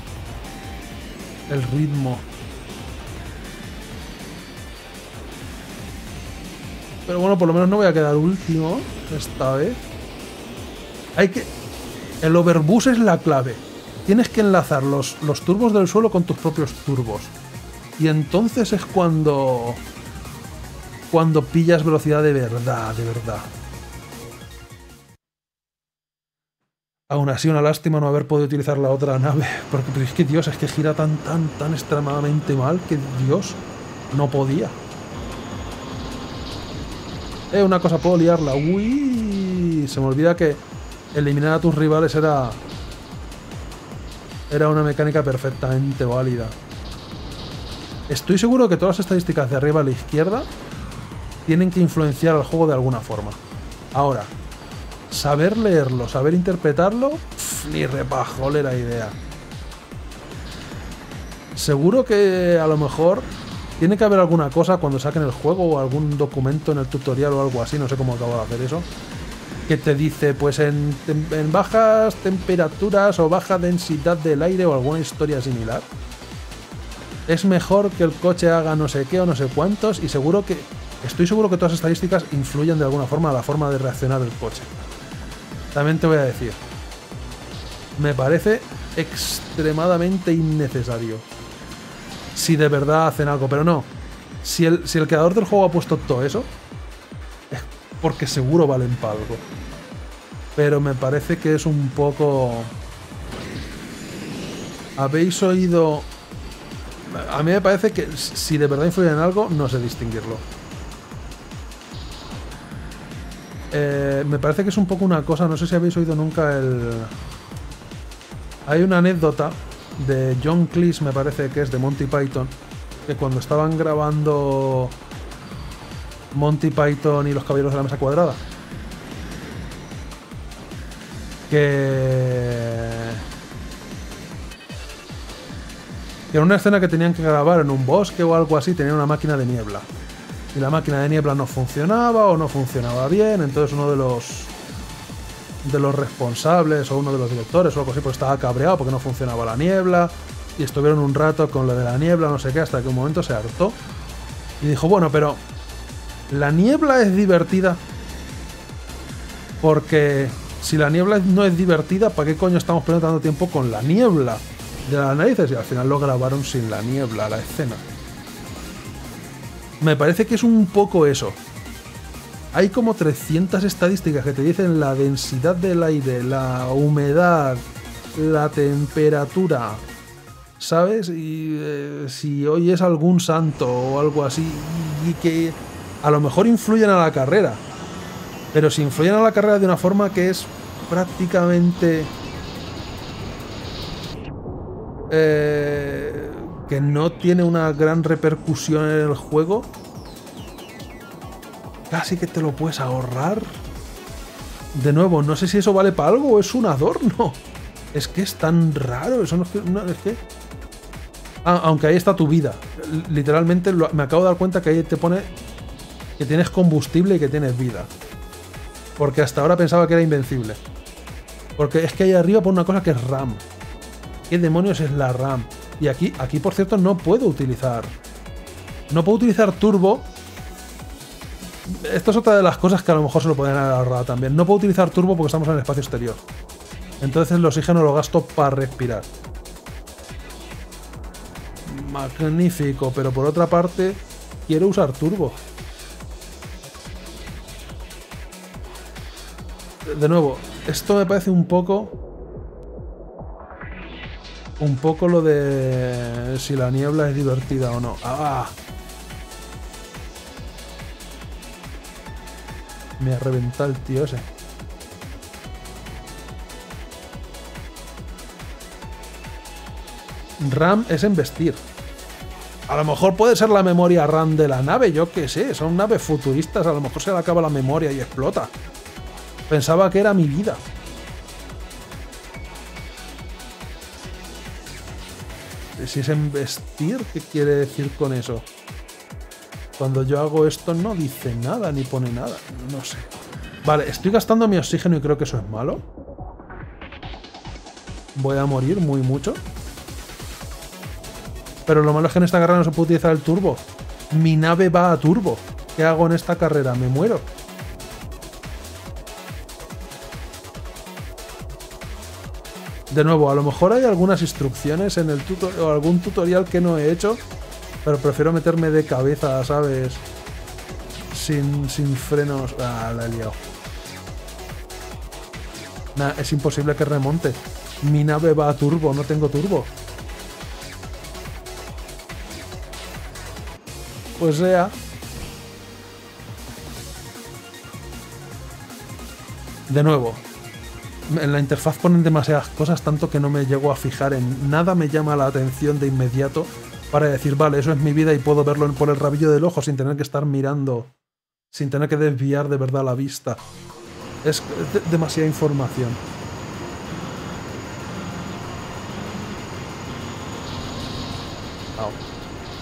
el ritmo. Pero bueno, por lo menos no voy a quedar último esta vez. Hay que... El overboost es la clave. Tienes que enlazar los, los turbos del suelo con tus propios turbos. Y entonces es cuando... Cuando pillas velocidad de verdad, de verdad. Aún así, una lástima no haber podido utilizar la otra nave. Porque es que, Dios, es que gira tan, tan, tan extremadamente mal que, Dios, no podía. Eh, una cosa, puedo liarla. Uy, se me olvida que eliminar a tus rivales era... Era una mecánica perfectamente válida. Estoy seguro que todas las estadísticas de arriba a la izquierda tienen que influenciar al juego de alguna forma. Ahora, saber leerlo, saber interpretarlo, pff, ni repajole la idea. Seguro que a lo mejor tiene que haber alguna cosa cuando saquen el juego o algún documento en el tutorial o algo así, no sé cómo acabo de hacer eso, que te dice pues en, bajas temperaturas o baja densidad del aire o alguna historia similar. Es mejor que el coche haga no sé qué o no sé cuántos y seguro que... Estoy seguro que todas las estadísticas influyen de alguna forma a la forma de reaccionar del coche. También te voy a decir, me parece extremadamente innecesario. Si de verdad hacen algo, pero no. Si el, si el creador del juego ha puesto todo eso, es porque seguro valen para algo. Pero me parece que es un poco... ¿Habéis oído...? A mí me parece que si de verdad influyen en algo, no sé distinguirlo. Eh, me parece que es un poco una cosa, no sé si habéis oído nunca el... Hay una anécdota de John Cleese, me parece que es de Monty Python, que cuando estaban grabando Monty Python y los Caballeros de la Mesa Cuadrada, que... que era una escena que tenían que grabar en un bosque o algo así, tenían una máquina de niebla. Y la máquina de niebla no funcionaba o no funcionaba bien, entonces uno de los de los responsables o uno de los directores o algo así, pues estaba cabreado porque no funcionaba la niebla y estuvieron un rato con lo de la niebla, no sé qué, hasta que un momento se hartó y dijo, bueno, pero la niebla es divertida porque si la niebla no es divertida, ¿para qué coño estamos perdiendo tanto tiempo con la niebla de las narices? Y al final lo grabaron sin la niebla, la escena. Me parece que es un poco eso. Hay como 300 estadísticas que te dicen la densidad del aire, la humedad, la temperatura, ¿sabes? Y eh, si hoy es algún santo o algo así, y que a lo mejor influyen a la carrera. Pero si influyen a la carrera de una forma que es prácticamente... eh, que no tiene una gran repercusión en el juego, casi que te lo puedes ahorrar. De nuevo, no sé si eso vale para algo o es un adorno. Es que es tan raro, eso no es que... es que- Ah, aunque ahí está tu vida. Literalmente me acabo de dar cuenta que ahí te pone que tienes combustible y que tienes vida. Porque hasta ahora pensaba que era invencible. Porque es que ahí arriba pone una cosa que es RAM. ¿Qué demonios es la RAM? Y aquí, aquí por cierto, no puedo utilizar. No puedo utilizar turbo. Esto es otra de las cosas que a lo mejor se lo haber ahorrado también. No puedo utilizar turbo porque estamos en el espacio exterior. Entonces el oxígeno lo gasto para respirar. Magnífico, pero por otra parte, quiero usar turbo. De nuevo, esto me parece un poco un poco lo de si la niebla es divertida o no. ¡Ah! Me ha reventado el tío ese. RAM es embestir. A lo mejor puede ser la memoria RAM de la nave, yo qué sé. Son naves futuristas, a lo mejor se le acaba la memoria y explota. Pensaba que era mi vida. Si es embestir, ¿qué quiere decir con eso? Cuando yo hago esto no dice nada ni pone nada. No sé. Vale, estoy gastando mi oxígeno y creo que eso es malo. Voy a morir muy mucho. Pero lo malo es que en esta carrera no se puede utilizar el turbo. Mi nave va a turbo. ¿Qué hago en esta carrera? Me muero. De nuevo, a lo mejor hay algunas instrucciones en el tutorial o algún tutorial que no he hecho, pero prefiero meterme de cabeza, ¿sabes? Sin, sin frenos. Ah, la he liado. Nah, es imposible que remonte. Mi nave va a turbo, no tengo turbo. Pues sea. De nuevo, en la interfaz ponen demasiadas cosas, tanto que no me llego a fijar en nada me llama la atención de inmediato para decir, vale, eso es mi vida y puedo verlo por el rabillo del ojo sin tener que estar mirando, sin tener que desviar de verdad la vista. Es de- demasiada información. Au.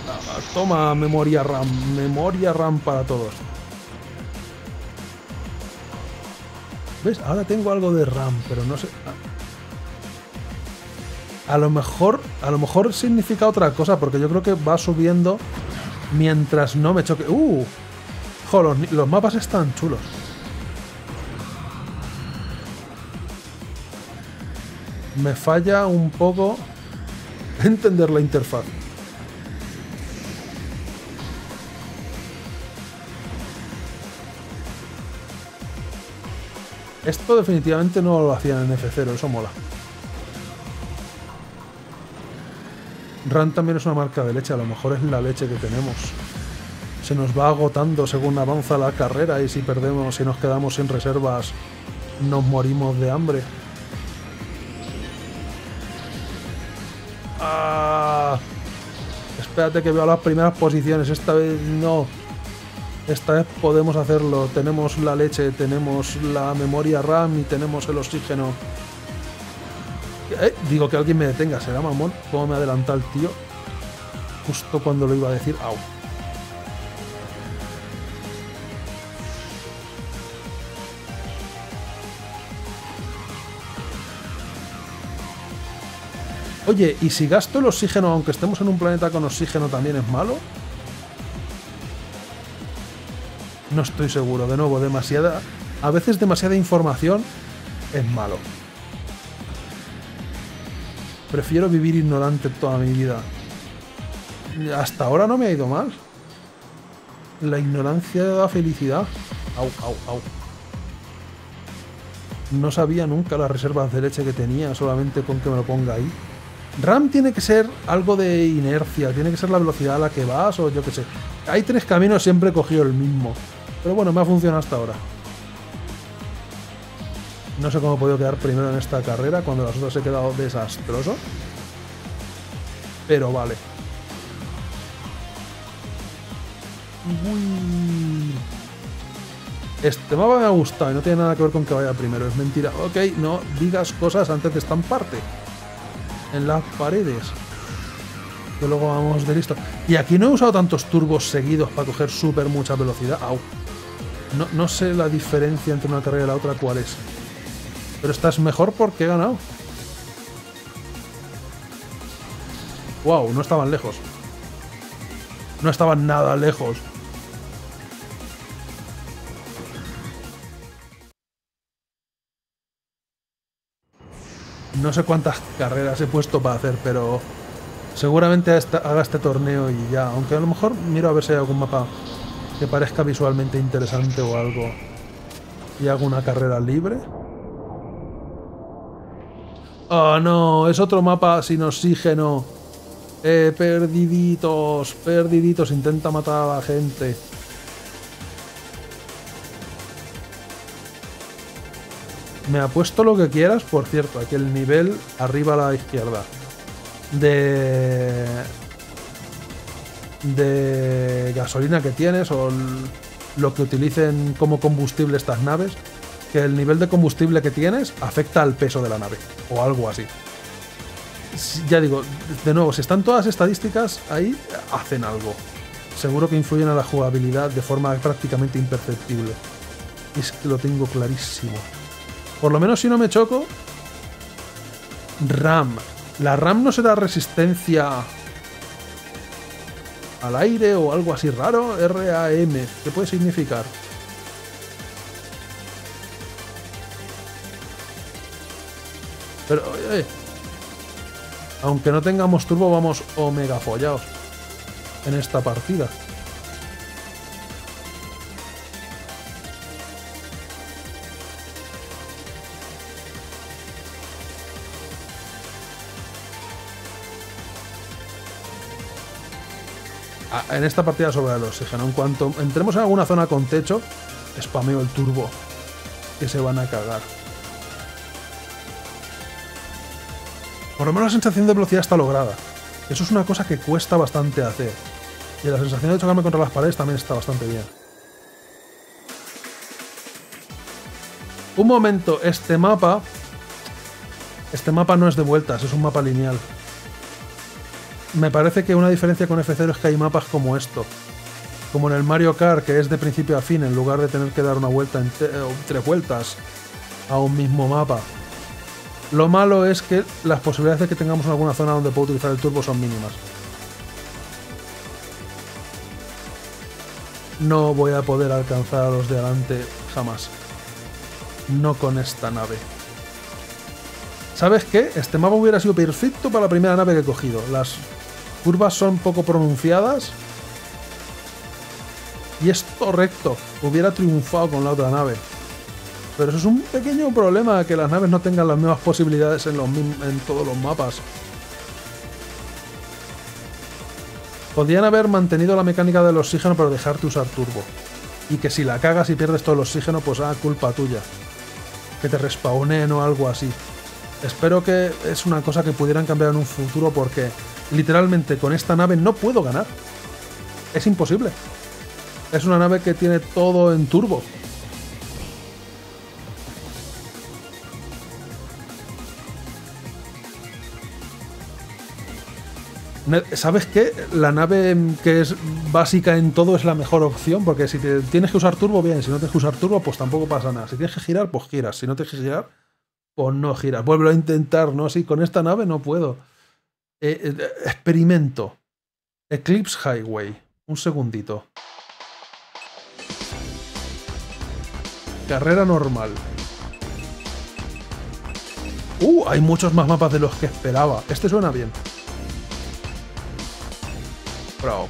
Ah, Toma memoria RAM, memoria RAM para todos. ¿Ves? Ahora tengo algo de RAM, pero no sé. A lo mejor, a lo mejor significa otra cosa, porque yo creo que va subiendo mientras no me choque. ¡Uh! Jo, los, los mapas están chulos. Me falla un poco entender la interfaz. Esto definitivamente no lo hacían en F0, eso mola. RAN también es una marca de leche, a lo mejor es la leche que tenemos. Se nos va agotando según avanza la carrera y si perdemos, si nos quedamos sin reservas, nos morimos de hambre. Ah, espérate que veo las primeras posiciones, esta vez no. Esta vez podemos hacerlo. Tenemos la leche, tenemos la memoria RAM y tenemos el oxígeno. Eh, digo que alguien me detenga, será mamón. ¿Cómo me adelanta el tío? Justo cuando lo iba a decir. Au. Oye, ¿y si gasto el oxígeno, aunque estemos en un planeta con oxígeno, también es malo? No estoy seguro. De nuevo, demasiada. A veces demasiada información es malo. Prefiero vivir ignorante toda mi vida. Hasta ahora no me ha ido mal. La ignorancia da felicidad. Au, au, au. No sabía nunca las reservas de leche que tenía, solamente con que me lo ponga ahí. RAM tiene que ser algo de inercia, tiene que ser la velocidad a la que vas o yo qué sé. Hay tres caminos, siempre he cogido el mismo. Pero bueno, me ha funcionado hasta ahora. No sé cómo he podido quedar primero en esta carrera cuando las otras he quedado desastroso. Pero vale. Este mapa me ha gustado y no tiene nada que ver con que vaya primero. Es mentira. Ok, no digas cosas antes de estamparte. En las paredes. Que luego vamos de listo. Y aquí no he usado tantos turbos seguidos para coger súper mucha velocidad. Au. No, no sé la diferencia entre una carrera y la otra cuál es. Pero esta es mejor porque he ganado. Wow, no estaban lejos. No estaban nada lejos. No sé cuántas carreras he puesto para hacer, pero seguramente haga este torneo y ya. Aunque a lo mejor miro a ver si hay algún mapa que parezca visualmente interesante o algo. Y hago una carrera libre. Oh no, es otro mapa sin oxígeno. Eh, perdiditos, perdiditos, intenta matar a la gente. Me apuesto lo que quieras, por cierto, aquí el nivel arriba a la izquierda. De. De gasolina que tienes o lo que utilicen como combustible estas naves. Que el nivel de combustible que tienes afecta al peso de la nave o algo así. Ya digo, de nuevo, si están todas estadísticas ahí, hacen algo. Seguro que influyen a la jugabilidad de forma prácticamente imperceptible. Es que lo tengo clarísimo. Por lo menos si no me choco. RAM. La RAM no será resistencia al aire o algo así raro. RAM. ¿Qué puede significar? Pero, eh, aunque no tengamos turbo, vamos omega follados en esta partida. En esta partida sobre el oxígeno. En cuanto entremos en alguna zona con techo, spameo el turbo. Que se van a cagar. Por lo menos la sensación de velocidad está lograda. Eso es una cosa que cuesta bastante hacer. Y la sensación de chocarme contra las paredes también está bastante bien. Un momento, este mapa... Este mapa no es de vueltas, es un mapa lineal. Me parece que una diferencia con F0 es que hay mapas como esto. Como en el Mario Kart, que es de principio a fin, en lugar de tener que dar una vuelta en tres vueltas a un mismo mapa. Lo malo es que las posibilidades de que tengamos en alguna zona donde puedo utilizar el turbo son mínimas. No voy a poder alcanzar a los de adelante jamás. No con esta nave. ¿Sabes qué? Este mapa hubiera sido perfecto para la primera nave que he cogido. Las curvas son poco pronunciadas. Y esto recto. Hubiera triunfado con la otra nave. Pero eso es un pequeño problema, que las naves no tengan las mismas posibilidades en, los, en todos los mapas. Podrían haber mantenido la mecánica del oxígeno pero dejarte usar turbo. Y que si la cagas y pierdes todo el oxígeno, pues ah, culpa tuya. Que te respawnen o algo así. Espero que es una cosa que pudieran cambiar en un futuro porque literalmente con esta nave no puedo ganar. Es imposible. Es una nave que tiene todo en turbo. ¿Sabes qué? La nave que es básica en todo es la mejor opción, porque si tienes que usar turbo, bien, si no tienes que usar turbo, pues tampoco pasa nada. Si tienes que girar, pues giras. Si no tienes que girar, pues no giras. Vuelvo a intentar, ¿no? Sí, con esta nave no puedo. Eh, eh, experimento. Eclipse Highway. Un segundito. Carrera normal. Uh, hay muchos más mapas de los que esperaba. Este suena bien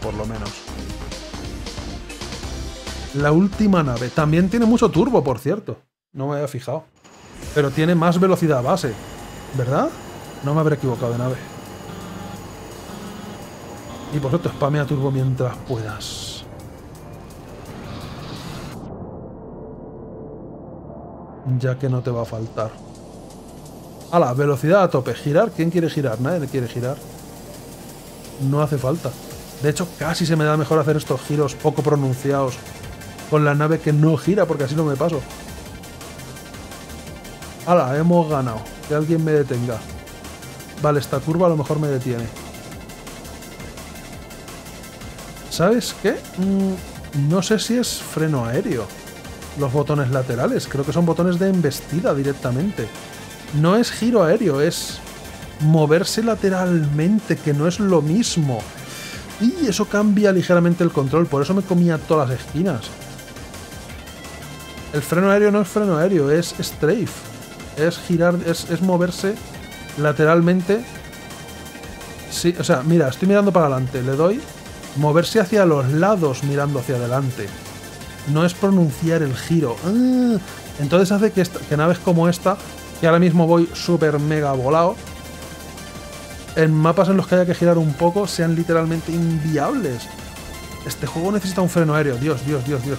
por lo menos. La última nave. También tiene mucho turbo, por cierto. No me había fijado. Pero tiene más velocidad base. ¿Verdad? No me habré equivocado de nave. Y por cierto, spamea turbo mientras puedas. Ya que no te va a faltar. A la velocidad a tope. ¿Girar? ¿Quién quiere girar? Nadie quiere girar. No hace falta. De hecho, casi se me da mejor hacer estos giros poco pronunciados con la nave que no gira, porque así no me paso. ¡Hala! Hemos ganado. Que alguien me detenga. Vale, esta curva a lo mejor me detiene. ¿Sabes qué? Mm, no sé si es freno aéreo. Los botones laterales. Creo que son botones de embestida directamente. No es giro aéreo, es moverse lateralmente, que no es lo mismo. Y eso cambia ligeramente el control, por eso me comía todas las esquinas. El freno aéreo no es freno aéreo, es strafe. Es girar, es, moverse lateralmente. Sí, o sea, mira, estoy mirando para adelante, le doy moverse hacia los lados mirando hacia adelante. No es pronunciar el giro. Ah, entonces hace que, que naves como esta, que ahora mismo voy súper mega volado, en mapas en los que haya que girar un poco sean literalmente inviables. Este juego necesita un freno aéreo. Dios, Dios, Dios, Dios.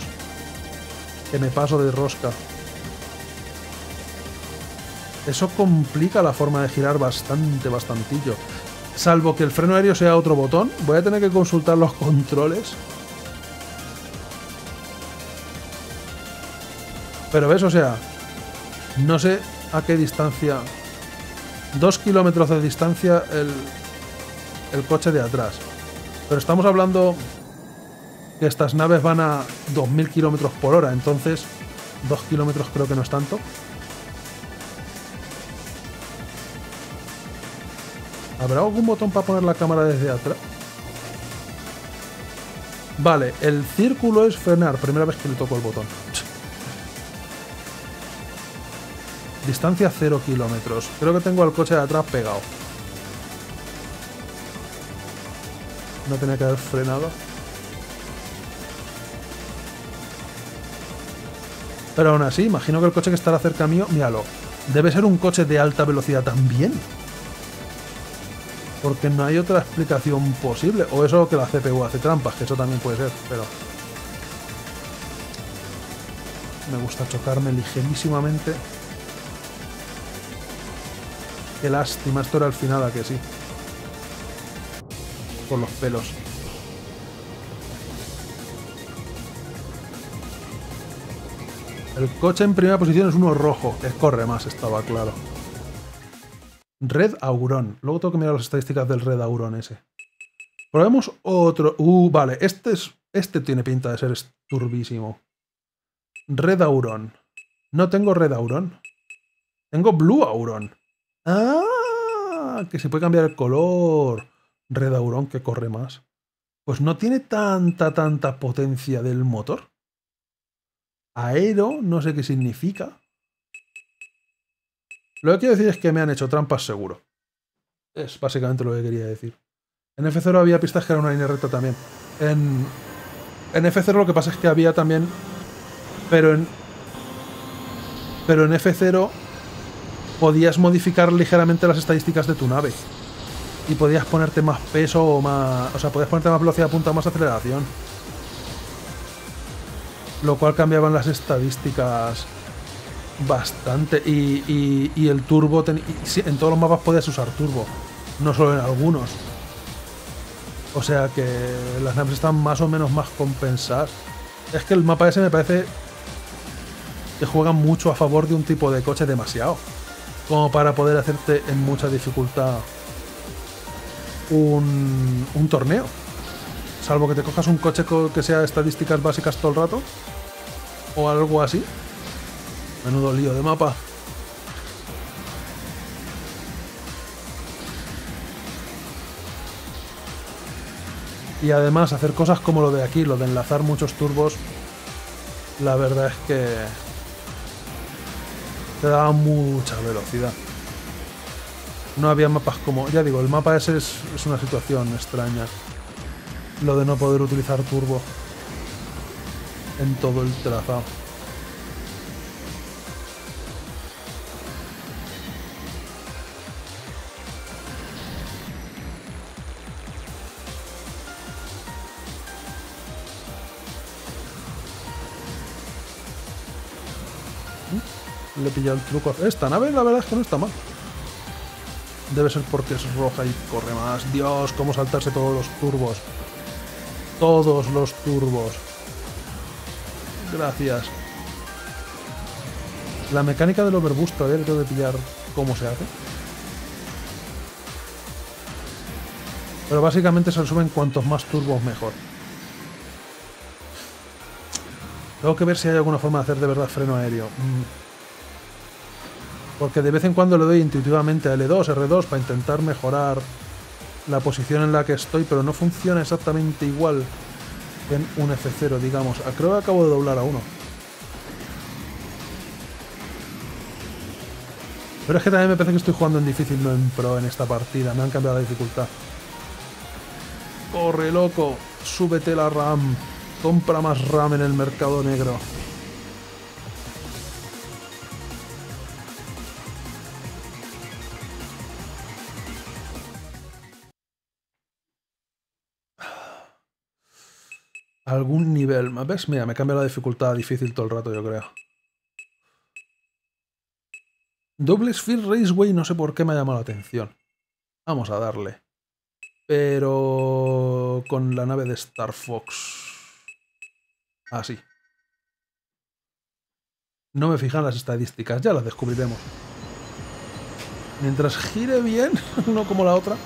Que me paso de rosca. Eso complica la forma de girar bastante, bastantillo. Salvo que el freno aéreo sea otro botón. Voy a tener que consultar los controles. Pero ves, o sea, no sé a qué distancia Dos kilómetros de distancia el, el coche de atrás. Pero estamos hablando que estas naves van a 2.000 kilómetros por hora, entonces 2 kilómetros creo que no es tanto. ¿Habrá algún botón para poner la cámara desde atrás? Vale, el círculo es frenar, primera vez que le toco el botón. Distancia 0 kilómetros. Creo que tengo al coche de atrás pegado. No tenía que haber frenado. Pero aún así, imagino que el coche que estará cerca mío, míralo, debe ser un coche de alta velocidad también. Porque no hay otra explicación posible. O eso que la CPU hace trampas, que eso también puede ser, pero... Me gusta chocarme ligerísimamente Qué lástima, esto era al final, a que sí. Por los pelos. El coche en primera posición es uno rojo, que corre más, estaba claro. Red Auron. Luego tengo que mirar las estadísticas del Red Auron ese. Probemos otro. Uh, vale. Este, es, este tiene pinta de ser turbísimo. Red Auron. No tengo Red Auron. Tengo Blue Auron. Ah, que se puede cambiar el color. Red Auron que corre más. Pues no tiene tanta, tanta potencia del motor. Aero, no sé qué significa. Lo que quiero decir es que me han hecho trampas seguro. Es básicamente lo que quería decir. En F0 había pistas que era una línea recta también. En, en F0 lo que pasa es que había también... Pero en... Pero en F0 podías modificar ligeramente las estadísticas de tu nave. Y podías ponerte más peso o más... O sea, podías ponerte más velocidad punta o más aceleración. Lo cual cambiaban las estadísticas bastante. Y, el turbo... en todos los mapas podías usar turbo. No solo en algunos. O sea que las naves están más o menos más compensadas. Es que el mapa ese me parece que juega mucho a favor de un tipo de coche demasiado. Como para poder hacerte en mucha dificultad un, un torneo. Salvo que te cojas un coche que sea estadísticas básicas todo el rato. O algo así. Menudo lío de mapa. Y además hacer cosas como lo de aquí, lo de enlazar muchos turbos, la verdad es que te daba mucha velocidad. No había mapas como... Ya digo, el mapa ese es, es una situación extraña. Lo de no poder utilizar turbo en todo el trazado. Le he el truco. Esta nave la verdad es que no está mal. Debe ser porque es roja y corre más. Dios, cómo saltarse todos los turbos. Todos los turbos. Gracias. La mecánica del overboost todavía tengo que pillar cómo se hace. Pero básicamente se resumen cuantos más turbos mejor. Tengo que ver si hay alguna forma de hacer de verdad freno aéreo. Mm. Porque de vez en cuando le doy intuitivamente a L2, R2 para intentar mejorar la posición en la que estoy, pero no funciona exactamente igual en un F0, digamos. Ah, creo que acabo de doblar a uno. Pero es que también me parece que estoy jugando en difícil, no en pro en esta partida. Me han cambiado la dificultad. Corre, loco. Súbete la RAM. Compra más RAM en el mercado negro. Algún nivel. ¿Ves? Mira, me cambia la dificultad difícil todo el rato, yo creo. Double Sphere Raceway no sé por qué me ha llamado la atención. Vamos a darle. Pero... con la nave de Star Fox. Así. no me fijan las estadísticas, ya las descubriremos. Mientras gire bien, no como la otra.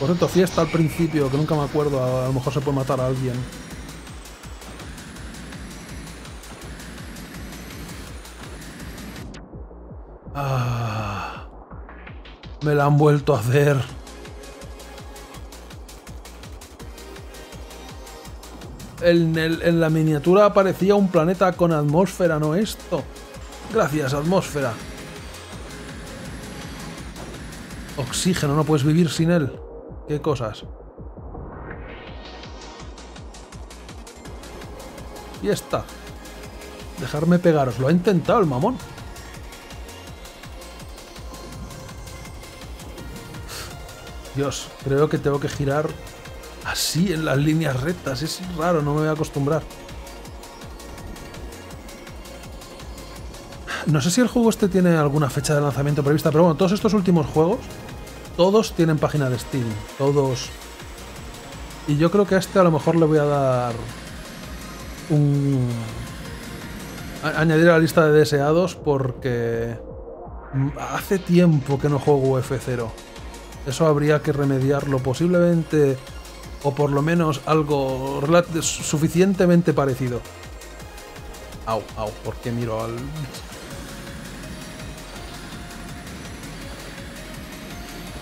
Por cierto, fiesta al principio, que nunca me acuerdo, a, lo mejor se puede matar a alguien. Ah, me la han vuelto a hacer. En, en la miniatura aparecía un planeta con atmósfera, no esto. Gracias, atmósfera. Oxígeno, no puedes vivir sin él. ¿Qué cosas? Y está. Dejarme pegaros. Lo ha intentado el mamón. Dios, creo que tengo que girar así en las líneas rectas. Es raro, no me voy a acostumbrar. No sé si el juego este tiene alguna fecha de lanzamiento prevista, pero bueno, todos estos últimos juegos todos tienen página de Steam. Todos. Y yo creo que a este a lo mejor le voy a dar un... añadir a la lista de deseados porque... Hace tiempo que no juego F0. Eso habría que remediarlo posiblemente, o por lo menos algo suficientemente parecido. Au, au, ¿por qué miro al...?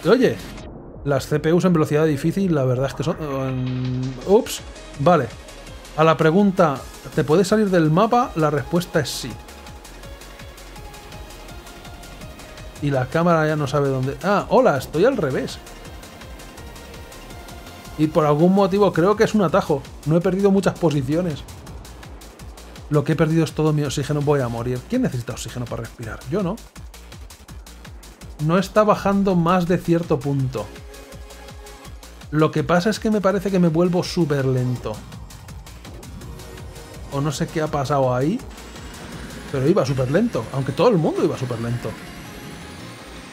Oye, las CPUs en velocidad difícil, la verdad es que son... um, ups, vale. A la pregunta, ¿te puedes salir del mapa? La respuesta es sí. Y la cámara ya no sabe dónde... Ah, hola, estoy al revés. Y por algún motivo creo que es un atajo. No he perdido muchas posiciones. Lo que he perdido es todo mi oxígeno. Voy a morir. ¿Quién necesita oxígeno para respirar? Yo no. No está bajando más de cierto punto. Lo que pasa es que me parece que me vuelvo súper lento. O no sé qué ha pasado ahí. Pero iba súper lento. Aunque todo el mundo iba súper lento.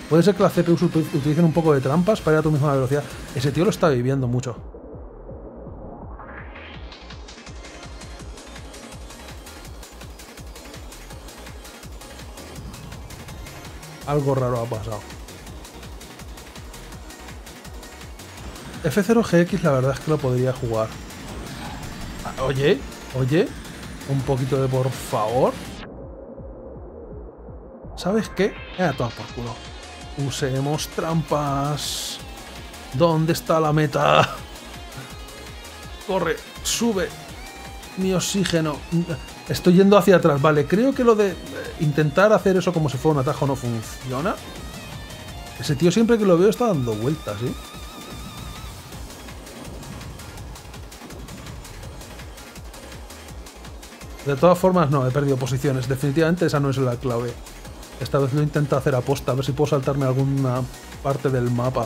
Puede ser que las CPUs util- utilicen un poco de trampas para ir a tu misma velocidad. Ese tío lo está viviendo mucho. Algo raro ha pasado. F0GX la verdad es que lo podría jugar. Ah, Oye, oye, un poquito de por favor. ¿Sabes qué? Ya todo por culo. Usemos trampas. ¿Dónde está la meta? Corre, sube. Mi oxígeno. Estoy yendo hacia atrás. Vale, creo que lo de eh, intentar hacer eso como si fuera un atajo no funciona. Ese tío siempre que lo veo está dando vueltas, ¿eh? De todas formas, no, he perdido posiciones. Definitivamente esa no es la clave. Esta vez lo intento hacer aposta, a ver si puedo saltarme alguna parte del mapa.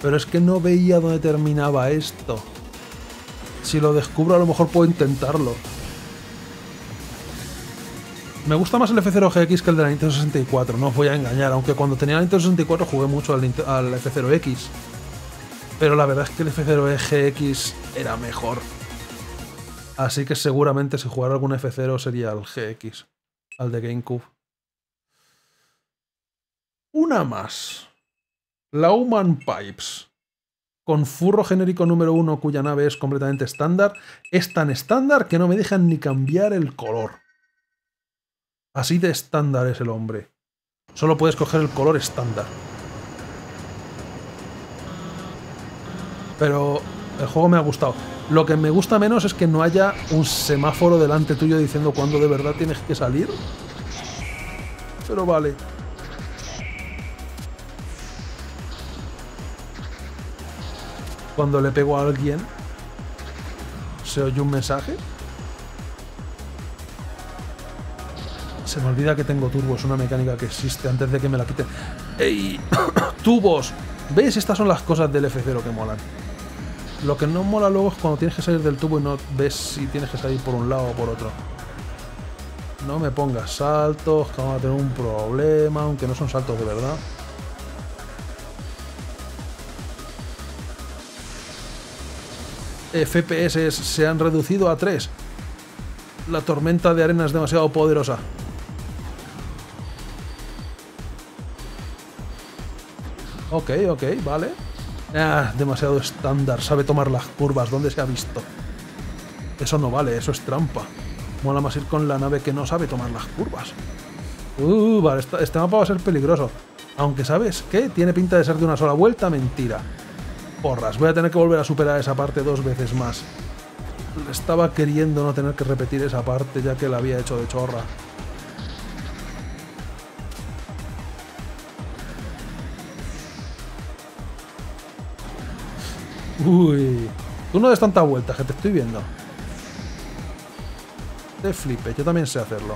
Pero es que no veía dónde terminaba esto. Si lo descubro, a lo mejor puedo intentarlo. Me gusta más el F0GX que el de la Nintendo 64, no os voy a engañar, aunque cuando tenía la Nintendo 64 jugué mucho al, al F0X. Pero la verdad es que el F0GX era mejor. Así que seguramente si jugara algún F0 sería el GX, al de GameCube. Una más. La Human Pipes. Con furro genérico número uno cuya nave es completamente estándar. Es tan estándar que no me dejan ni cambiar el color. Así de estándar es el hombre. Solo puedes coger el color estándar. Pero el juego me ha gustado. Lo que me gusta menos es que no haya un semáforo delante tuyo diciendo cuándo de verdad tienes que salir. Pero vale. Cuando le pego a alguien, se oye un mensaje. Se me olvida que tengo turbo, es una mecánica que existe antes de que me la quiten. ¡Ey! ¡Tubos! ¿Ves? Estas son las cosas del F0 que molan. Lo que no mola luego es cuando tienes que salir del tubo y no ves si tienes que salir por un lado o por otro. No me pongas saltos, que vamos a tener un problema, aunque no son saltos de verdad. FPS se han reducido a 3. La tormenta de arena es demasiado poderosa. Ok, ok, vale. Ah, demasiado estándar. Sabe tomar las curvas. ¿Dónde se ha visto? Eso no vale, eso es trampa. Mola más ir con la nave que no sabe tomar las curvas. Uh, vale, esta- este mapa va a ser peligroso. Aunque, ¿sabes qué? Tiene pinta de ser de una sola vuelta, mentira. Porras, voy a tener que volver a superar esa parte dos veces más. Estaba queriendo no tener que repetir esa parte ya que la había hecho de chorra. Uy, tú no des tantas vueltas que te estoy viendo. Te flipe, yo también sé hacerlo.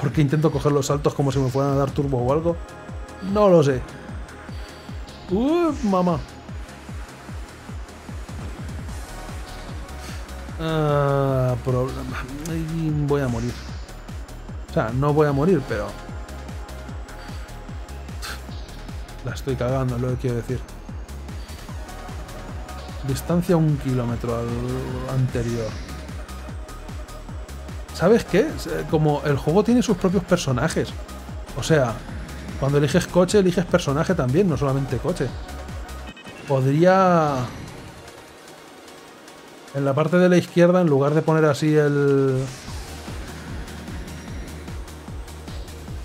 ¿Por qué intento coger los saltos como si me fueran a dar turbo o algo? No lo sé. Uf, mamá. Ah, problema. Voy a morir. O sea, no voy a morir, pero... La estoy cagando, lo que quiero decir. Distancia un kilómetro al anterior. ¿Sabes qué? Eh, como el juego tiene sus propios personajes. O sea, cuando eliges coche, eliges personaje también, no solamente coche. Podría... En la parte de la izquierda, en lugar de poner así el...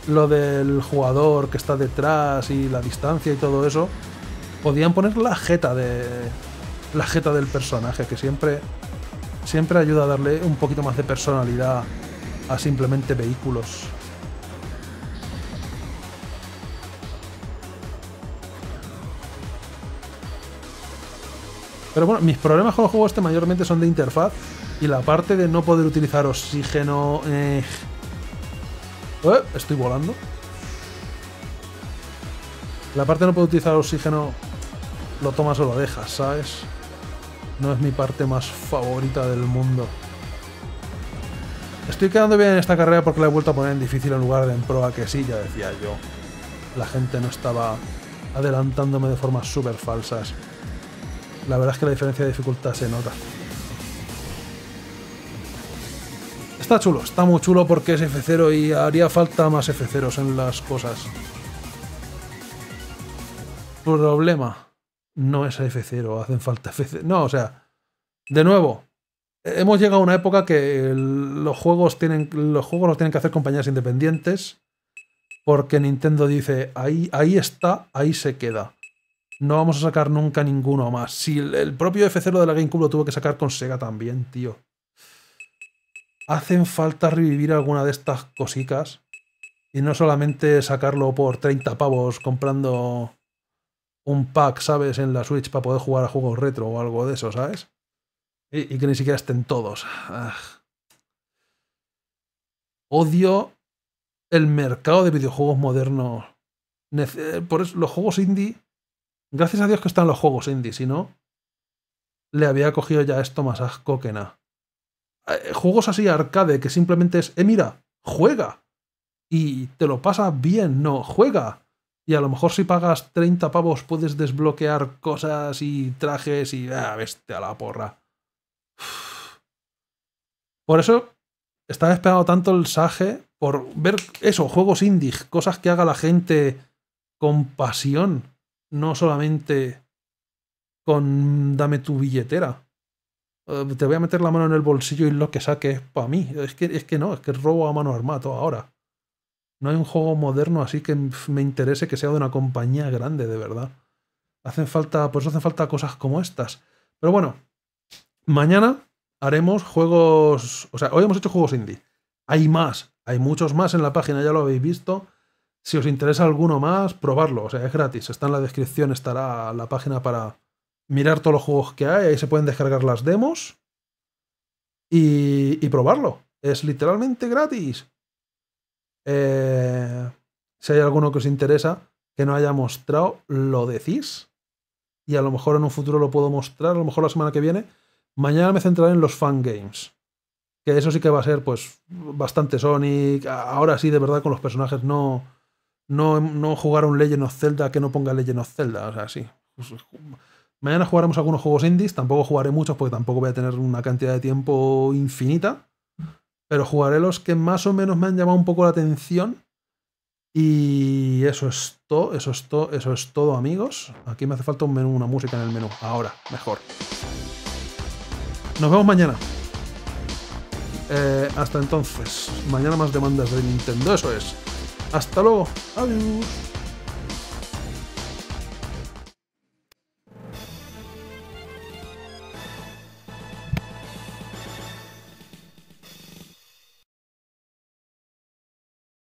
Lo del jugador que está detrás y la distancia y todo eso, podían poner la jeta de... La jeta del personaje, que siempre siempre ayuda a darle un poquito más de personalidad a simplemente vehículos. Pero bueno, mis problemas con los juegos este mayormente son de interfaz y la parte de no poder utilizar oxígeno... Eh, eh, estoy volando. La parte no poder utilizar oxígeno lo tomas o lo dejas, ¿sabes? No es mi parte más favorita del mundo. Estoy quedando bien en esta carrera porque la he vuelto a poner en difícil en lugar de en proa, que sí, ya decía yo. La gente no estaba adelantándome de formas súper falsas. La verdad es que la diferencia de dificultad se nota. Está chulo, está muy chulo porque es F0 y haría falta más F0s en las cosas. Problema no es F0, hacen falta F0. No, o sea, de nuevo, hemos llegado a una época que los juegos tienen los juegos los tienen que hacer compañías independientes porque Nintendo dice, ahí, ahí está, ahí se queda. No vamos a sacar nunca ninguno más. Si el, propio F0 de la GameCube lo tuvo que sacar con Sega también, tío. Hacen falta revivir alguna de estas cositas. Y no solamente sacarlo por 30 pavos comprando un pack, ¿sabes? En la Switch para poder jugar a juegos retro o algo de eso, ¿sabes? Y, que ni siquiera estén todos. Ah. Odio el mercado de videojuegos modernos. Por eso, los juegos indie. Gracias a Dios que están los juegos indie, si no, le había cogido ya esto más asco que nada. Eh, juegos así arcade que simplemente es, eh, mira, juega. Y te lo pasa bien, no, juega. Y a lo mejor si pagas 30 pavos puedes desbloquear cosas y trajes y... Ah, veste a la porra. Por eso estaba esperando tanto el Sage por ver eso, juegos indie, cosas que haga la gente con pasión, no solamente con dame tu billetera. Eh, te voy a meter la mano en el bolsillo y lo que saque es para mí. Es que, es que no, es que robo a mano armada ahora. No hay un juego moderno así que me interese que sea de una compañía grande, de verdad. Hacen falta, por eso hacen falta cosas como estas. Pero bueno, mañana haremos juegos. O sea, hoy hemos hecho juegos indie. Hay más, hay muchos más en la página, ya lo habéis visto. Si os interesa alguno más, probarlo. O sea, es gratis. Está en la descripción, estará la página para mirar todos los juegos que hay. Ahí se pueden descargar las demos y, y probarlo. Es literalmente gratis. Eh, si hay alguno que os interesa que no haya mostrado, lo decís. Y a lo mejor en un futuro lo puedo mostrar, a lo mejor la semana que viene. Mañana me centraré en los fangames. Que eso sí que va a ser, pues, bastante Sonic. Ahora sí, de verdad, con los personajes no. No, no jugar un Legend of Zelda que no ponga Legend of Zelda. O sea, sí. Mañana jugaremos algunos juegos indies. Tampoco jugaré muchos porque tampoco voy a tener una cantidad de tiempo infinita pero jugaré los que más o menos me han llamado un poco la atención. Y eso es todo, eso es todo, eso es todo, amigos. Aquí me hace falta un menú, una música en el menú. Ahora, mejor. Nos vemos mañana. Eh, hasta entonces, mañana más demandas de Nintendo, eso es. Hasta luego. Adiós.